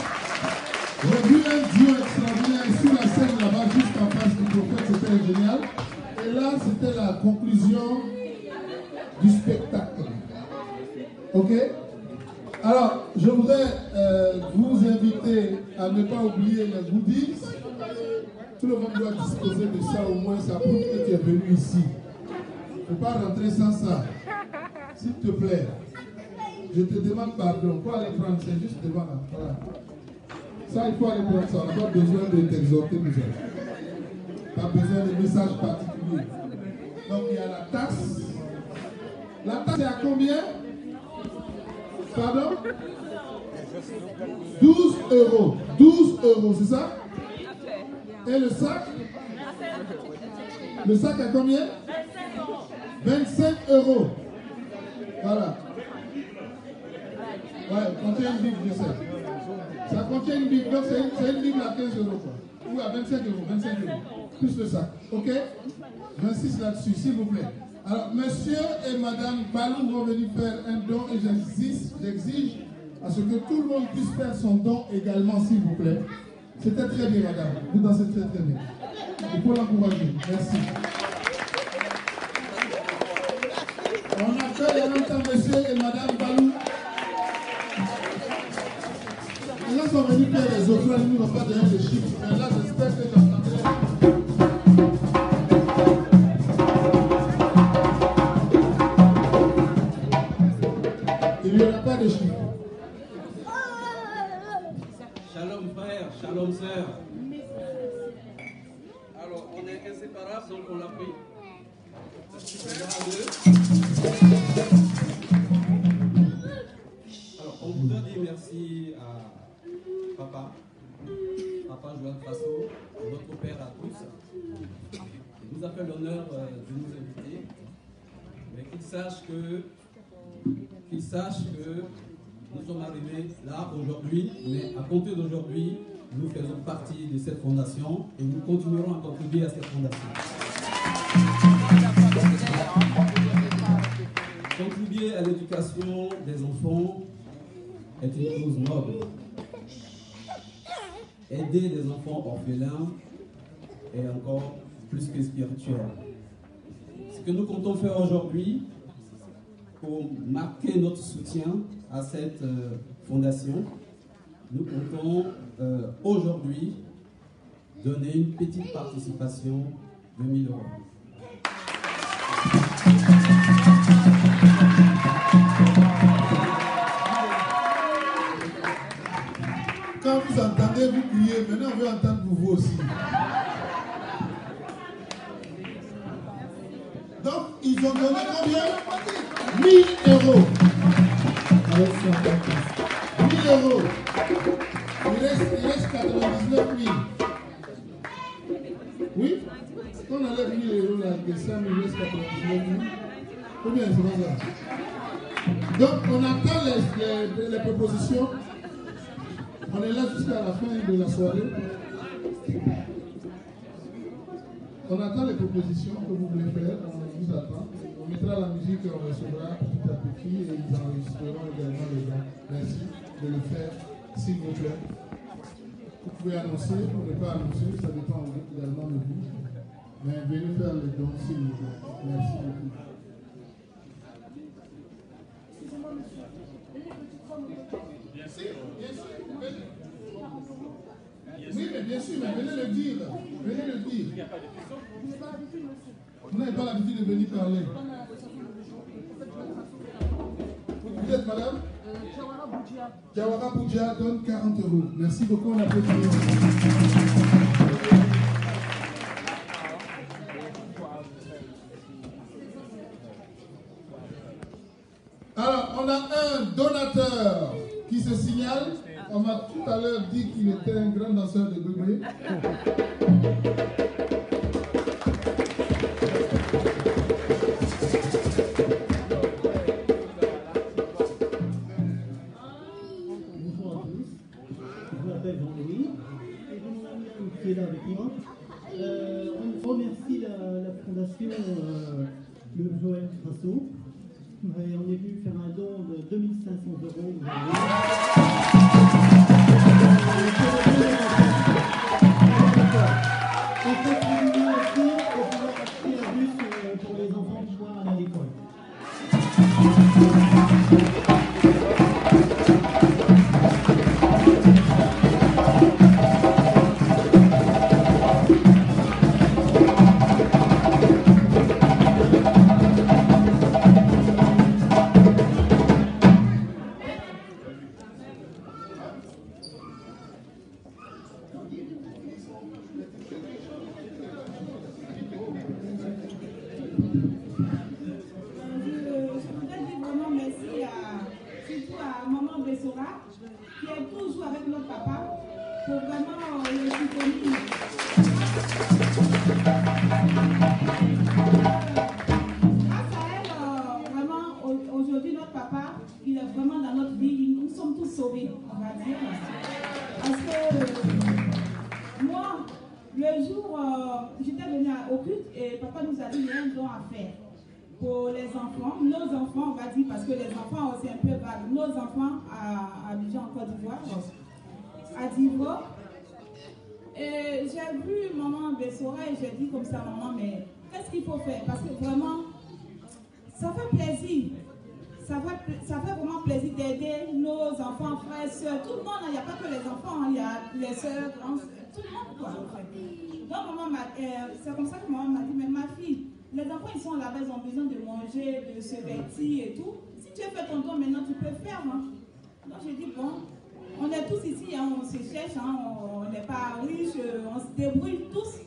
Revu un Dieu extraordinaire sur la scène là-bas, jusqu'à face du prophète, c'était génial. Et là, c'était la conclusion du spectacle. Ok? Alors, je voudrais euh, vous inviter à ne pas oublier les goodies. Tout le monde doit disposer de ça, au moins ça prouve que tu es venu ici. Ne pas rentrer sans ça. S'il te plaît. Pardon. Pour aller prendre, c'est juste devant là. Voilà. Ça, il faut aller prendre ça. On n'a pas besoin de t'exhorter, nous. Pas besoin de messages particuliers. Donc, il y a la taxe. La taxe, c'est à combien? Pardon? 12 euros. 12 euros, c'est ça? Et le sac? Le sac à combien? 25 euros. Voilà. Ouais, contient une Bible, je sais. Ça contient une Bible, donc c'est une, Bible à 15 euros. Quoi. À 25 euros, 25 euros. Plus le sac. Ok? J'insiste là-dessus, s'il vous plaît. Alors, monsieur et madame Balou vont venir faire un don et j'exige à ce que tout le monde puisse faire son don également, s'il vous plaît. C'était très bien, madame. Vous dansez très très bien. Il faut l'encourager. Merci. On appelle en monsieur et madame Balou. Sont venus faire les offrandes, nous n'ont pas donné de chiffres. Mais là, j'espère que j'entendrai. Il n'y aura pas de chiffres. Shalom frère, shalom sœur. Alors on est inséparables, donc on l'a pris. Alors on voudrait dire merci à papa, papa Joël Trasso, notre père à tous. Il nous a fait l'honneur euh, de nous inviter. Mais qu'il sache que qu'il sache que nous sommes arrivés là aujourd'hui, mais à compter d'aujourd'hui, nous faisons partie de cette fondation et nous continuerons à contribuer à cette fondation. Contribuer à l'éducation des enfants est une cause noble. Aider les enfants orphelins est encore plus que spirituel. Ce que nous comptons faire aujourd'hui, pour marquer notre soutien à cette euh, fondation, nous comptons euh, aujourd'hui donner une petite participation de 1000 euros. Vous vous criez. Maintenant, on veut entendre pour vous aussi. Donc, ils ont donné combien? 1000 euros. Avec 1000 euros. Il reste, il reste 99 000. Oui? Quand on enlève 1000 euros, là, de 100 000, il reste 99 000. Combien c'est ça? Donc, on attend les propositions. On est là jusqu'à la fin de la soirée. On attend les propositions que vous voulez faire. On vous attend. On mettra la musique, on recevra petit à petit et ils enregistreront également les gens. Merci de le faire, s'il vous plaît. Vous pouvez annoncer ou ne pas annoncer, ça dépend également de vous. Mais venez faire les dons, s'il vous plaît. Merci beaucoup. Bien bien sûr. venez. Oui, mais bien sûr, mais venez le dire. Venez le dire. Vous n'avez pas l'habitude de venir parler. Vous êtes madame? Jawara Boudja donne 40 euros. Merci beaucoup, on applaudit. Alors, on a un donateur qui se signale. On m'a tout à l'heure dit qu'il était un grand danseur de bébé. Euh, on remercie la, la fondation euh, le Joël Crasso. On est venu faire un don de 2500 euros. J'ai vu maman Bessora et j'ai dit comme ça, maman, mais qu'est-ce qu'il faut faire? Parce que vraiment, ça fait plaisir. Ça fait, ça fait vraiment plaisir d'aider nos enfants, frères, soeurs, tout le monde. hein. Il n'y a pas que les enfants, hein. il y a les soeurs, grands, tout le monde. Quoi. Donc, maman m'a- euh, c'est comme ça que maman m'a dit, mais ma fille, les enfants, ils sont là-bas, ils ont besoin de manger, de se vêtir et tout. Si tu as fait ton don maintenant, tu peux faire. hein. Donc, j'ai dit, bon, on est tous ici, hein, on se cherche, hein, on n'est pas riches, euh, on se débrouille tous.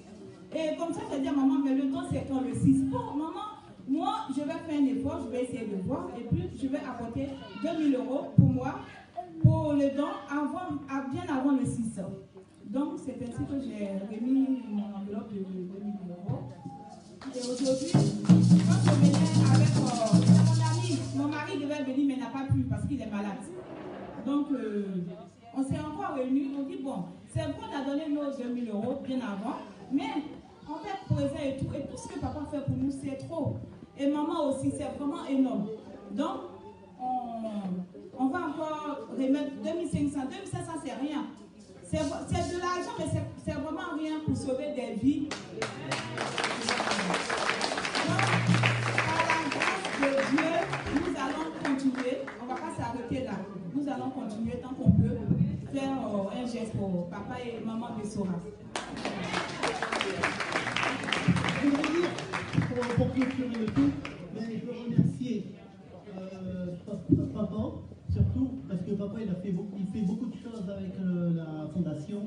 Et comme ça, j'ai dit à maman, mais le don, c'est quand le 6. Bon, maman, moi, je vais faire un effort, je vais essayer de voir, et puis je vais apporter 2000 euros pour moi, pour le don, avant, bien avant le 6. Donc, c'est ainsi que j'ai remis mon enveloppe de 2000 euros. Et aujourd'hui, Donc, euh, on s'est encore réunis, on dit, bon, c'est bon, on a donné nos 2000 euros bien avant, mais en fait, présent et tout, et tout ce que papa fait pour nous, c'est trop. Et maman aussi, c'est vraiment énorme. Donc, on, on va encore remettre 2500. 2500, c'est rien. C'est de l'argent, mais c'est- vraiment rien pour sauver des vies Dieu, nous allons continuer. On ne va pas s'arrêter là. Nous allons continuer tant qu'on peut faire euh, un geste pour papa et maman voudrais dire, pour, pour clôturer le tout, mais je veux remercier euh, pa- papa, surtout parce que papa il, a fait beaucoup, il fait beaucoup de choses avec euh, la fondation.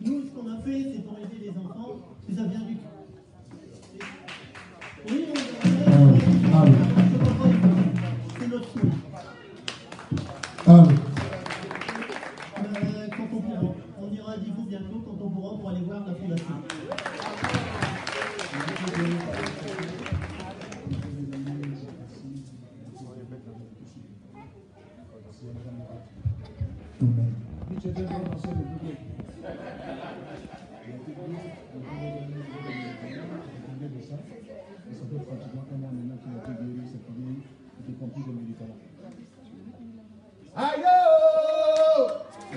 Nous, ce qu'on a fait, c'est pour aider les enfants, et ça vient du cœur. Oui, on parce Amen. Aïe oh,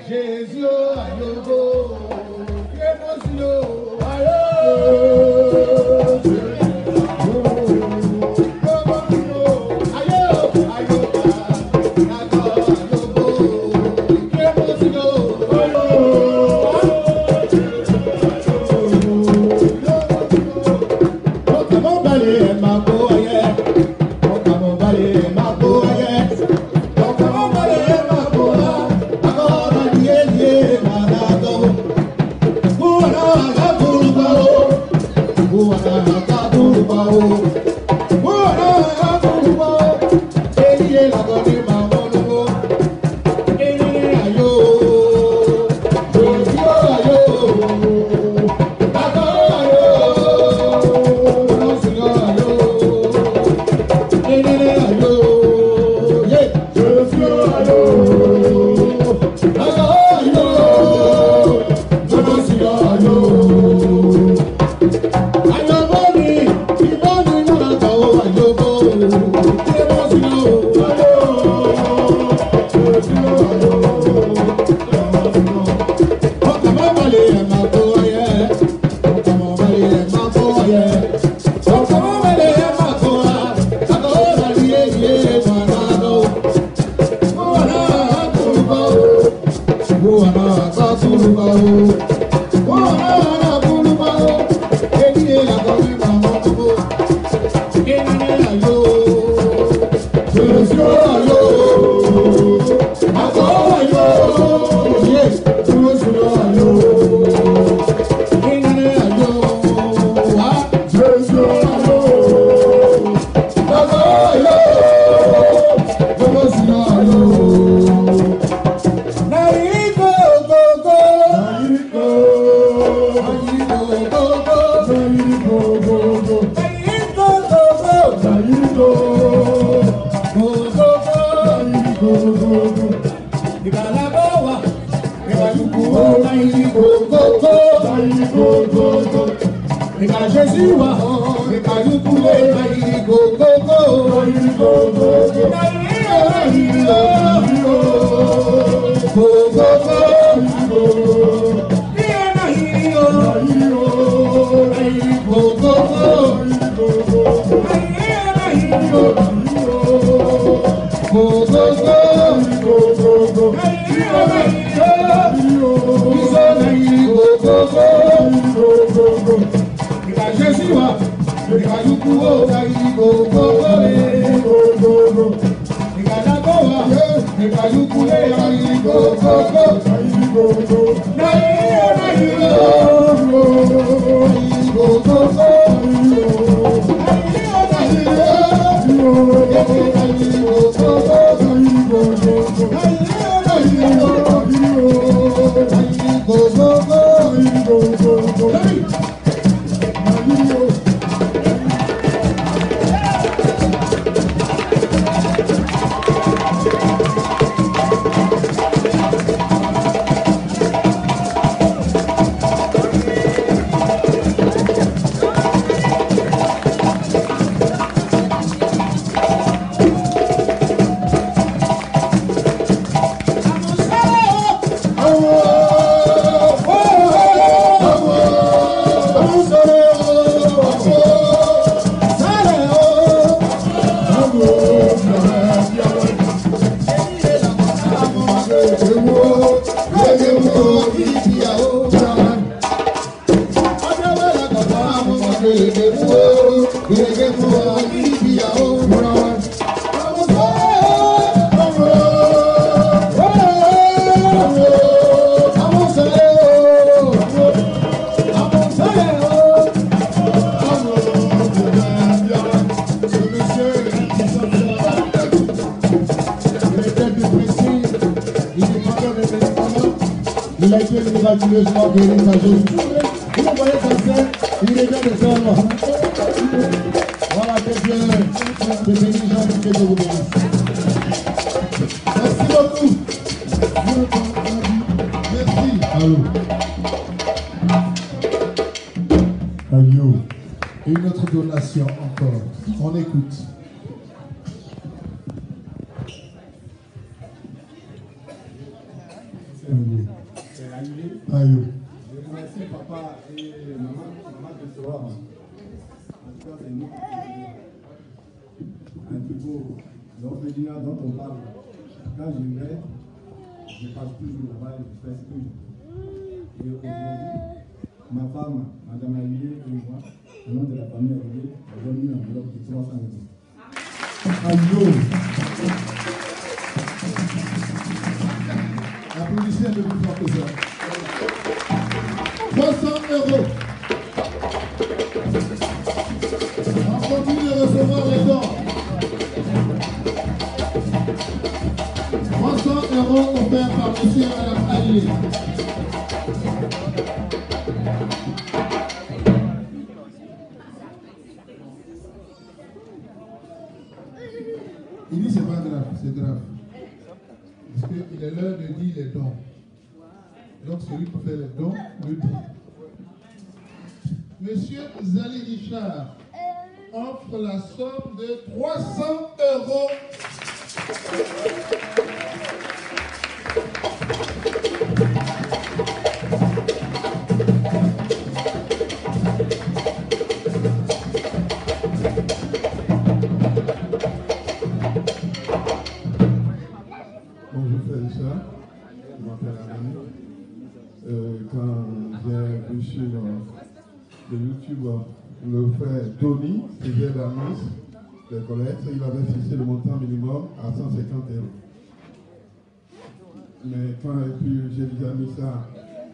Jésus, oh, aïe oh, Jésus, oh, aïe oh,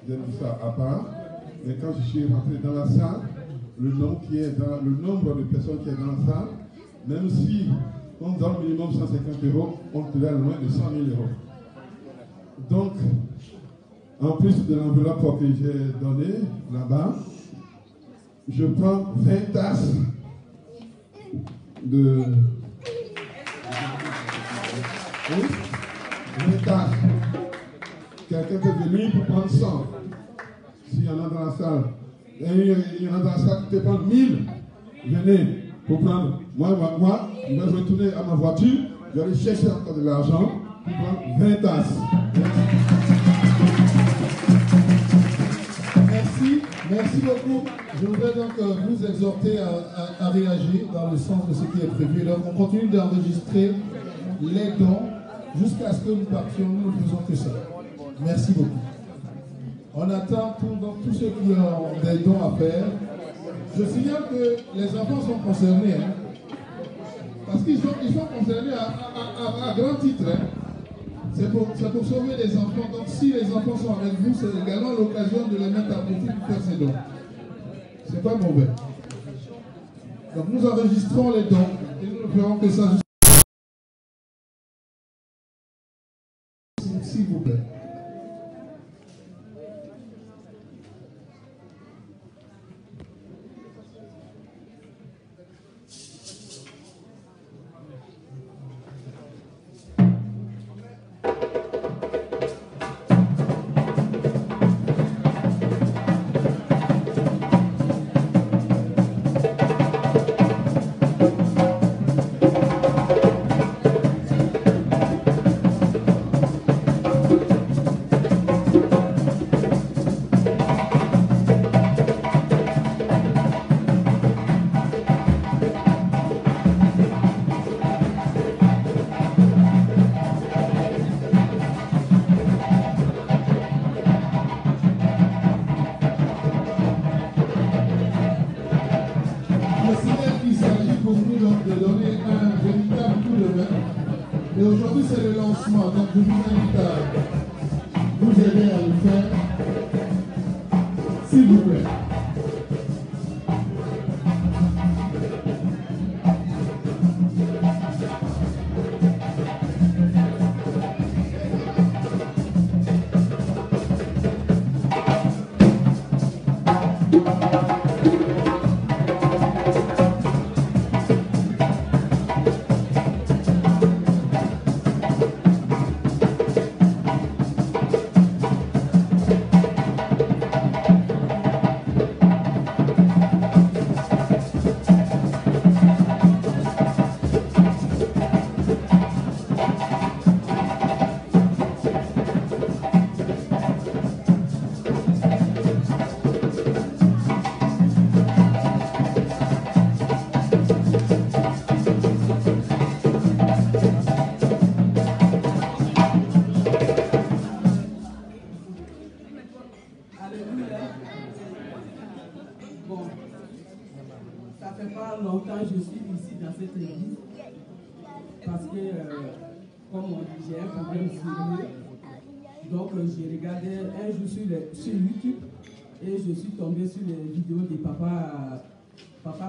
j'ai mis ça à part. Mais quand je suis rentré dans la salle, le, nombre de personnes qui est dans la salle, même si on donne minimum 150 euros, on te donne loin de 100 000 euros. Donc, en plus de l'enveloppe que j'ai donnée là-bas, je prends 20 tasses de... 20 tasses quelques amis pour prendre 100. S'il y en a dans la salle, et il y en a dans la salle qui te prend 1000, venez pour prendre. Moi, moi, moi, je vais retourner à ma voiture, je vais aller chercher encore de l'argent pour prendre 20 tasses. Merci. Merci beaucoup. Je voudrais donc euh, vous exhorter à, réagir dans le sens de ce qui est prévu. Donc, on continue d'enregistrer les dons jusqu'à ce que nous partions, nous ne faisons ça. Merci beaucoup. On attend pour tous ceux qui ont des dons à faire. Je signale que les enfants sont concernés. hein. parce qu'ils sont, ils sont concernés à, à- grand titre. hein. C'est pour, pour sauver les enfants. Donc si les enfants sont avec vous, c'est également l'occasion de les mettre à profit pour faire ces dons. C'est pas mauvais. Donc nous enregistrons les dons et nous ne ferons que ça. S'il vous plaît.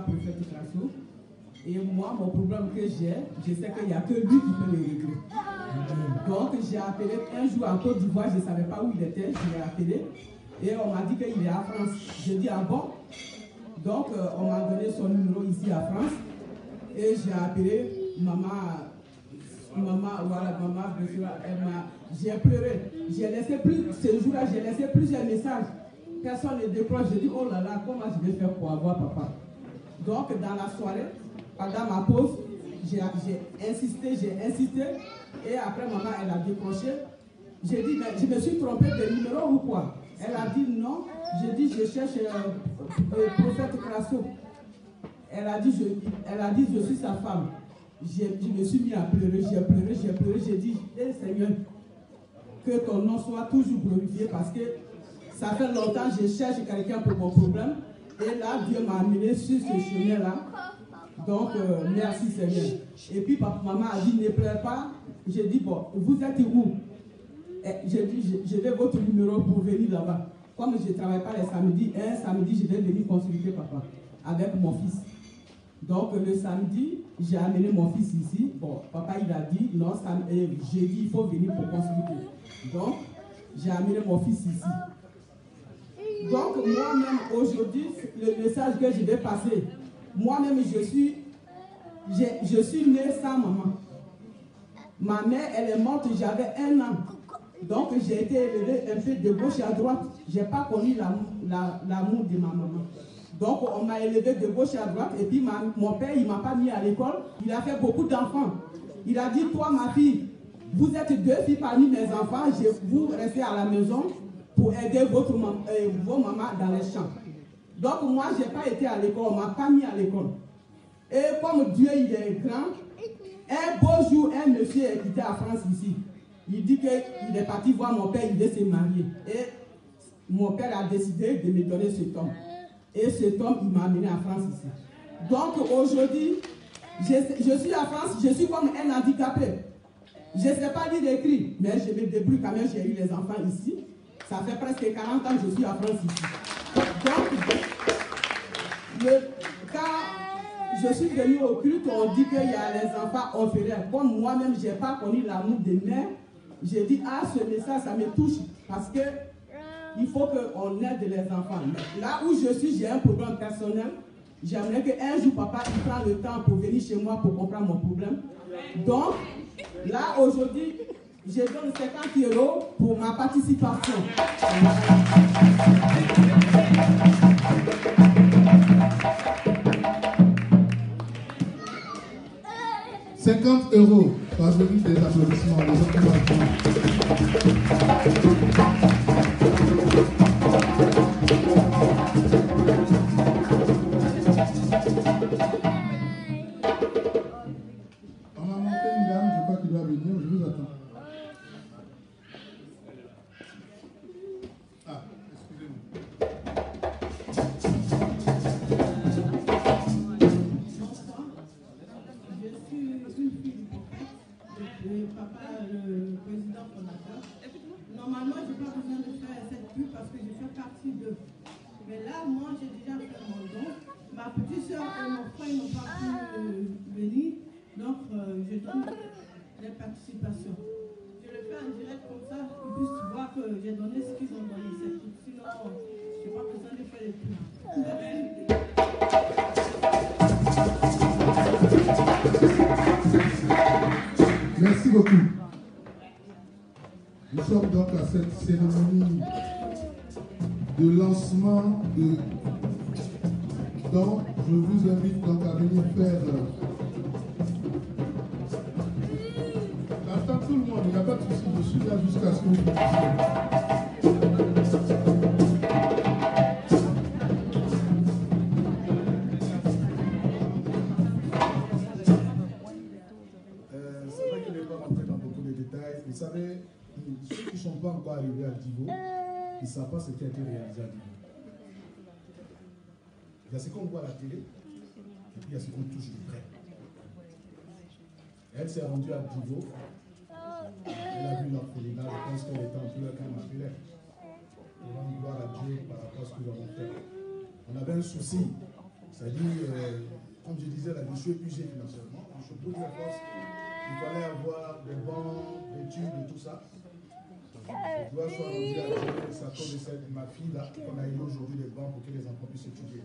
Papa prophète Crasso. Et moi, mon problème que j'ai, je sais qu'il n'y a que lui qui peut le régler. Donc, j'ai appelé un jour en Côte d'Ivoire, je ne savais pas où il était, je l'ai appelé. Et on m'a dit qu'il est à France. J'ai dit, ah bon? Donc, euh, on m'a donné son numéro ici à France. Et j'ai appelé maman, maman, voilà, maman, j'ai pleuré. J'ai laissé plus, ce jour-là, j'ai laissé plusieurs messages. Personne ne décroche. J'ai dit, oh là là, comment je vais faire pour avoir papa? Donc, dans la soirée, pendant ma pause, j'ai insisté, j'ai insisté. Et après, maman, elle a décroché. J'ai dit, mais je me suis trompé de numéro ou quoi? Elle a dit non. J'ai dit, je cherche euh, euh, prophète Crasso. Elle a dit, je, elle a dit, je suis sa femme. J'ai- Je me suis mis à pleurer, j'ai pleuré, j'ai pleuré. J'ai dit, eh Seigneur, que ton nom soit toujours glorifié parce que ça fait longtemps que je cherche quelqu'un pour mon problème. Et là, Dieu m'a amené sur ce chemin-là. Donc, euh, merci Seigneur. Et puis, papa, maman a dit, ne pleure pas. J'ai dit, bon, vous êtes où? J'ai dit, je, vais votre numéro pour venir là-bas. Comme je ne travaille pas les samedis, un samedi, je vais venir consulter papa avec mon fils. Donc, le samedi, j'ai amené mon fils ici. Bon, papa, il a dit, non, eh, jeudi, il faut venir pour consulter. Donc, j'ai amené mon fils ici. Donc, moi-même, aujourd'hui, le message que je vais passer, moi-même, je suis, j'ai- je suis née sans maman. Ma mère, elle est morte, j'avais un an. Donc j'ai été élevé un peu de gauche à droite. Je n'ai pas connu l'amour la, l'amour de ma maman. Donc on m'a élevé de gauche à droite et puis mon père il m'a pas mis à l'école. Il a fait beaucoup d'enfants. Il a dit toi ma fille, vous êtes deux filles parmi mes enfants, je, vous restez à la maison pour aider votre euh, vos mamans dans les champs. Donc moi je n'ai pas été à l'école, on m'a pas mis à l'école. Et comme Dieu il est grand, un beau jour, un monsieur est quitté à France ici. Il dit qu'il est parti voir mon père, il veut se marier. Et mon père a décidé de me donner cet homme. Et cet homme, il m'a amené en France ici. Donc aujourd'hui, je, je suis en France, je suis comme un handicapé. Je ne sais pas lire écrire, mais je me débrouille quand même, j'ai eu les enfants ici. Ça fait presque 40 ans que je suis en France ici. Donc, quand je suis venue au culte, on dit qu'il y a les enfants orphelins. Comme moi-même, je n'ai pas connu l'amour des mères, j'ai dit, ah, ce message, ça me touche. Parce que il faut qu'on aide les enfants. Là où je suis, j'ai un problème personnel. J'aimerais qu'un jour, papa, il prend le temps pour venir chez moi pour comprendre mon problème. Donc, là, aujourd'hui, je donne 50 euros pour ma participation. 50 euros. Parvenus des applaudissements. Les encouragements. Il y a ce qu'on voit à la télé, et puis il y a ce qu'on touche de près. Elle s'est rendue à Divo. Elle a vu l'orphelinat, je pense qu'elle était en pleurs quand elle m'appelait. Pour rendre gloire à Dieu par rapport à ce que nous fait. On avait un souci. C'est-à-dire, euh, comme je disais, là, je suis épuisé financièrement. Je brûle la force. Il fallait avoir des bancs, des tubes et tout ça. Je dois soit rendu à Dieu, c'est à cause de ma fille là, qu'on a eu aujourd'hui des bancs pour que les enfants puissent étudier.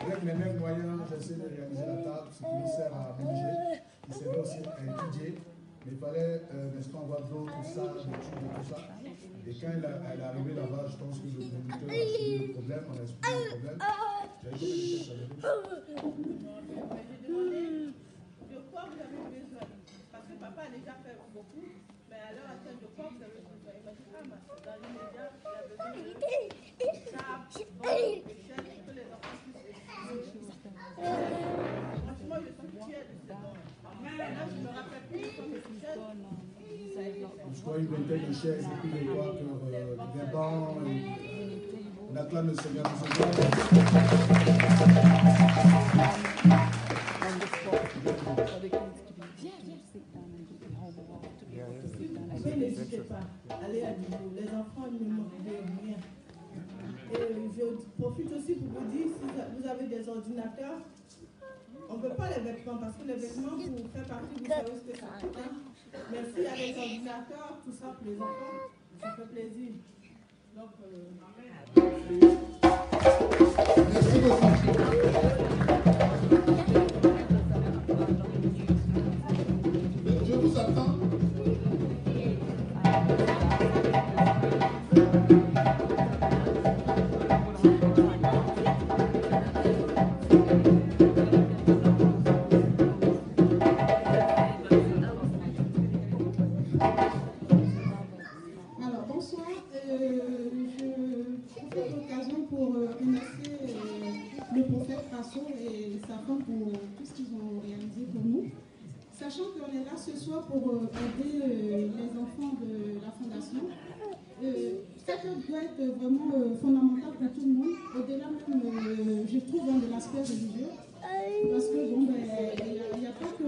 Avec mes mêmes moyens, j'essaie de réaliser la table, ce qui me sert à manger, qui sert aussi à étudier. Mais il fallait, euh, n'est-ce pas, avoir d'autres salles, des tubes et tout ça. Et quand elle, est arrivée là-bas, je pense que le conducteur a trouvé le problème, on a expliqué le problème. J'avais dit, je ça. De quoi vous avez besoin? que papa a déjà fait beaucoup, mais à l'heure actuelle, de quoi vous avez besoin Il m'a dit, ah, dans l'immédiat, il a besoin de que les enfants puissent. Franchement, je suis fière de ce don. Maintenant, je me rappelle plus je. Je crois une vingtaine de chaises et puis des euh, des bancs. et On acclame le Seigneur de ce Après, n'hésitez pas, allez à niveau. Les enfants ne manquent de rien. Et je profite aussi pour vous dire, si vous avez des ordinateurs, on ne veut pas les vêtements, parce que les vêtements, pour faire partie, vous savez ce que ça coûte. hein. Mais s'il y a des ordinateurs, tout ça pour les enfants, ça fait plaisir. Donc, Je pour tout ce qu'ils ont réalisé pour nous. Sachant qu'on est là ce soir pour euh, aider euh, les enfants de la Fondation. Euh, cette œuvre doit être vraiment fondamentale pour tout le monde, au-delà même, je trouve, hein, de l'aspect religieux. Parce que, bon, ben, il n'y a, pas que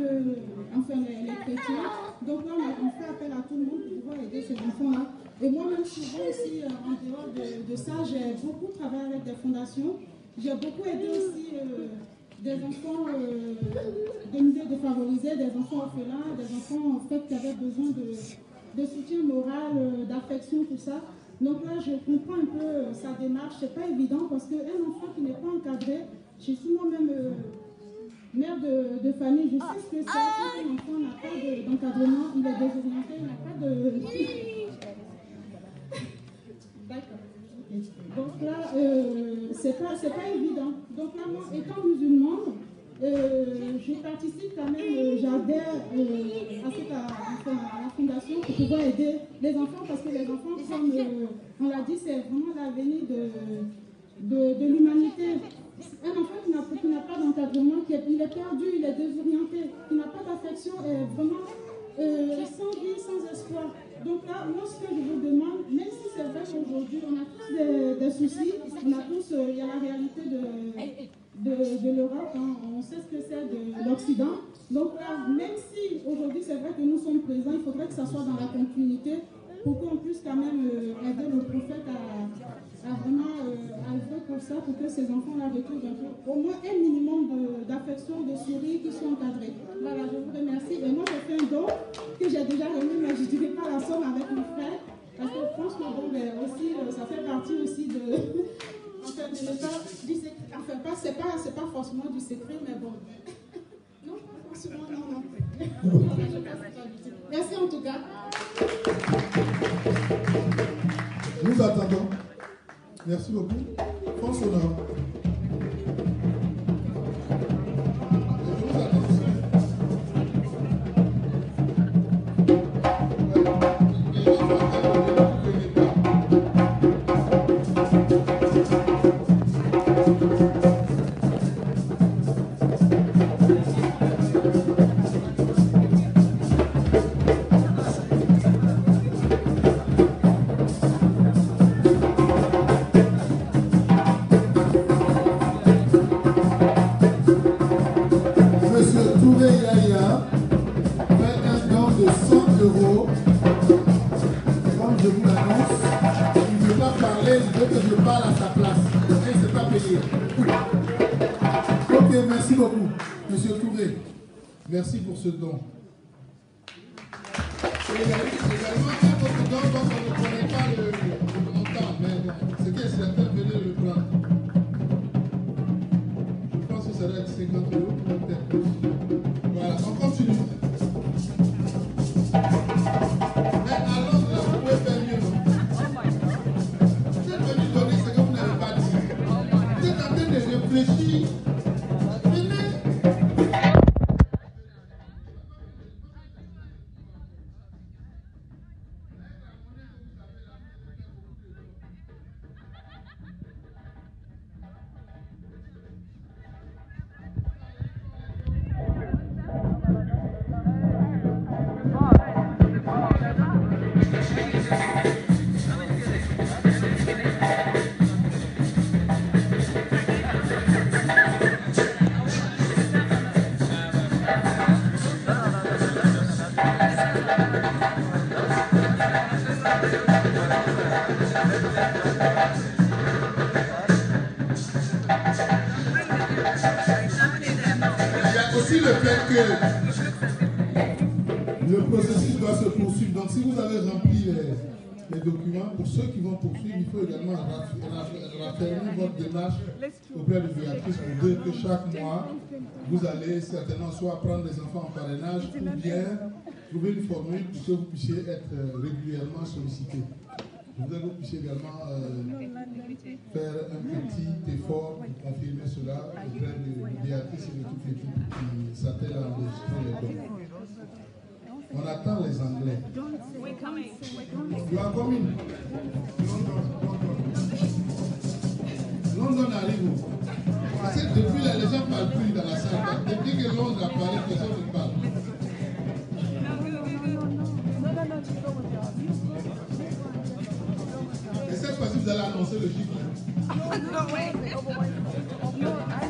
enfin, les, les chrétiens. Donc là, on, fait appel à tout le monde pour pouvoir aider ces enfants-là. Et moi-même, souvent aussi, en dehors de, ça, j'ai beaucoup travaillé avec des fondations. J'ai beaucoup aidé aussi des enfants euh, défavorisés, des enfants orphelins, des enfants en fait qui avaient besoin de, soutien moral, euh, d'affection, tout ça. Donc là, je comprends un peu euh, sa démarche. C'est pas évident parce qu'un enfant qui n'est pas encadré, je suis moi-même mère de, de famille, je sais ce que c'est un enfant n'a pas de- d'encadrement, il est désorienté, il n'a pas de. D'accord. ok. Donc là, euh, c'est pas, pas évident. Donc là, moi, étant musulmane, euh, je participe quand même, euh, j'adhère euh, à, cette, à- la fondation pour pouvoir aider les enfants parce que les enfants, comme on l'a dit, c'est vraiment l'avenir de, de, de l'humanité. Un enfant qui n'a qui n'a pas d'encadrement, qui est, il est perdu, il est désorienté, qui n'a pas d'affection, est vraiment sans vie, sans espoir. Donc là, moi, ce que je vous demande, même si c'est vrai qu'aujourd'hui, on a tous des, soucis, on a tous, euh, il y a la réalité de, de, de l'Europe, hein, on sait ce que c'est de l'Occident. Donc là, même si aujourd'hui c'est vrai que nous sommes présents, il faudrait que ça soit dans la continuité pour qu'on puisse quand même euh, aider le prophète à, à vraiment euh, œuvrer pour ça, pour que ces enfants-là retrouvent un peu, au moins un minimum de- d'affection, de, souris qui sont encadrés. Voilà, je vous remercie. Et moi, j'ai fait un don que j'ai déjà remis, mais je ne dirai pas la somme avec mon frère. Parce que que bon, ben, aussi, euh, ça fait partie aussi de, enfin, de l'état du secret. Enfin, pas, c'est pas, pas forcément du secret, mais bon. Non, pas forcément, non, non. Merci en tout cas. Nous attendons. Merci beaucoup. Démarche auprès de Béatrice pour dire que chaque mois, vous allez certainement soit prendre des enfants en parrainage ou bien trouver une formule pour que vous puissiez être euh, régulièrement sollicité. Je voudrais que vous puissiez également euh, faire un petit effort pour confirmer cela auprès de Béatrice et de toute l'équipe qui s'attelle à enregistrer les dons. On attend les Anglais. You are coming. London arrive C'est depuis là, les gens ne parlent plus dans la salle. Depuis que Londres a parlé, personne ne parle. Et cette fois-ci, vous allez annoncer le chiffre.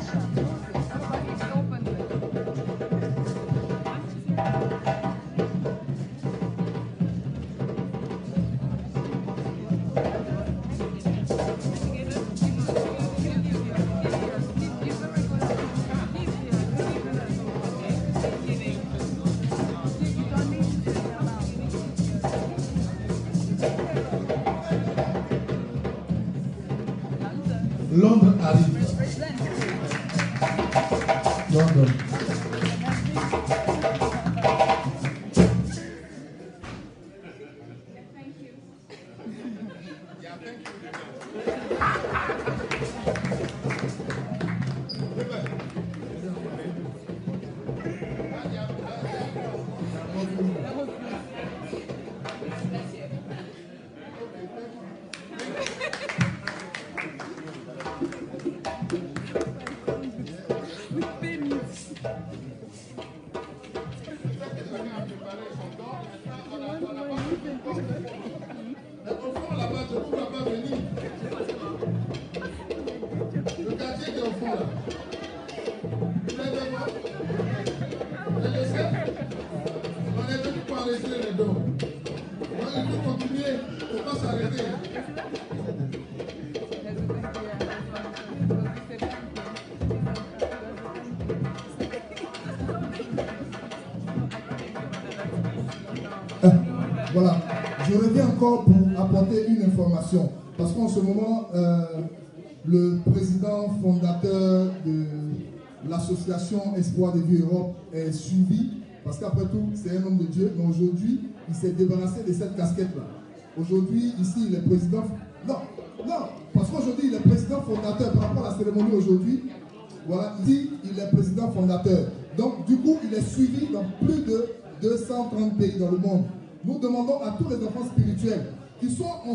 pour apporter une information. Parce qu'en ce moment, euh, le président fondateur de l'association Espoir des Vieux Europe est suivi. Parce qu'après tout, c'est un homme de Dieu. Mais aujourd'hui, il s'est débarrassé de cette casquette-là. Aujourd'hui, ici, il est président. Non, non, parce qu'aujourd'hui, il est président fondateur par rapport à la cérémonie aujourd'hui. Voilà, ici, il est président fondateur. Donc, du coup, il est suivi dans plus de 230 pays dans le monde. Nous demandons à tous les enfants spirituels qui sont en